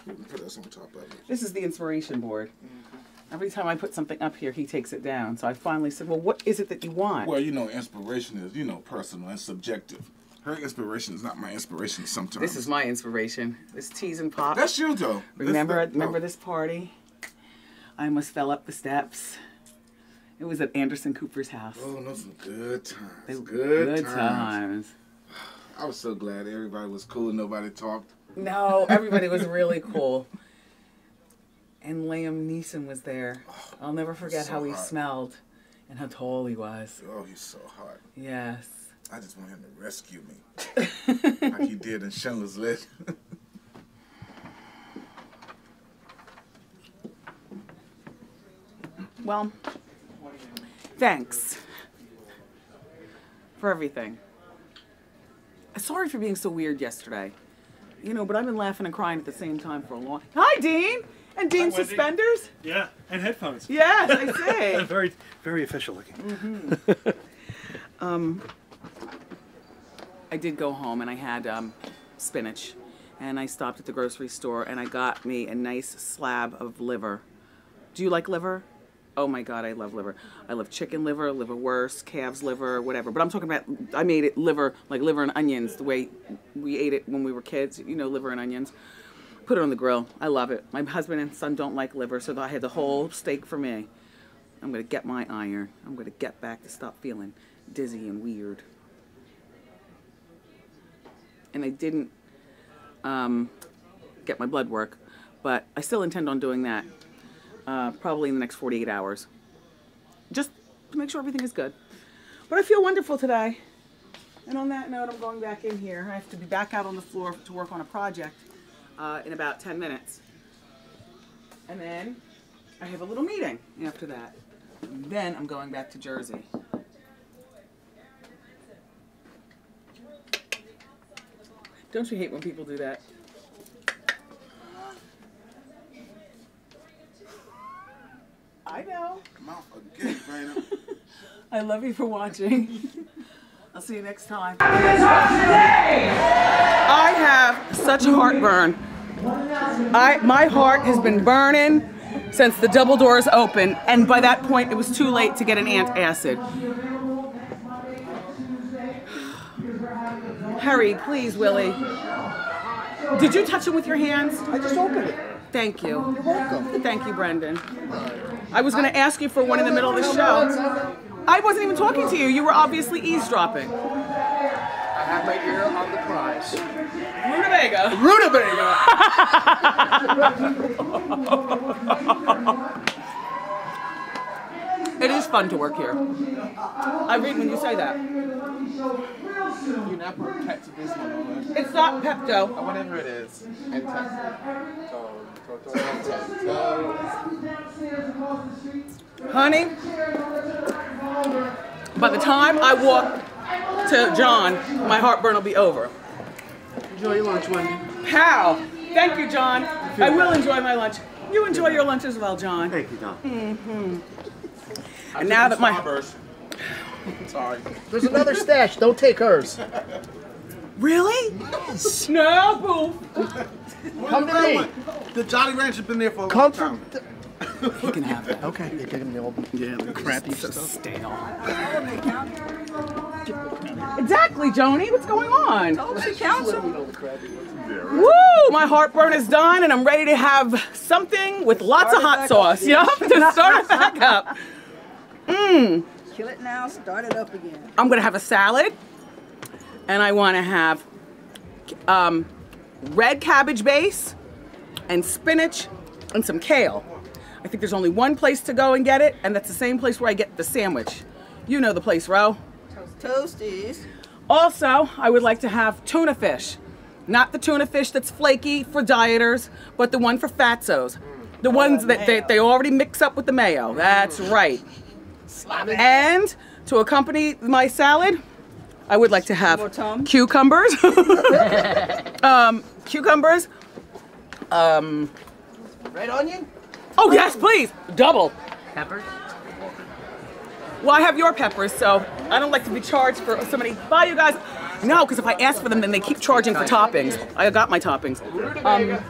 Speaker 12: You can put this on top of it.
Speaker 1: This is the inspiration board.
Speaker 12: Mm-hmm.
Speaker 1: Every time I put something up here, he takes it down. So I finally said, "Well, what is it that you want?"
Speaker 12: Well, you know, inspiration is, you know, personal and subjective. Her inspiration is not my inspiration sometimes.
Speaker 1: This is my inspiration. This teas and pop.
Speaker 12: That's you, though. This-
Speaker 1: Remember,
Speaker 12: that-
Speaker 1: remember
Speaker 12: oh.
Speaker 1: this party? I almost fell up the steps. It was at Anderson Cooper's house.
Speaker 12: Oh, those some good times.
Speaker 1: They were
Speaker 12: good,
Speaker 1: good
Speaker 12: times.
Speaker 1: times.
Speaker 12: I was so glad everybody was cool and nobody talked.
Speaker 1: No, everybody was really cool. And Liam Neeson was there. I'll never forget
Speaker 12: so
Speaker 1: how he
Speaker 12: hot.
Speaker 1: smelled and how tall he was.
Speaker 12: Oh, he's so hot.
Speaker 1: Yes.
Speaker 12: I just want him to rescue me. like he did in Schindler's List.
Speaker 1: Well, thanks for everything. Sorry for being so weird yesterday. You know, but I've been laughing and crying at the same time for a long. Time. Hi, Dean. And Dean
Speaker 10: Wendy.
Speaker 1: suspenders.
Speaker 10: Yeah, and headphones.
Speaker 1: Yes, I see.
Speaker 10: very, very official looking.
Speaker 1: Mm-hmm. um, I did go home and I had um, spinach, and I stopped at the grocery store and I got me a nice slab of liver. Do you like liver? Oh my God, I love liver. I love chicken liver, liverwurst, calves liver, whatever. But I'm talking about, I made it liver, like liver and onions, the way we ate it when we were kids, you know, liver and onions. Put it on the grill. I love it. My husband and son don't like liver, so I had the whole steak for me. I'm gonna get my iron. I'm gonna get back to stop feeling dizzy and weird. And I didn't um, get my blood work, but I still intend on doing that uh, probably in the next 48 hours. Just to make sure everything is good. But I feel wonderful today. And on that note, I'm going back in here. I have to be back out on the floor to work on a project uh, in about 10 minutes. And then I have a little meeting after that. And then I'm going back to Jersey. Don't you hate when people do that? I know. I love you for watching. I'll see you next time. I have such a heartburn. I my heart has been burning since the double doors opened, and by that point it was too late to get an antacid. Hurry, please, Willie. Did you touch him with your hands? I just opened it. Thank you. You're welcome. Thank you, Brendan. I was going to ask you for one in the middle of the show. I wasn't even talking to you. You were obviously eavesdropping.
Speaker 8: I have my ear on the prize.
Speaker 1: Rutabaga. It is fun to work here. I read when you say that.
Speaker 6: You now put Pepto Bismol on it.
Speaker 1: It's not Pepto.
Speaker 6: Whatever it is. And
Speaker 1: Honey, by the time I walk to John, my heartburn will be over.
Speaker 8: Enjoy your lunch, Wendy.
Speaker 1: How? Thank you, John. I will enjoy my lunch. You enjoy your lunch as well, John.
Speaker 8: Thank you, Don.
Speaker 1: hmm And now that my
Speaker 6: Sorry.
Speaker 8: There's another stash. Don't take hers.
Speaker 1: Really? No, boo.
Speaker 8: Come to me.
Speaker 14: The Jolly Rancher has been there for a
Speaker 8: Come
Speaker 14: long
Speaker 8: from.
Speaker 14: time.
Speaker 1: You can have it.
Speaker 8: Okay. You're taking the old, yeah, the crappy
Speaker 1: so
Speaker 8: stuff.
Speaker 1: stale. Exactly, Joni. What's going on?
Speaker 7: Oh, she counts them.
Speaker 1: Woo! My heartburn is done, and I'm ready to have something with lots of hot sauce. Yup, to start it back up. Mmm.
Speaker 7: Kill it now, start it up again.
Speaker 1: I'm gonna have a salad, and I want to have um, red cabbage base, and spinach, and some kale. I think there's only one place to go and get it, and that's the same place where I get the sandwich. You know the place, Ro.
Speaker 7: Toasties.
Speaker 1: Also, I would like to have tuna fish. Not the tuna fish that's flaky for dieters, but the one for fatzos. The ones that they, they already mix up with the mayo. That's right. And to accompany my salad, I would like to have cucumbers. um, cucumbers. Um,
Speaker 8: Red onion?
Speaker 1: oh, yes, please. Double.
Speaker 2: Peppers?
Speaker 1: Well, I have your peppers, so I don't like to be charged for so many. Bye, you guys. No, because if I ask for them, then they keep charging for toppings. I got my toppings. Um,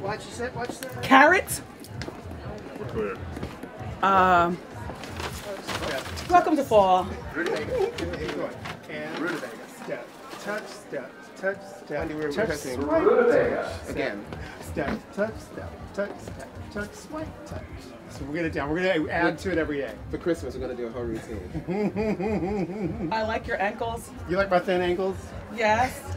Speaker 8: Watch your set. Watch your set.
Speaker 1: carrots. Um, welcome to fall.
Speaker 8: And rutabaga. Step. Touch. Step. Touch. Step.
Speaker 6: We're
Speaker 8: touch.
Speaker 6: rehearsing
Speaker 8: swipe,
Speaker 6: rutabaga
Speaker 8: touch,
Speaker 6: again.
Speaker 8: Step. Touch. Step. Touch. Step. Touch. Swipe. Touch. So we're gonna down. We're gonna add to it every day.
Speaker 6: For Christmas, we're going to do a whole routine.
Speaker 1: I like your ankles.
Speaker 8: You like my thin ankles?
Speaker 1: Yes.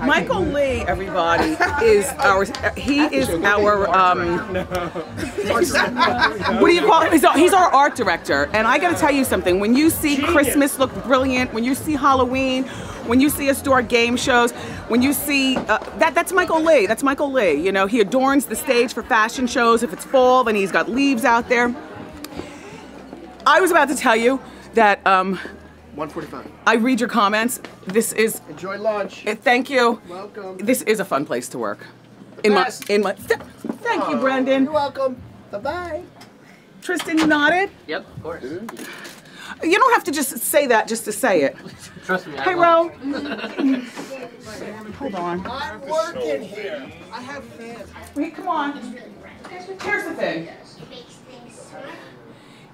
Speaker 1: Michael Lee, everybody, is our. He is our. Um, what do you call him? He's our, he's our art director, and I got to tell you something. When you see Christmas look brilliant, when you see Halloween, when you see us do our game shows, when you see uh, that, that's Michael Lee. That's Michael Lee. You know, he adorns the stage for fashion shows. If it's fall, then he's got leaves out there. I was about to tell you that um,
Speaker 14: 145.
Speaker 1: I read your comments. This is
Speaker 14: Enjoy lunch.
Speaker 1: Uh, thank you.
Speaker 14: Welcome.
Speaker 1: This is a fun place to work. In my in my th- thank you, Brendan.
Speaker 14: You're welcome. Bye bye.
Speaker 1: Tristan, you nodded.
Speaker 2: Yep, of course.
Speaker 1: You don't have to just say that just to say it.
Speaker 2: Trust me. I
Speaker 1: Hey,
Speaker 2: won't.
Speaker 1: Ro. Hold on.
Speaker 14: I'm working here. I have fans.
Speaker 1: Wait, come on. Here's the thing.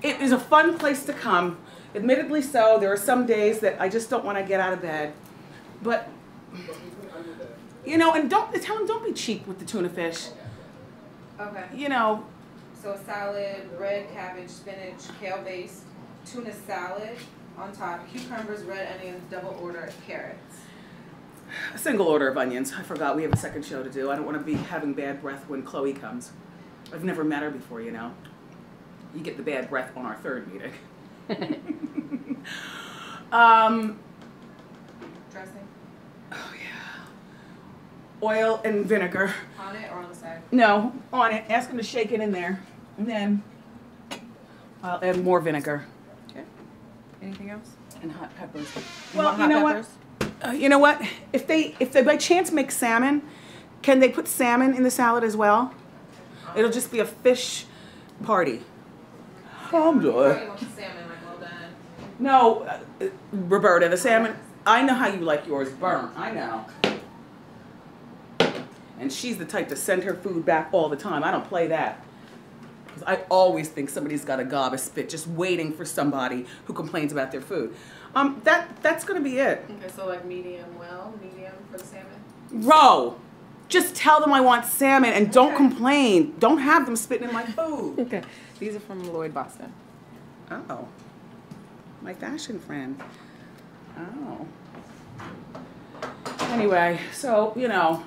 Speaker 1: It is a fun place to come. Admittedly so, there are some days that I just don't want to get out of bed. But you know, and don't tell them don't be cheap with the tuna fish.
Speaker 3: Okay.
Speaker 1: You know,
Speaker 3: So a salad, red cabbage, spinach, kale based, tuna salad on top, cucumbers, red onions, double order carrots.
Speaker 1: a single order of onions. I forgot we have a second show to do. I don't want to be having bad breath when Khloe comes. I've never met her before, you know. You get the bad breath on our third meeting. um,
Speaker 3: Dressing Oh yeah.
Speaker 1: oil and vinegar.
Speaker 3: on it or on the side?
Speaker 1: No, on it. Ask them to shake it in there. And then I'll add more vinegar.
Speaker 3: Okay. Anything else?
Speaker 1: And hot peppers.
Speaker 3: You
Speaker 1: Well, you know
Speaker 3: peppers?
Speaker 1: what? Uh, you know what? If they if they by chance make salmon, can they put salmon in the salad as well? It'll just be a fish party. I'm
Speaker 3: Probably want the salmon like well done.
Speaker 1: No, uh, Roberta, the salmon. I know how you like yours burnt. I know. And she's the type to send her food back all the time. I don't play that. 'Cause I always think somebody's got a gob of spit just waiting for somebody who complains about their food. Um, that that's gonna be it.
Speaker 3: Okay, so like medium well, medium for the salmon.
Speaker 1: Ro, just tell them I want salmon and don't complain. Don't have them spitting in my food.
Speaker 3: Okay. These are from Lloyd Boston.
Speaker 1: Oh, my fashion friend. Oh. Anyway, so, you know,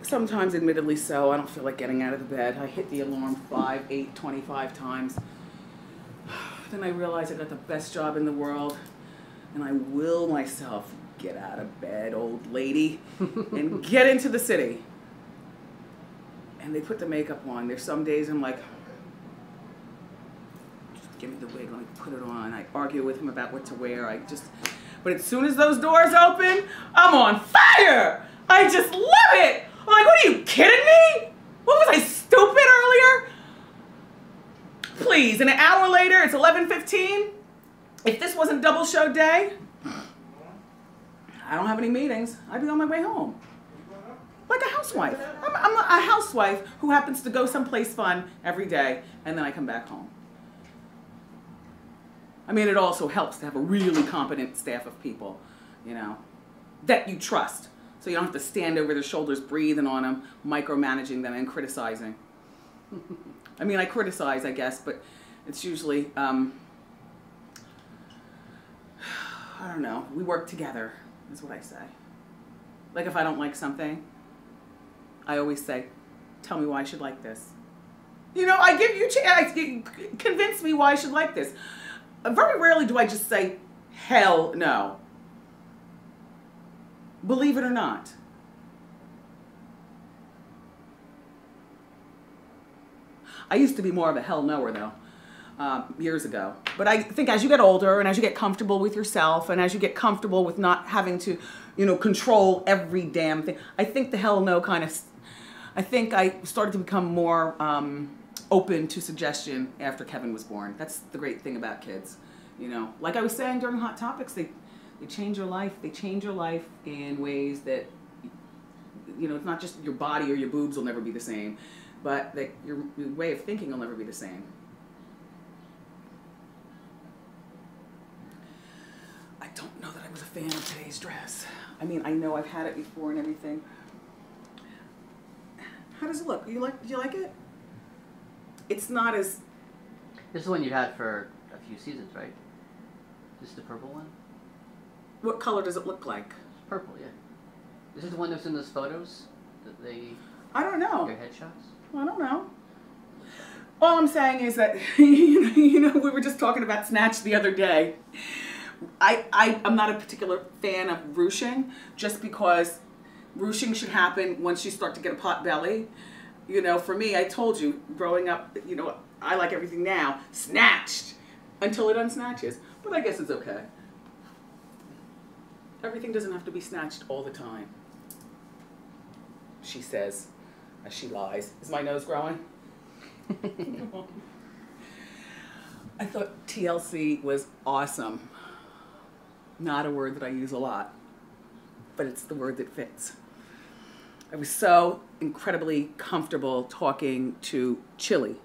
Speaker 1: sometimes, admittedly so, I don't feel like getting out of the bed. I hit the alarm five, eight, 25 times. Then I realize I got the best job in the world, and I will myself get out of bed, old lady, and get into the city. And they put the makeup on. There's some days I'm like, give me the wig, let me put it on. I argue with him about what to wear. I just, but as soon as those doors open, I'm on fire. I just love it. I'm like, what are you kidding me? What was I stupid earlier? Please, and an hour later, it's 11:15. If this wasn't double show day, I don't have any meetings. I'd be on my way home. Like a housewife. I'm, I'm a housewife who happens to go someplace fun every day, and then I come back home. I mean, it also helps to have a really competent staff of people, you know, that you trust. So you don't have to stand over their shoulders, breathing on them, micromanaging them, and criticizing. I mean, I criticize, I guess, but it's usually, um, I don't know, we work together, is what I say. Like if I don't like something, I always say, tell me why I should like this. You know, I give you a chance, convince me why I should like this. Very rarely do I just say, hell no. Believe it or not. I used to be more of a hell knower though, um, years ago. But I think as you get older and as you get comfortable with yourself and as you get comfortable with not having to, you know, control every damn thing, I think the hell no kind of, I think I started to become more um, open to suggestion after Kevin was born. That's the great thing about kids. You know, like I was saying during Hot Topics, they, they change your life. They change your life in ways that, you know, it's not just your body or your boobs will never be the same, but that your, your way of thinking will never be the same. I don't know that I was a fan of today's dress. I mean, I know I've had it before and everything. How does it look? You like? Do you like it? It's not as.
Speaker 2: This is the one you've had for a few seasons, right? This is the purple one?
Speaker 1: What color does it look like?
Speaker 2: It's purple, yeah. This is the one that's in those photos that they.
Speaker 1: I don't know.
Speaker 2: Your headshots?
Speaker 1: I don't know. All I'm saying is that you know, you know we were just talking about snatch the other day. I, I I'm not a particular fan of ruching just because ruching should happen once you start to get a pot belly. You know, for me, I told you growing up, you know, I like everything now snatched until it unsnatches. But I guess it's okay. Everything doesn't have to be snatched all the time. She says, as she lies. Is my nose growing? I thought TLC was awesome. Not a word that I use a lot, but it's the word that fits. I was so incredibly comfortable talking to Chili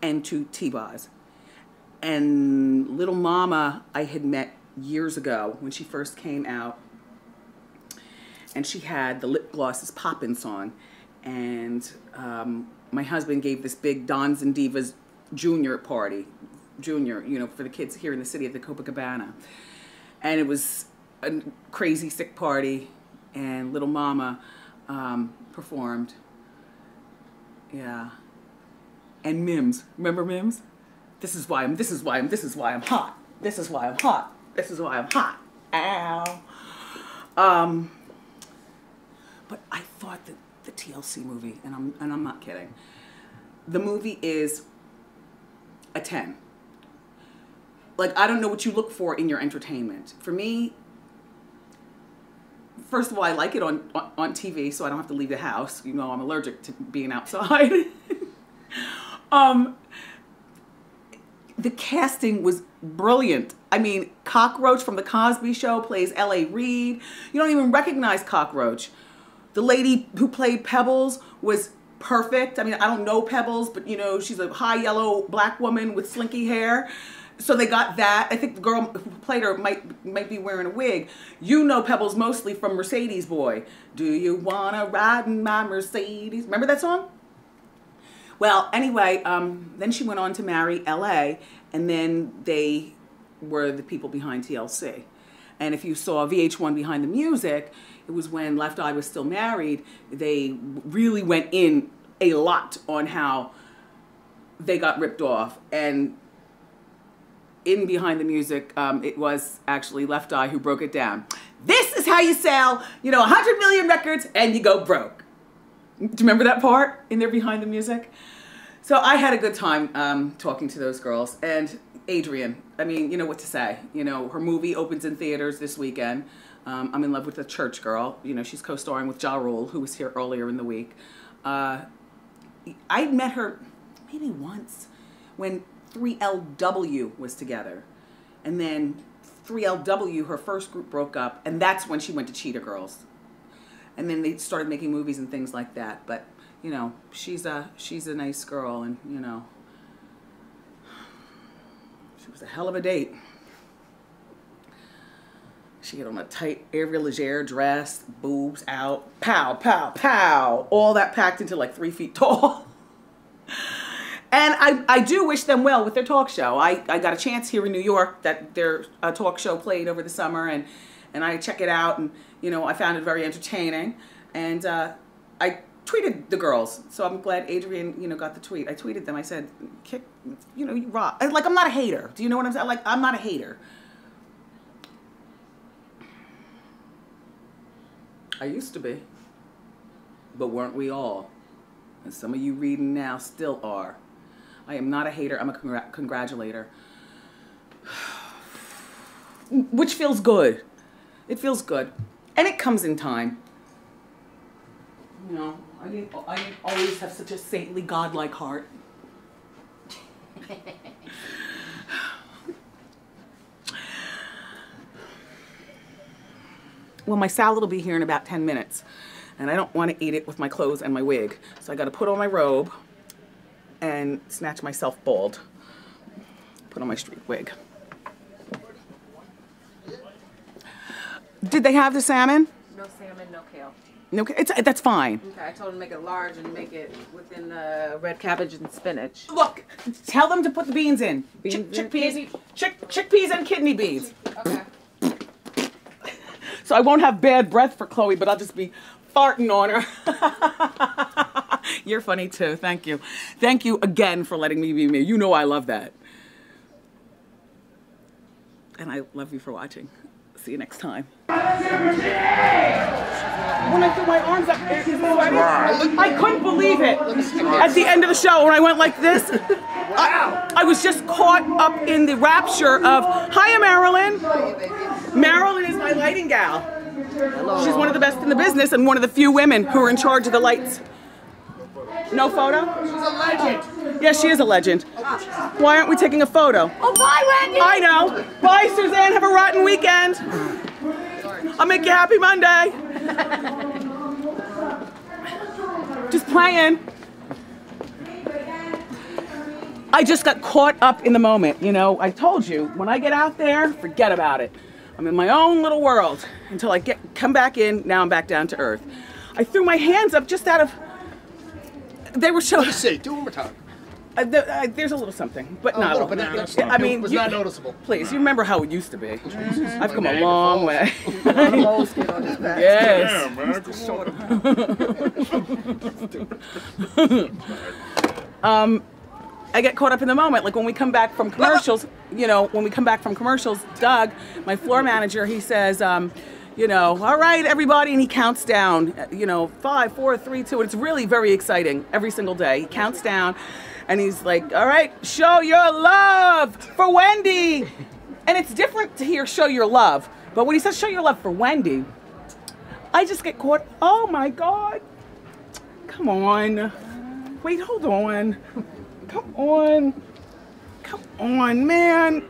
Speaker 1: and to T-Boz. And Little Mama, I had met years ago when she first came out. And she had the lip glosses poppin' song. And um, my husband gave this big Dons and Divas junior party, junior, you know, for the kids here in the city at the Copacabana. And it was a crazy sick party. And Little Mama um, performed. Yeah. And Mims. Remember Mims? This is why I'm, this is why I'm, this is why I'm hot. This is why I'm hot. This is why I'm hot. Ow. Um, but I thought that the TLC movie, and I'm, and I'm not kidding, the movie is a 10. Like, I don't know what you look for in your entertainment. For me, first of all, I like it on, on, TV, so I don't have to leave the house. You know, I'm allergic to being outside. um, the casting was brilliant. I mean, Cockroach from The Cosby Show plays L.A. Reid. You don't even recognize Cockroach. The lady who played Pebbles was perfect. I mean, I don't know Pebbles, but you know, she's a high yellow black woman with slinky hair. So they got that. I think the girl who played her might might be wearing a wig. You know Pebbles mostly from Mercedes Boy. Do you wanna ride in my Mercedes? Remember that song? Well, anyway, um, then she went on to marry L.A. and then they were the people behind TLC. And if you saw VH1 Behind the Music, it was when Left Eye was still married. They really went in a lot on how they got ripped off. And in Behind the Music, um, it was actually Left Eye who broke it down. This is how you sell, you know, 100 million records and you go broke. Do you remember that part in there Behind the Music? So I had a good time um, talking to those girls. And Adrienne, I mean, you know what to say. You know, her movie opens in theaters this weekend. Um, I'm in love with the church girl. You know, she's co-starring with Ja Rule, who was here earlier in the week. Uh, I met her maybe once when 3LW was together. And then 3LW, her first group broke up, and that's when she went to Cheetah Girls. And then they started making movies and things like that. But, you know, she's a she's a nice girl and, you know, she was a hell of a date. She had on a tight Hervé Leger dress, boobs out, pow, pow, pow, all that packed into like three feet tall. And I, I do wish them well with their talk show. I, I got a chance here in New York that their uh, talk show played over the summer and, and I check it out and, you know, I found it very entertaining. And uh, I tweeted the girls. So I'm glad Adrienne, you know, got the tweet. I tweeted them. I said, kick, you know, you rock. Like, I'm not a hater. Do you know what I'm saying? Like, I'm not a hater. I used to be. But weren't we all? And some of you reading now still are. I am not a hater. I'm a congr congratulator. Which feels good. It feels good. And it comes in time. You know, I didn't, I didn't always have such a saintly, godlike heart. well, my salad will be here in about 10 minutes. And I don't want to eat it with my clothes and my wig. So I got to put on my robe and snatch myself bald. Put on my street wig. Did they have the salmon?
Speaker 3: No salmon, no kale.
Speaker 1: No, it's, that's fine.
Speaker 3: Okay, I told him to make it large and make it within the red cabbage and spinach.
Speaker 1: Look, tell them to put the beans in.
Speaker 3: Beans
Speaker 1: Chick,
Speaker 3: in?
Speaker 1: chickpeas, chick, chickpeas and kidney beans.
Speaker 3: Okay.
Speaker 1: So I won't have bad breath for Khloe, but I'll just be farting on her. You're funny too. Thank you. Thank you again for letting me be me. You know I love that. And I love you for watching. See you next time. When I threw my arms up. I couldn't believe it. At the end of the show, when I went like this, I, I was just caught up in the rapture of, Hiya, Marilyn. Marilyn is my my lighting gal. She's one of the best in the business and one of the few women who are in charge of the lights. No photo?
Speaker 14: She's a legend.
Speaker 1: Oh. Yes, she is a legend. Ah. Why aren't we taking a photo?
Speaker 14: Oh, bye, Wendy.
Speaker 1: I know. Bye, Suzanne. Have a rotten weekend. I'll make you happy Monday. Just playing. I just got caught up in the moment. You know, I told you, when I get out there, forget about it. I'm in my own little world until I get come back in. Now I'm back down to earth. I threw my hands up just out of. They were showing.
Speaker 14: Say, do it one more time.
Speaker 1: Uh, th- uh, there's a little something, but
Speaker 14: Oh,
Speaker 1: not.
Speaker 14: a little, but not- not-
Speaker 1: I mean,
Speaker 14: it was
Speaker 1: you-
Speaker 14: not noticeable.
Speaker 1: Please, you remember how it used to be. I've come a long way.
Speaker 14: Little old skin on his back.
Speaker 1: Yes.
Speaker 14: Damn, man,
Speaker 1: um, I get caught up in the moment. Like when we come back from commercials, you know, when we come back from commercials, Doug, my floor manager, he says, um, you know, all right, everybody, and he counts down, you know, five, four, three, two, and it's really very exciting every single day. He counts down, and he's like, all right, show your love for Wendy. And it's different to hear show your love, but when he says show your love for Wendy, I just get caught, oh my God, come on. Wait, hold on. Come on. Come on, man.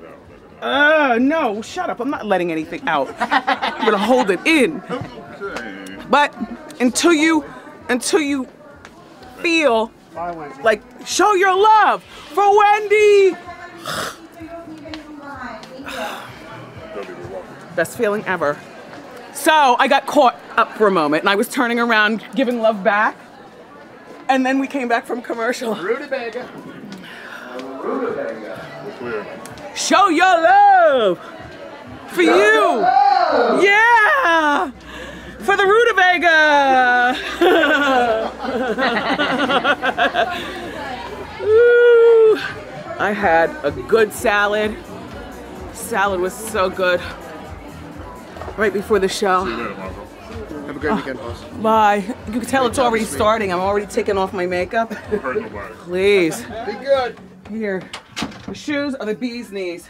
Speaker 1: Uh, no, shut up. I'm not letting anything out. I'm gonna hold it in. But until you, until you feel like show your love for Wendy. Best feeling ever. So I got caught up for a moment, and I was turning around, giving love back, and then we came back from commercial.
Speaker 14: Rutabaga.
Speaker 1: Show your love for you. Yeah. For the rutabaga. Ooh. I had a good salad. Salad was so good. Right before the show.
Speaker 14: Have a great weekend, ah, boss.
Speaker 1: Bye. You can tell it's already starting. I'm already taking off my makeup. Please.
Speaker 14: Be good.
Speaker 1: Here. The shoes are the bee's knees.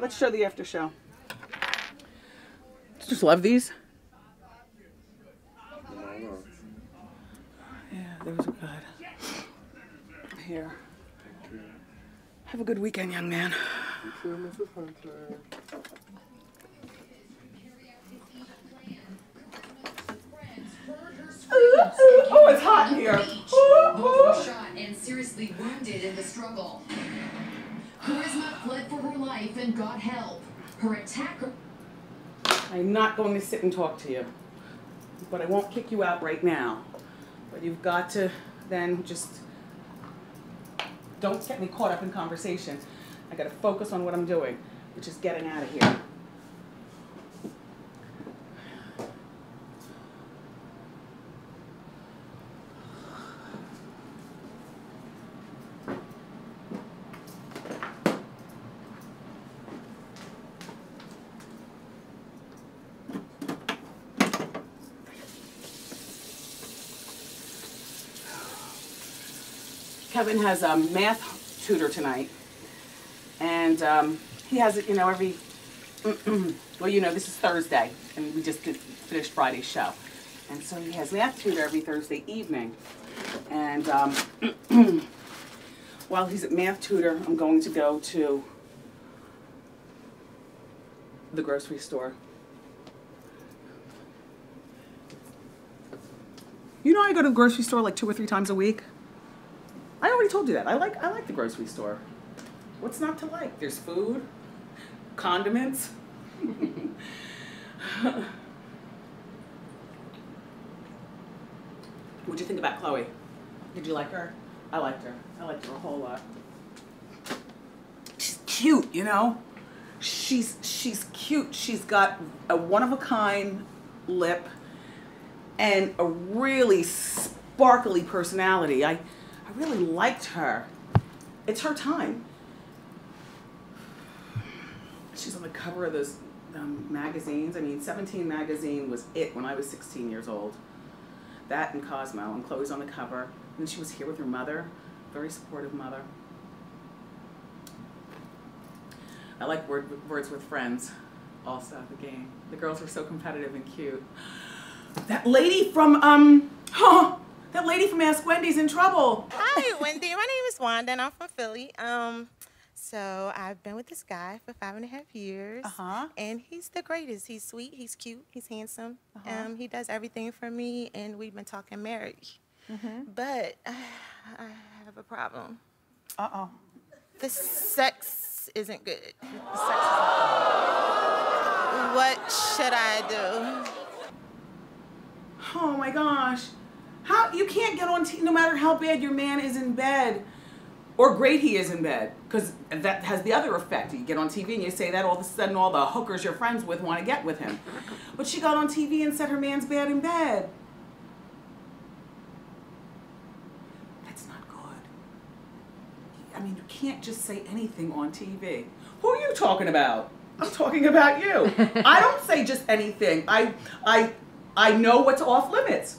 Speaker 1: Let's show the after show. Just love these. Yeah, those are good. Here. Have a good weekend, young man. Oh, it's hot in here.
Speaker 15: Shot and seriously wounded in the struggle. Charisma fled for her life and got help. Her attacker.
Speaker 1: I'm not going to sit and talk to you, but I won't kick you out right now. But you've got to then just don't get me caught up in conversation. I got to focus on what I'm doing, which is getting out of here. Kevin has a math tutor tonight, and um, he has it, you know, every. well, you know, this is Thursday, and we just did, finished Friday's show, and so he has math tutor every Thursday evening, and um, while he's at math tutor, I'm going to go to the grocery store. You know, I go to the grocery store like two or three times a week. I already told you that. I like I like the grocery store. What's not to like? There's food, condiments. What'd you think about Chloe? Did you like her? I liked her. I liked her a whole lot. She's cute, you know? She's she's cute. She's got a one of a kind lip and a really sparkly personality. I I really liked her. It's her time. She's on the cover of those um, magazines. I mean, 17 magazine was it when I was 16 years old. That and Cosmo, and Chloe's on the cover. And she was here with her mother, very supportive mother. I like word, words with friends. also the game. The girls were so competitive and cute. That lady from um, huh, that lady from Ask Wendy's in trouble.
Speaker 16: Hi, Wendy. My name is Wanda, and I'm from Philly. Um, so I've been with this guy for five and a half years.
Speaker 1: Uh-huh.
Speaker 16: And he's the greatest. He's sweet. He's cute. He's handsome.
Speaker 1: Uh-huh.
Speaker 16: Um, he does everything for me, and we've been talking marriage.
Speaker 1: Mm-hmm.
Speaker 16: But uh, I have a problem.
Speaker 1: Uh oh.
Speaker 16: The sex isn't good. The sex isn't good. What should I do?
Speaker 1: Oh my gosh. How you can't get on TV no matter how bad your man is in bed or great he is in bed because that has the other effect. You get on TV and you say that all of a sudden all the hookers you're friends with want to get with him. But she got on TV and said her man's bad in bed. That's not good. I mean, you can't just say anything on TV. Who are you talking about? I'm talking about you. I don't say just anything. I I I know what's off limits.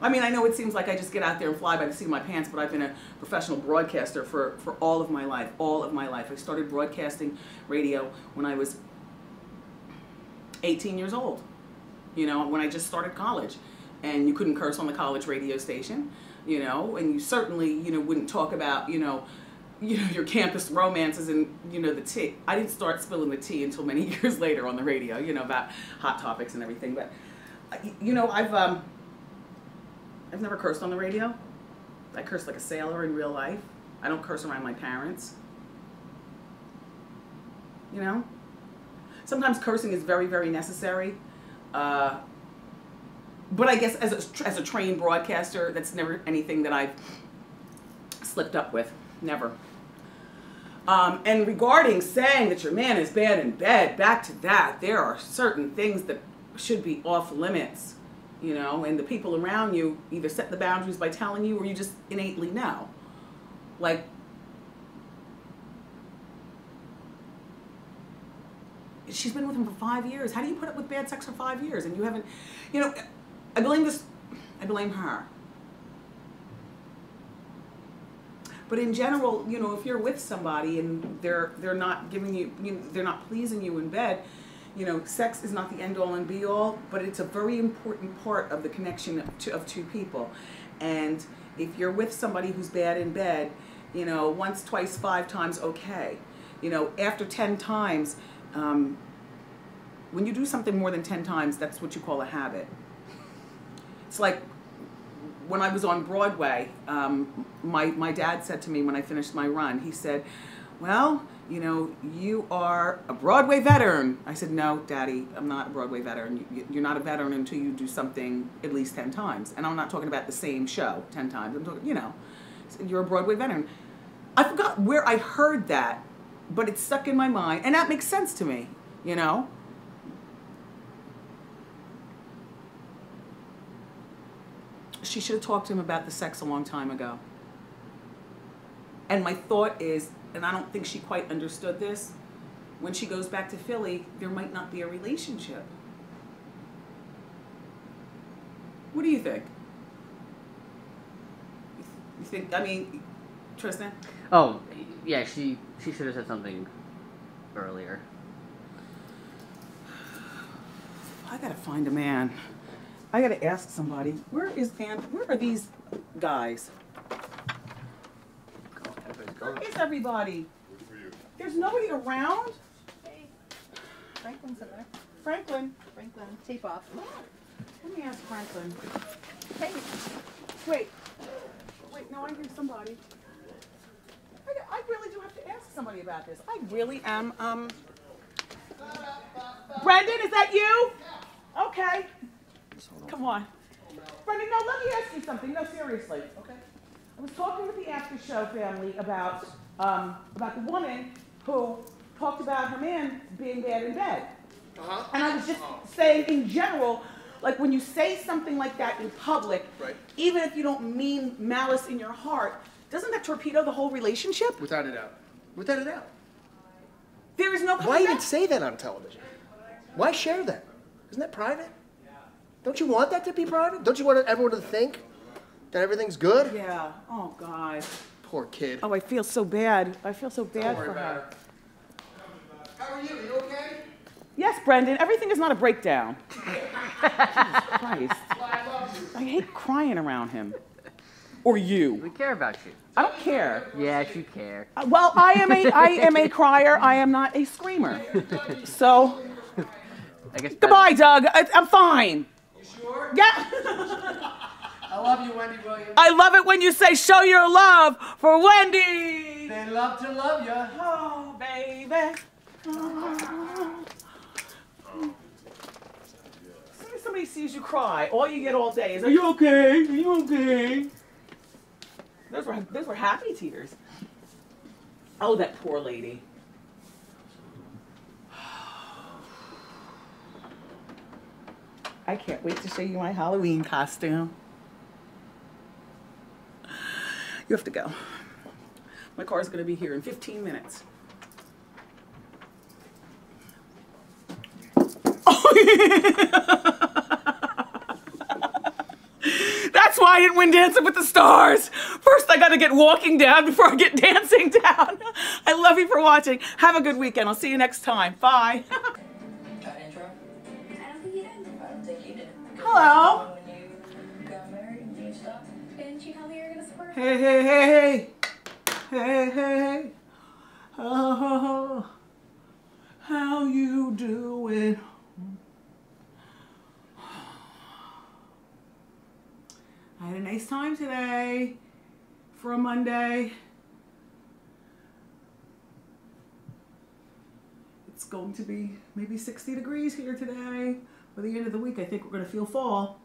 Speaker 1: I mean, I know it seems like I just get out there and fly by the seat of my pants, but I've been a professional broadcaster for, for all of my life, all of my life. I started broadcasting radio when I was 18 years old, you know, when I just started college. And you couldn't curse on the college radio station, you know, and you certainly, you know, wouldn't talk about, you know, you know, your campus romances and, you know, the tea. I didn't start spilling the tea until many years later on the radio, you know, about hot topics and everything. But, uh, you know, I've, um, I've never cursed on the radio. I curse like a sailor in real life. I don't curse around my parents. You know? Sometimes cursing is very, very necessary. Uh, but I guess as a, as a trained broadcaster, that's never anything that I've slipped up with. Never. Um, and regarding saying that your man is bad in bed, back to that, there are certain things that should be off limits, you know, and the people around you either set the boundaries by telling you or you just innately know. Like, she's been with him for five years. How do you put up with bad sex for five years and you haven't, you know, I blame this, I blame her. But in general, you know, if you're with somebody and they're they're not giving you, you know, they're not pleasing you in bed, you know, sex is not the end all and be all, but it's a very important part of the connection of two, of two people. And if you're with somebody who's bad in bed, you know, once, twice, five times, okay. You know, after 10 times, um, when you do something more than 10 times, that's what you call a habit. It's like when I was on Broadway, um, my, my dad said to me when I finished my run, he said, well, you know, you are a Broadway veteran. I said, no, Daddy, I'm not a Broadway veteran. You- You're not a veteran until you do something at least 10 times. And I'm not talking about the same show 10 times. I'm talking, you know, you're a Broadway veteran. I forgot where I heard that, but it stuck in my mind. And that makes sense to me, you know? She should have talked to him about the sex a long time ago. And my thought is, and I don't think she quite understood this, when she goes back to Philly, there might not be a relationship. What do you think? You think, I mean, Tristan?
Speaker 2: Oh, yeah, she she should have said something earlier.
Speaker 1: I gotta find a man. I gotta ask somebody. Where is Van? Where are these guys? Where is everybody? There's nobody around. Hey.
Speaker 7: Franklin's in there.
Speaker 1: Franklin.
Speaker 7: Franklin, tape off.
Speaker 1: Let me ask Franklin. Hey, wait. Wait, no, I hear somebody. I, I really do have to ask somebody about this. I really am, um... Brendan, is that you? Okay. Come on. Brendan, no, let me ask you something. No, seriously. Okay. I was talking with the after show family about um, about the woman who talked about her man being bad in bed.
Speaker 8: Uh-huh.
Speaker 1: And I was just saying in general, like when you say something like that in public,
Speaker 8: Right.
Speaker 1: even if you don't mean malice in your heart, doesn't that torpedo the whole relationship?
Speaker 8: Without a doubt. Without a doubt.
Speaker 1: There is no
Speaker 8: Why even say that on television? Why share that? Isn't that private? Don't you want that to be private? Don't you want everyone to think that everything's good?
Speaker 1: Yeah. Oh God.
Speaker 14: Poor kid.
Speaker 1: Oh, I feel so bad. I feel so bad
Speaker 14: worry
Speaker 1: for
Speaker 14: about
Speaker 1: her.
Speaker 14: How are you? You okay?
Speaker 1: Yes, Brendan, everything is not a breakdown. Jesus Christ. I hate crying around him. Or you.
Speaker 2: We care about you.
Speaker 1: I don't care.
Speaker 2: Yes, you care.
Speaker 1: Uh, Well, I am a I am a crier. I am not a screamer. So
Speaker 2: I guess.
Speaker 1: goodbye, Doug. I, I'm fine.
Speaker 14: You sure?
Speaker 1: Yeah.
Speaker 14: I love you, Wendy Williams.
Speaker 1: I love it when you say show your love for Wendy.
Speaker 14: They love to love you.
Speaker 1: Oh, baby. As soon as somebody sees you cry, all you get all day is, "Are you okay? Are you okay?" Those were those were happy tears. Oh, that poor lady. I can't wait to show you my Halloween costume. You have to go. My car's gonna be here in 15 minutes. That's why I didn't win Dancing with the Stars. First, I gotta get walking down before I get dancing down. I love you for watching. Have a good weekend. I'll see you next time. Bye. Hello. Hey, hey, hey, hey. Hey, hey. Oh, how you doing? I had a nice time today for a Monday. It's going to be maybe 60 degrees here today. By the end of the week, I think we're going to feel fall.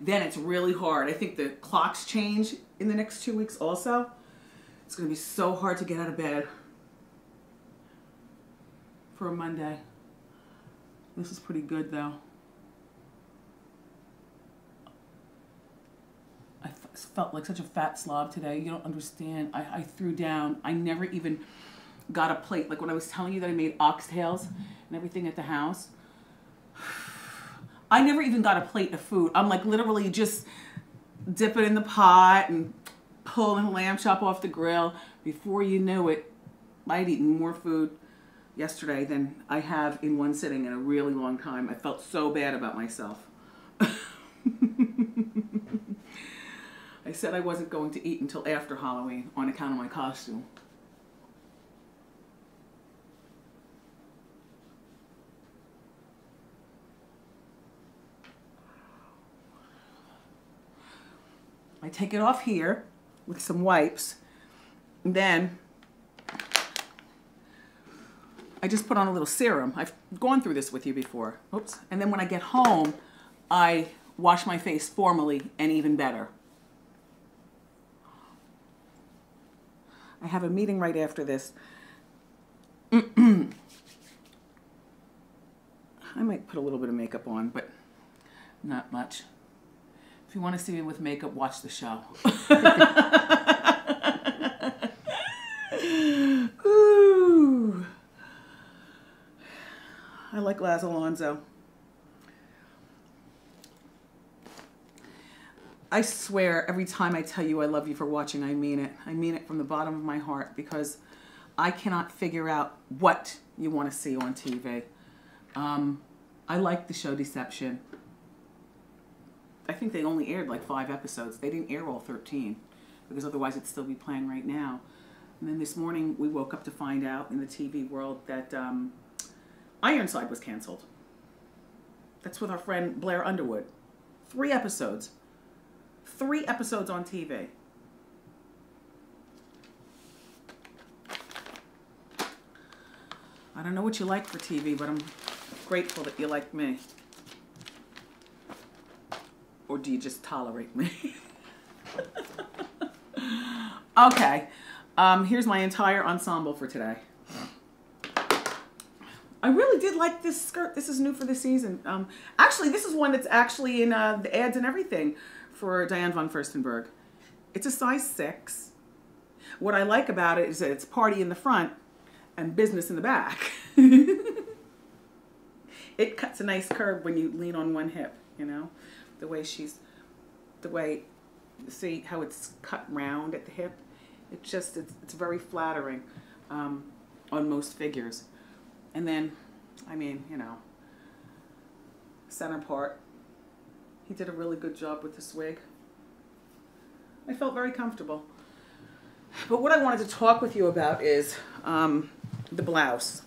Speaker 1: Then it's really hard. I think the clocks change in the next two weeks also. It's going to be so hard to get out of bed for a Monday. This is pretty good though. I felt like such a fat slob today. You don't understand. I, I threw down. I never even got a plate. Like when I was telling you that I made oxtails and everything at the house. I never even got a plate of food. I'm like literally just dip it in the pot and pulling lamb chop off the grill. Before you knew it, I had eaten more food yesterday than I have in one sitting in a really long time. I felt so bad about myself. I said I wasn't going to eat until after Halloween on account of my costume. I take it off here with some wipes. And then I just put on a little serum. I've gone through this with you before. Oops. And then when I get home, I wash my face formally and even better. I have a meeting right after this. I might put a little bit of makeup on, but not much. You want to see me with makeup, watch the show. Ooh. I like Laz Alonso. I swear every time I tell you I love you for watching, I mean it. I mean it from the bottom of my heart because I cannot figure out what you want to see on TV. Um, I like the show Deception. I think they only aired like five episodes. They didn't air all 13 because otherwise it'd still be playing right now. And then this morning we woke up to find out in the TV world that um, Ironside was canceled. That's with our friend Blair Underwood. Three episodes. Three episodes on TV. I don't know what you like for TV, but I'm grateful that you like me. Or do you just tolerate me? okay. Um, here's my entire ensemble for today. I really did like this skirt. This is new for the season. Um, actually, this is one that's actually in uh, the ads and everything for Diane von Furstenberg. It's a size six. What I like about it is that it's party in the front and business in the back. it cuts a nice curve when you lean on one hip, you know? The way she's, the way, see how it's cut round at the hip? It's just it's, it's very flattering um, on most figures. And then, I mean, you know, center part. He did a really good job with this wig. I felt very comfortable. But what I wanted to talk with you about is um, the blouse.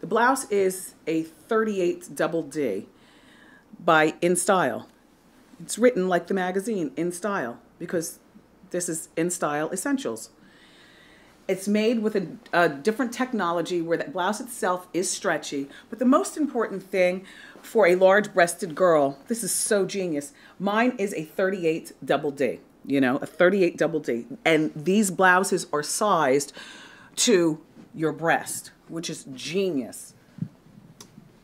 Speaker 1: The blouse is a 38 double D by In Style. It's written like the magazine, In Style, because this is In Style Essentials. It's made with a, a different technology where the blouse itself is stretchy. But the most important thing for a large breasted girl, this is so genius. Mine is a 38 double D, you know, a 38 double D. And these blouses are sized to your breast, which is genius.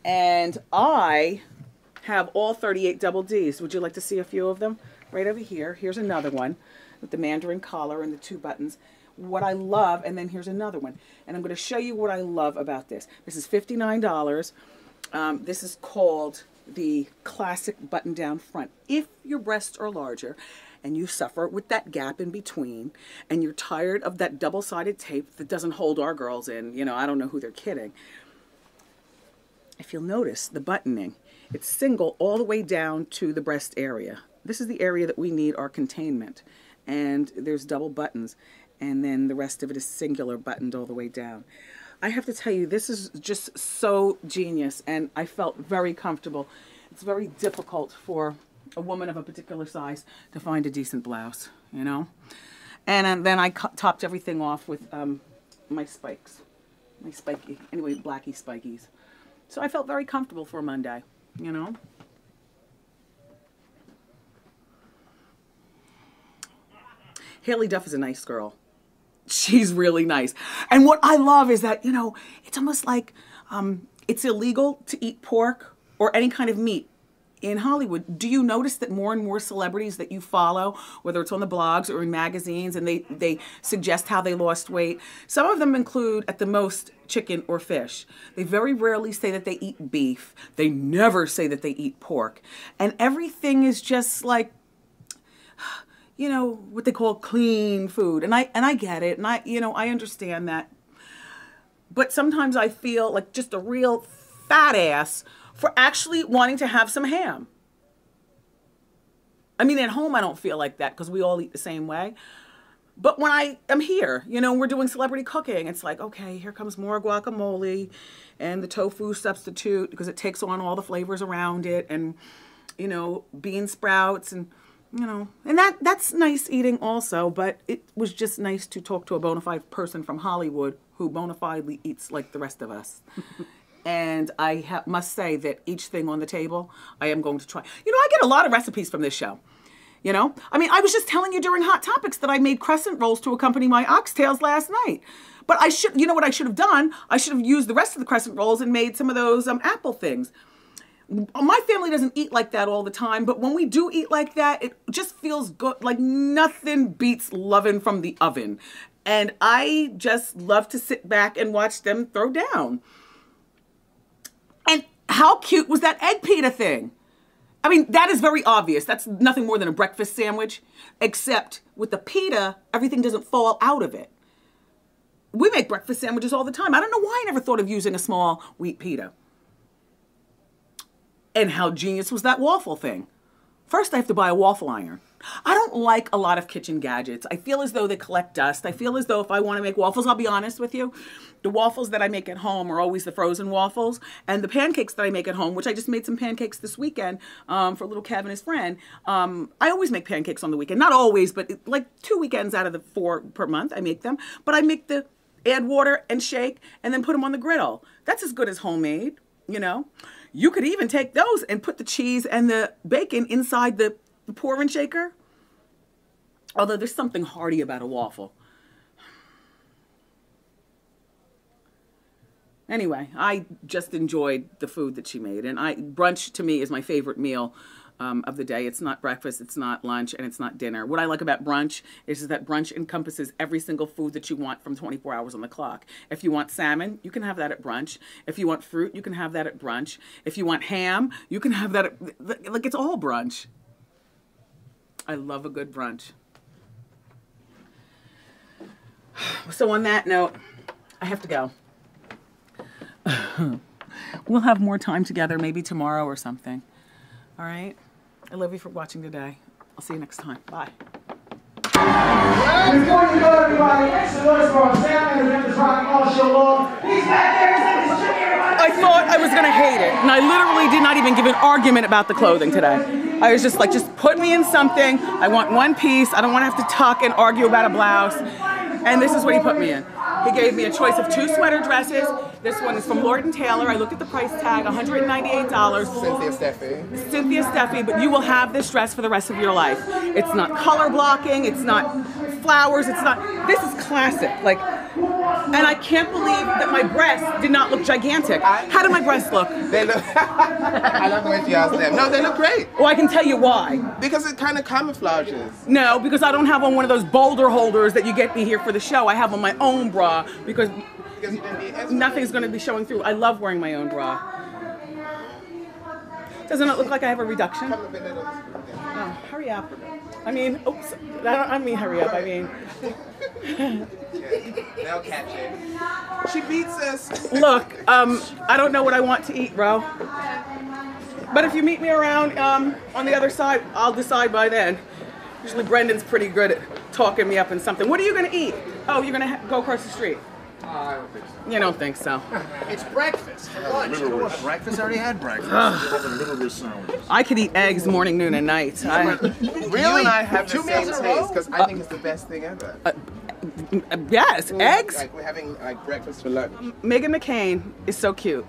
Speaker 1: And I have all 38 double Ds. Would you like to see a few of them? Right over here. Here's another one with the mandarin collar and the two buttons. What I love, and then here's another one. And I'm going to show you what I love about this. This is $59. Um, this is called the classic button down front. If your breasts are larger and you suffer with that gap in between and you're tired of that double-sided tape that doesn't hold our girls in, you know, I don't know who they're kidding. If you'll notice the buttoning, it's single all the way down to the breast area. This is the area that we need our containment. And there's double buttons. And then the rest of it is singular buttoned all the way down. I have to tell you, this is just so genius. And I felt very comfortable. It's very difficult for a woman of a particular size to find a decent blouse, you know? And uh, then I topped everything off with um, my spikes. My spiky, anyway, blacky spikies. So I felt very comfortable for Monday, you know? Haylie Duff is a nice girl. She's really nice. And what I love is that, you know, it's almost like um, it's illegal to eat pork or any kind of meat in Hollywood. Do you notice that more and more celebrities that you follow, whether it's on the blogs or in magazines, and they, they suggest how they lost weight, some of them include at the most chicken or fish. They very rarely say that they eat beef. They never say that they eat pork. And everything is just like you know what they call clean food and i and i get it and i you know i understand that but sometimes i feel like just a real fat ass for actually wanting to have some ham i mean at home i don't feel like that because we all eat the same way but when i am here you know we're doing celebrity cooking it's like okay here comes more guacamole and the tofu substitute because it takes on all the flavors around it and you know bean sprouts and you know, and that that's nice eating also, but it was just nice to talk to a bona fide person from Hollywood who bona fidely eats like the rest of us. and I ha- must say that each thing on the table, I am going to try. You know, I get a lot of recipes from this show. You know, I mean, I was just telling you during Hot Topics that I made crescent rolls to accompany my oxtails last night. But I should, you know what I should have done? I should have used the rest of the crescent rolls and made some of those um, apple things my family doesn't eat like that all the time, but when we do eat like that, it just feels good. Like nothing beats loving from the oven. And I just love to sit back and watch them throw down. How cute was that egg pita thing? I mean, that is very obvious. That's nothing more than a breakfast sandwich, except with the pita, everything doesn't fall out of it. We make breakfast sandwiches all the time. I don't know why I never thought of using a small wheat pita. And how genius was that waffle thing? First, I have to buy a waffle iron. I don't like a lot of kitchen gadgets. I feel as though they collect dust. I feel as though if I want to make waffles, I'll be honest with you, the waffles that I make at home are always the frozen waffles. And the pancakes that I make at home, which I just made some pancakes this weekend um, for little Kev and his friend, um, I always make pancakes on the weekend. Not always, but like two weekends out of the four per month, I make them. But I make the add water and shake and then put them on the griddle. That's as good as homemade, you know? You could even take those and put the cheese and the bacon inside the, the pour and shaker. Although there's something hearty about a waffle. Anyway, I just enjoyed the food that she made. And I brunch to me is my favorite meal um, of the day. It's not breakfast, it's not lunch, and it's not dinner. What I like about brunch is that brunch encompasses every single food that you want from 24 hours on the clock. If you want salmon, you can have that at brunch. If you want fruit, you can have that at brunch. If you want ham, you can have that at, like it's all brunch. I love a good brunch. So on that note, I have to go. we'll have more time together, maybe tomorrow or something. All right? I love you for watching today. I'll see you next time. Bye.
Speaker 5: Good morning, everybody. Extra noise for our Sam and the Rock all show long. He's back there. He's like everybody.
Speaker 1: I thought I was gonna hate it, and I literally did not even give an argument about the clothing today. I was just like, just put me in something. I want one piece. I don't want to have to talk and argue about a blouse. And this is what he put me in. He gave me a choice of two sweater dresses. This one is from Lord Taylor. I looked at the price tag, $198.
Speaker 6: Cynthia Steffe.
Speaker 1: Cynthia Steffe, but you will have this dress for the rest of your life. It's not color blocking, it's not flowers, it's not. This is classic. Like, and I can't believe that my breasts did not look gigantic. How do my breasts look?
Speaker 6: They look. I love the way she asked them. No, they look great.
Speaker 1: Well, I can tell you why.
Speaker 6: Because it kind of camouflages.
Speaker 1: No, because I don't have on one of those boulder holders that you get me here for the show. I have on my own bra because nothing's going to be showing through. I love wearing my own bra. Doesn't it look like I have a reduction? Oh, hurry up. I mean, oops. I don't I mean hurry up. I mean.
Speaker 6: They'll catch it. She beats us.
Speaker 1: Look, um, I don't know what I want to eat, bro. But if you meet me around um, on the other side, I'll decide by then. Usually Brendan's pretty good at talking me up in something. What are you gonna eat? Oh, you're gonna ha- go across the street.
Speaker 8: I don't think so.
Speaker 1: You don't think so?
Speaker 14: It's breakfast for lunch. You don't breakfast? I already had breakfast.
Speaker 1: I could eat eggs morning, noon, and night. I,
Speaker 6: You and I have
Speaker 14: Two
Speaker 6: the same
Speaker 14: meals in a row?
Speaker 6: taste because I think it's the best thing ever.
Speaker 1: Uh, yes, eggs.
Speaker 6: Like we're having like breakfast for lunch.
Speaker 1: Meghan McCain is so cute.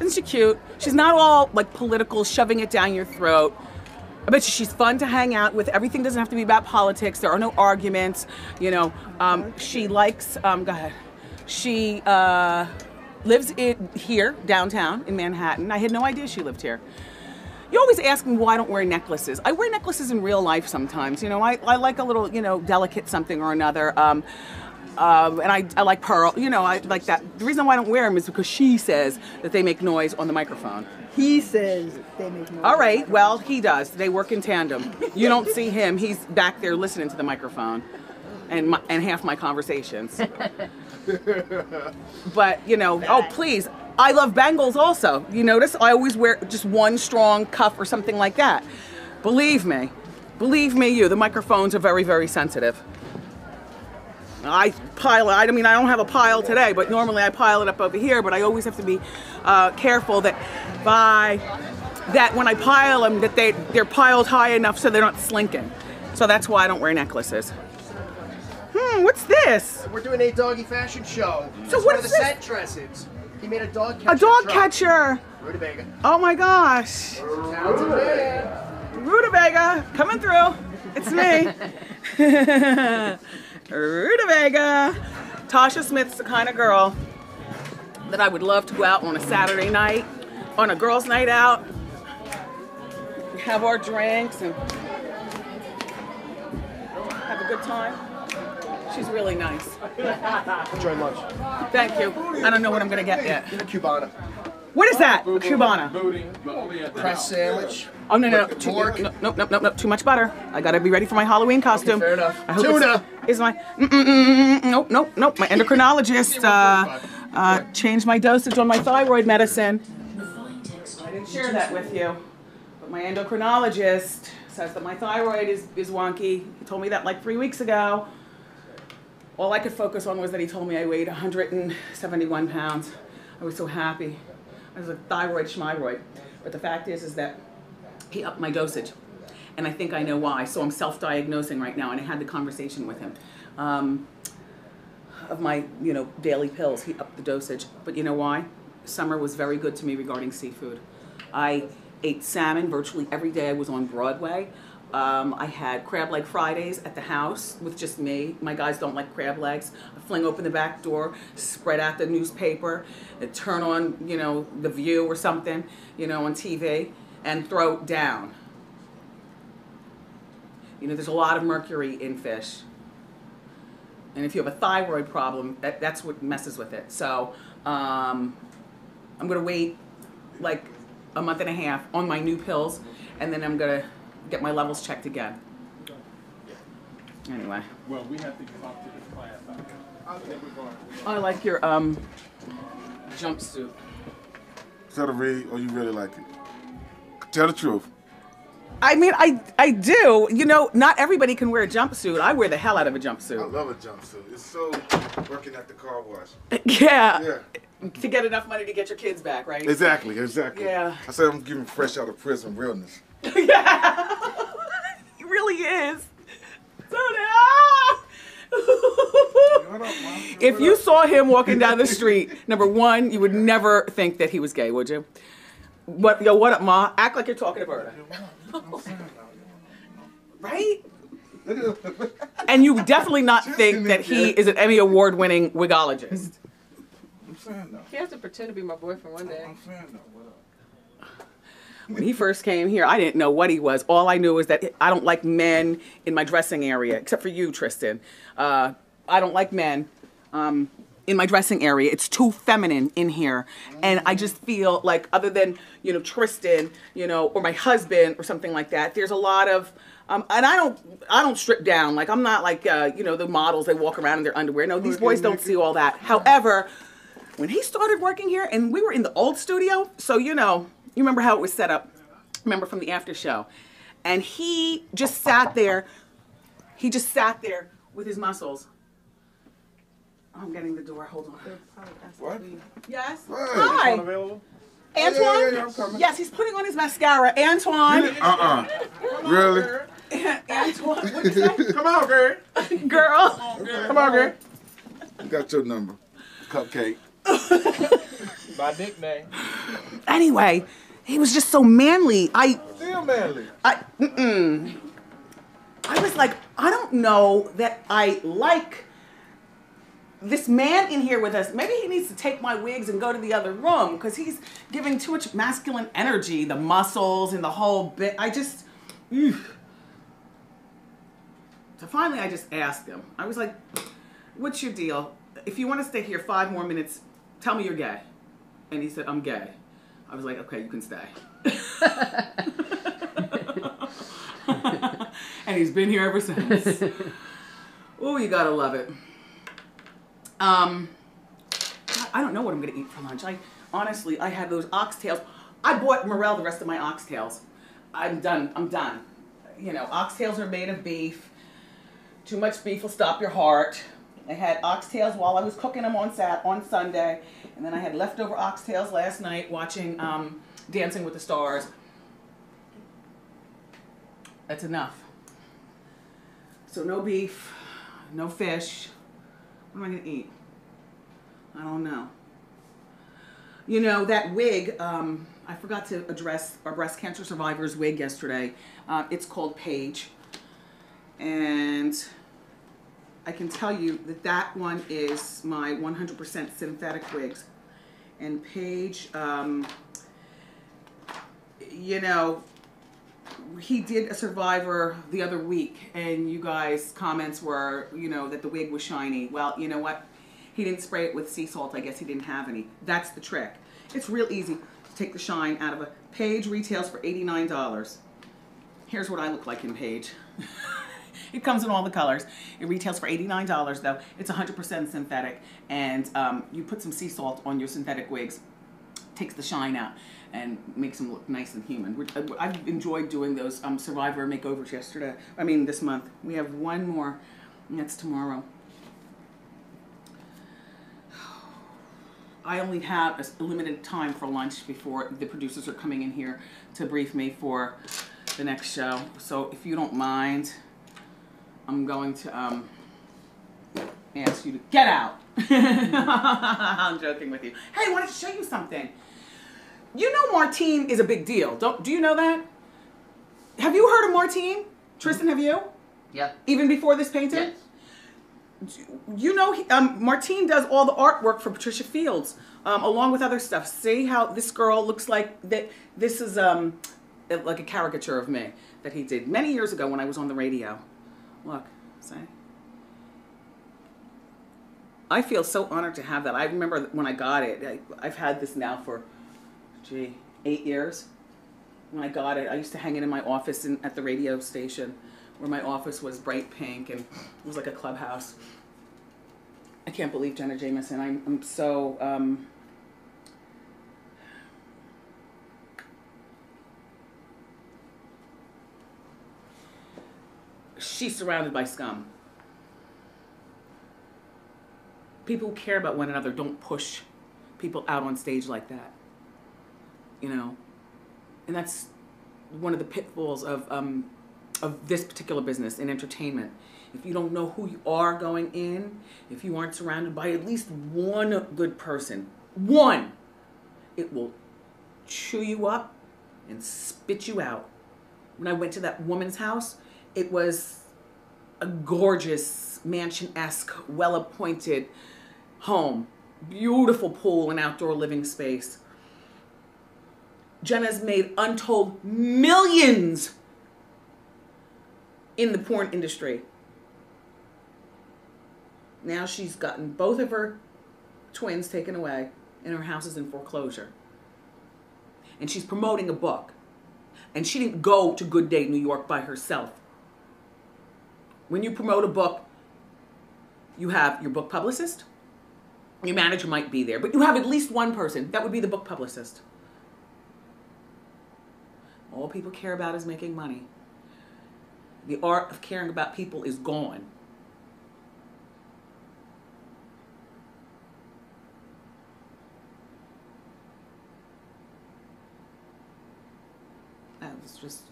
Speaker 1: Isn't she cute? She's not all like political, shoving it down your throat. I bet you she's fun to hang out with. Everything doesn't have to be about politics. There are no arguments. You know, um, she likes. Um, go ahead. She uh, lives in, here downtown in Manhattan. I had no idea she lived here. You always ask me why I don't wear necklaces. I wear necklaces in real life sometimes. You know, I, I like a little, you know, delicate something or another. Um, um, and I, I like pearl, you know, I like that. The reason why I don't wear them is because she says that they make noise on the microphone.
Speaker 7: He says they make noise.
Speaker 1: All right, well, he does. They work in tandem. You don't see him, he's back there listening to the microphone and, my, and half my conversations. But, you know, oh, please. I love bangles also. You notice I always wear just one strong cuff or something like that. Believe me, believe me, you, the microphones are very, very sensitive. I pile it. I mean, I don't have a pile today, but normally I pile it up over here. But I always have to be uh, careful that by that when I pile them, that they they're piled high enough so they're not slinking. So that's why I don't wear necklaces. Hmm, what's this?
Speaker 14: We're doing a doggy fashion show.
Speaker 1: So what
Speaker 14: of the
Speaker 1: this?
Speaker 14: set dresses. He made a dog catcher.
Speaker 1: A dog
Speaker 14: truck.
Speaker 1: catcher.
Speaker 14: Rutabaga.
Speaker 1: Oh my gosh.
Speaker 14: Man.
Speaker 1: Rutabaga coming through. It's me. Rutabaga. Tasha Smith's the kind of girl that I would love to go out on a Saturday night, on a girls' night out, have our drinks and have a good time. She's really nice.
Speaker 14: Enjoy lunch.
Speaker 1: Thank you. I don't know what I'm gonna get yet.
Speaker 14: Get a Cubana.
Speaker 1: What is that? A Cubana.
Speaker 14: Press sandwich.
Speaker 1: Oh no no no!
Speaker 14: Pork.
Speaker 1: Too, no no no no no! Too much butter. I gotta be ready for my Halloween costume.
Speaker 14: fair enough.
Speaker 1: I hope
Speaker 14: Tuna.
Speaker 1: Is my mm, mm, mm, nope nope nope. My endocrinologist uh, uh, changed my dosage on my thyroid medicine. I didn't share that with you, but my endocrinologist says that my thyroid is is wonky. He told me that like three weeks ago. All I could focus on was that he told me I weighed 171 pounds. I was so happy. I was a thyroid schmyroid. But the fact is, is that he upped my dosage. And I think I know why. So I'm self-diagnosing right now, and I had the conversation with him. Um, of my, you know, daily pills, he upped the dosage. But you know why? Summer was very good to me regarding seafood. I ate salmon virtually every day I was on Broadway. Um, I had crab leg Fridays at the house with just me. My guys don't like crab legs. I fling open the back door, spread out the newspaper, and turn on, you know, The View or something, you know, on TV, and throw it down. You know, there's a lot of mercury in fish. And if you have a thyroid problem, that, that's what messes with it. So um, I'm going to wait like a month and a half on my new pills, and then I'm going to get my levels checked again. Anyway.
Speaker 4: Well, we have to talk to this class.
Speaker 1: I like your um jumpsuit.
Speaker 12: Tell the read, or you really like it. Tell the truth.
Speaker 1: I mean, I I do. You know, not everybody can wear a jumpsuit. I wear the hell out of a jumpsuit.
Speaker 12: I love a jumpsuit. It's so working at the car wash.
Speaker 1: Yeah.
Speaker 12: Yeah.
Speaker 1: To get enough money to get your kids back, right?
Speaker 12: Exactly, exactly.
Speaker 1: Yeah.
Speaker 12: I said I'm giving fresh out of prison realness.
Speaker 1: He really is. So ah! if you saw him walking down the street, number one, you would never think that he was gay, would you? What yo, what up, Ma? Act like you're talking to Berta. right? And you definitely not think that he is an Emmy Award winning wigologist.
Speaker 3: He has to pretend to be my boyfriend one day.
Speaker 1: When he first came here, I didn't know what he was. All I knew was that I don't like men in my dressing area, except for you, Tristan. Uh, I don't like men um, in my dressing area. It's too feminine in here, and I just feel like, other than you know Tristan, you know, or my husband or something like that, there's a lot of. Um, and I don't, I don't strip down. Like I'm not like, uh, you know, the models. They walk around in their underwear. No, these boys don't see all that. However, when he started working here, and we were in the old studio, so you know, you remember how it was set up. Remember from the after show, and he just sat there. He just sat there with his muscles. Oh, I'm getting the door. Hold on.
Speaker 12: What?
Speaker 1: Yes.
Speaker 12: Hey.
Speaker 1: Hi.
Speaker 12: Antoine
Speaker 1: Antoine.
Speaker 12: yeah, yeah, yeah, I'm coming.
Speaker 1: yes, he's putting on his mascara. Antoine.
Speaker 12: Uh-uh. Really?
Speaker 1: Antoine. What you say?
Speaker 4: Come on, girl.
Speaker 1: Girl.
Speaker 12: Come on, girl. You got your number. Cupcake.
Speaker 4: My nickname.
Speaker 1: Anyway, he was just so manly. I
Speaker 4: Still manly.
Speaker 1: I, mm-mm. I was like, I don't know that I like this man in here with us. Maybe he needs to take my wigs and go to the other room because he's giving too much masculine energy, the muscles and the whole bit. I just, ew. so finally, I just asked him. I was like, "What's your deal? If you want to stay here five more minutes, tell me you're gay." And he said, "I'm gay." I was like, "Okay, you can stay." and he's been here ever since. oh, you gotta love it. Um, I don't know what I'm gonna eat for lunch. I honestly, I had those oxtails. I bought Morel the rest of my oxtails. I'm done. I'm done. You know, oxtails are made of beef. Too much beef will stop your heart. I had oxtails while I was cooking them on sat on Sunday, and then I had leftover oxtails last night watching um, Dancing with the Stars. That's enough. So no beef, no fish. What am I gonna eat? I don't know. You know that wig. Um, I forgot to address our breast cancer survivor's wig yesterday. Uh, it's called Paige, and I can tell you that that one is my 100% synthetic wigs. And Paige, um, you know, he did a survivor the other week and you guys comments were you know that the wig was shiny. Well you know what? He didn't spray it with sea salt. I guess he didn't have any. That's the trick. It's real easy to take the shine out of a Paige retails for $89 here's what i look like in Paige it comes in all the colors it retails for $89 though it's 100% synthetic and um, you put some sea salt on your synthetic wigs takes the shine out and makes them look nice and human. Uh, I've enjoyed doing those um, Survivor makeovers yesterday. I mean, this month. We have one more, that's tomorrow. I only have a limited time for lunch before the producers are coming in here to brief me for the next show. So if you don't mind, I'm going to um, ask you to get out. I'm joking with you. Hey, I wanted to show you something. You know Martine is a big deal. Don't do you know that? Have you heard of Martine? Tristan, have you?
Speaker 2: Yeah.
Speaker 1: Even before this painting? You know, he, um, Martine does all the artwork for Patricia Fields, um, along with other stuff. See how this girl looks like that? This is um, like a caricature of me that he did many years ago when I was on the radio. Look, see? I feel so honored to have that. I remember when I got it. I, I've had this now for, gee, eight years. When I got it, I used to hang it in my office in, at the radio station, where my office was bright pink and it was like a clubhouse. I can't believe Jenna Jameson. I'm, I'm so. Um, she's surrounded by scum. People who care about one another don't push people out on stage like that. You know? And that's one of the pitfalls of, um, of this particular business in entertainment. If you don't know who you are going in, if you aren't surrounded by at least one good person, one, it will chew you up and spit you out. When I went to that woman's house, it was a gorgeous, mansion esque, well appointed home. Beautiful pool and outdoor living space. Jenna's made untold millions in the porn industry. Now she's gotten both of her twins taken away and her house is in foreclosure. And she's promoting a book. And she didn't go to Good Day New York by herself. When you promote a book, you have your book publicist, your manager might be there, but you have at least one person. That would be the book publicist. All people care about is making money. The art of caring about people is gone. I was just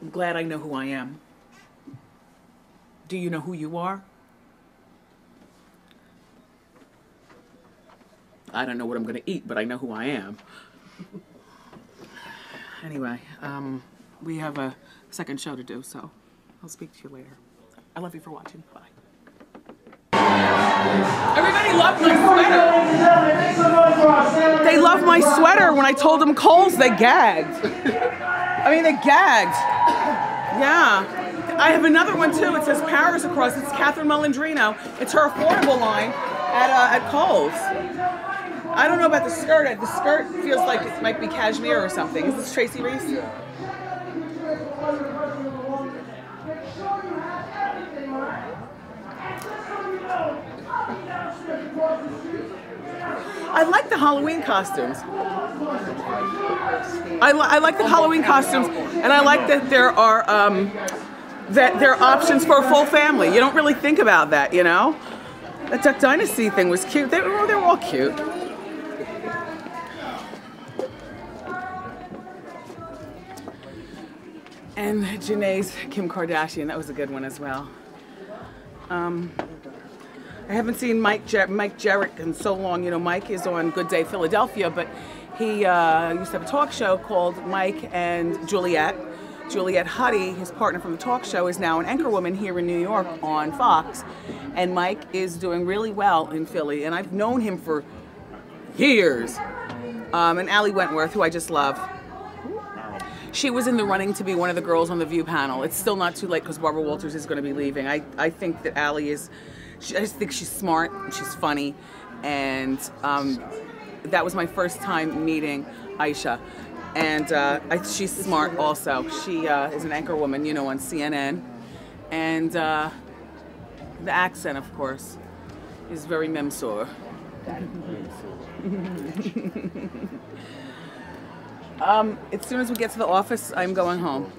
Speaker 1: I'm glad I know who I am. Do you know who you are? I don't know what I'm going to eat, but I know who I am. Anyway, um, we have a second show to do, so I'll speak to you later. I love you for watching. Bye. Everybody loved my sweater. They loved my sweater. When I told them Kohl's, they gagged. I mean, they gagged. Yeah. I have another one too. It says Paris across. It's Catherine Malandrino. It's her affordable line at uh, at Kohl's. I don't know about the skirt. The skirt feels like it might be cashmere or something. Is this Tracy Reese? I like the Halloween costumes. I, li- I like the Halloween costumes, and I like that there are um, that there are options for a full family. You don't really think about that, you know. That Duck Dynasty thing was cute. They were they were all cute. And Janae's Kim Kardashian, that was a good one as well. Um, I haven't seen Mike Jer- Mike Jerrick in so long. You know, Mike is on Good Day Philadelphia, but he uh, used to have a talk show called Mike and Juliet. Juliet Huddy, his partner from the talk show, is now an anchorwoman here in New York on Fox, and Mike is doing really well in Philly. And I've known him for years. Um, and Ali Wentworth, who I just love. She was in the running to be one of the girls on the View panel. It's still not too late because Barbara Walters is going to be leaving. I, I think that Ali is, she, I just think she's smart, she's funny, and um, that was my first time meeting Aisha. And uh, I, she's smart also. She uh, is an anchor woman, you know, on CNN. And uh, the accent, of course, is very memsor. um, as soon as we get to the office, I'm going home.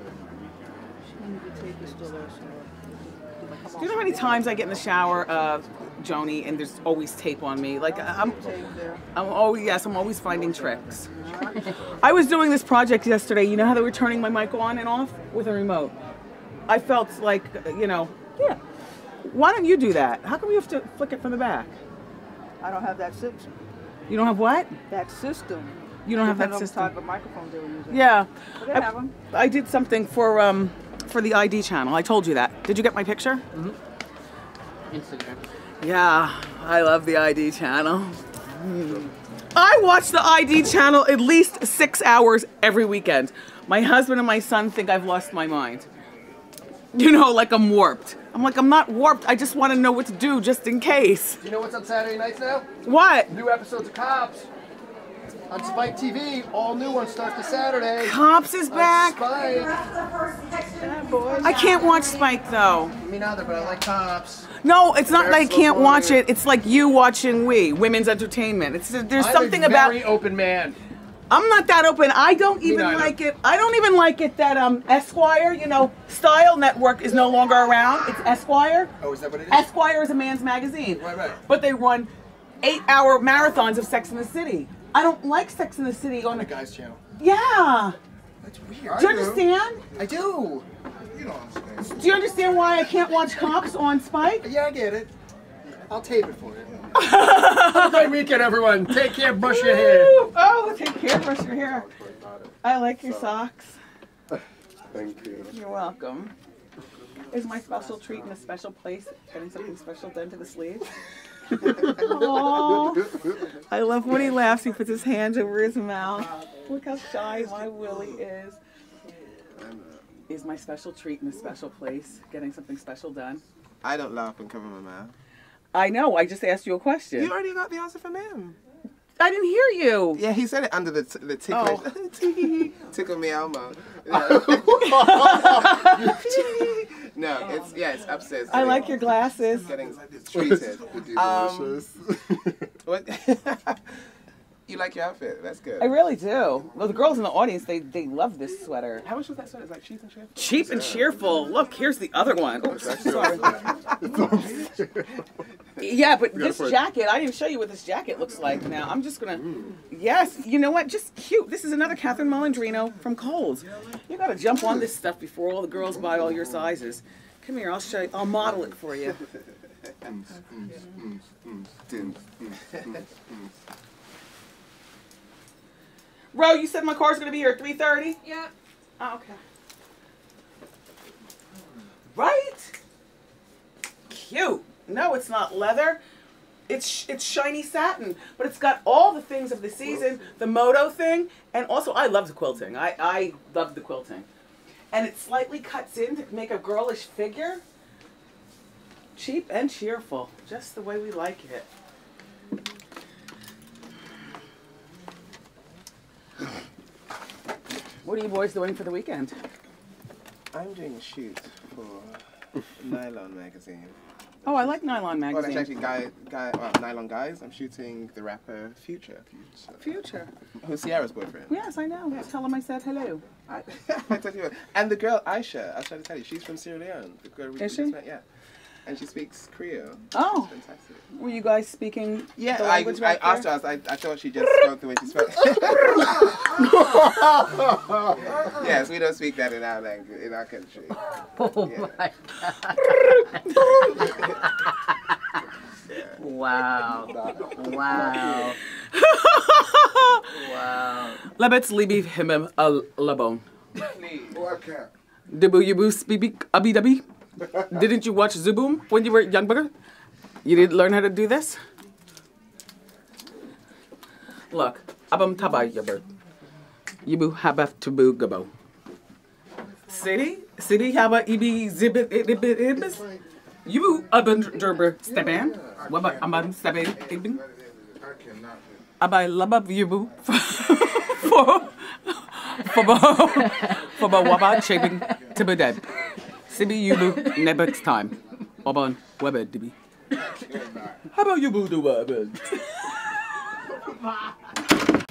Speaker 1: Do you know how many times I get in the shower, uh, Joni, and there's always tape on me? Like I'm, I'm always yes, I'm always finding tricks. I was doing this project yesterday. You know how they were turning my mic on and off with a remote. I felt like, you know, yeah. Why don't you do that? How come you have to flick it from the back?
Speaker 7: I don't have that system.
Speaker 1: You don't have what?
Speaker 7: That system.
Speaker 1: You don't have that system.
Speaker 7: type of microphone they were using.
Speaker 1: Yeah.
Speaker 7: But they
Speaker 1: I. I did something for um for the ID channel. I told you that. Did you get my picture?
Speaker 2: Mm-hmm. Instagram.
Speaker 1: Yeah, I love the ID channel. Hmm. I watch the ID channel at least six hours every weekend. My husband and my son think I've lost my mind. You know, like I'm warped. I'm like, I'm not warped. I just want to know what to do just in case.
Speaker 8: You know what's on Saturday nights now?
Speaker 1: What?
Speaker 8: New episodes of Cops.
Speaker 14: On Spike TV, all new ones start this Saturday.
Speaker 1: Cops is back.
Speaker 14: Spike.
Speaker 1: I can't watch Spike though.
Speaker 14: Me neither, but I like Cops.
Speaker 1: No, it's not that I can't watch it. It's like you watching We, women's entertainment. It's there's
Speaker 14: I'm
Speaker 1: something
Speaker 14: a
Speaker 1: about.
Speaker 14: very open man.
Speaker 1: I'm not that open. I don't even
Speaker 14: neither.
Speaker 1: like it. I don't even like it that um Esquire, you know, Style Network is no longer around. It's Esquire.
Speaker 14: Oh, is that what it is?
Speaker 1: Esquire is a man's magazine.
Speaker 14: Right, right.
Speaker 1: But they run eight-hour marathons of Sex in the City. I don't like Sex in the City on
Speaker 14: The
Speaker 1: the.
Speaker 14: guys' channel.
Speaker 1: Yeah.
Speaker 14: That's weird.
Speaker 1: Do you understand?
Speaker 14: I do.
Speaker 12: You don't understand.
Speaker 1: Do you understand why I can't watch Cops on Spike?
Speaker 14: Yeah, I get it. I'll tape it for you.
Speaker 13: Have a great weekend, everyone. Take care. Brush your hair.
Speaker 1: Oh, take care. Brush your hair. I like your socks.
Speaker 12: Thank you.
Speaker 1: You're welcome. Is my special treat in a special place getting something special done to the sleeves? Aw. I love when he laughs. He puts his hands over his mouth. Look how shy my Willie is. Is my special treat in a special place getting something special done?
Speaker 6: I don't laugh and cover my mouth.
Speaker 1: I know. I just asked you a question.
Speaker 6: You already got the answer from him.
Speaker 1: I didn't hear you.
Speaker 6: Yeah, he said it under the t- the tickle
Speaker 1: Oh.
Speaker 6: tickle me Elmo. no, it's yeah, it's upstairs.
Speaker 1: I like your glasses.
Speaker 6: Getting treated. Um, what? You like your outfit? That's good.
Speaker 1: I really do. Well, the girls in the audience, they, they love this sweater.
Speaker 6: How much was that sweater? It's like cheap and cheerful.
Speaker 1: Cheap and cheerful. Look, here's the other one. Oops, sorry. Yeah, but this jacket, I didn't show you what this jacket looks like now. I'm just gonna, yes, you know what? Just cute. This is another Catherine Malandrino from Kohl's. You gotta jump on this stuff before all the girls buy all your sizes. Come here, I'll show you, I'll model it for you. Mm, mm, mm, Ro, you said my car's gonna be here at 3.30?
Speaker 3: Yep.
Speaker 1: Oh, okay. Right? Cute. No, it's not leather. It's it's shiny satin, but it's got all the things of the season, the moto thing, and also I love the quilting. I I love the quilting, and it slightly cuts in to make a girlish figure. Cheap and cheerful, just the way we like it. What are you boys doing for the weekend?
Speaker 6: I'm doing a shoot for Nylon magazine.
Speaker 1: Oh, I like Nylon
Speaker 6: Well,
Speaker 1: magazine.
Speaker 6: that's actually guy, guy, well, Nylon Guys. I'm shooting the rapper Future,
Speaker 1: Future.
Speaker 6: who's Sierra's boyfriend.
Speaker 1: Yes, I know. Tell him I said hello.
Speaker 6: I, I told you, and the girl Aisha. I was trying to tell you, she's from Sierra Leone. The girl we
Speaker 1: Is
Speaker 6: just
Speaker 1: she?
Speaker 6: met, yeah, and she speaks Creole.
Speaker 1: Oh.
Speaker 6: Fantastic.
Speaker 1: Were you guys speaking
Speaker 6: Yeah,
Speaker 1: the
Speaker 6: I,
Speaker 1: language
Speaker 6: I
Speaker 1: back
Speaker 6: asked her. I, was, I, I thought she just spoke the way she spoke. yes, we don't speak that in our language, in our country.
Speaker 2: Oh
Speaker 6: Yeah.
Speaker 2: my Wow. Wow. wow.
Speaker 1: Lebets libi himem al labon.
Speaker 12: Oh, I can't.
Speaker 1: Dibu yibu spibi abi dabi. Didn't you watch Zuboom when you were younger? You didn't learn how to do this? Look, abam taba yabert. Yibu habaf tubu gabo. City? City haba ibi zibit ibit ibis? Yibu aban derber steban? Waba aban steban ibin? Abai labab yibu. For for ba for ba waba shaping tibideb. Sibi yubu nebex time. Oban webed dibi. How about you boo do webed?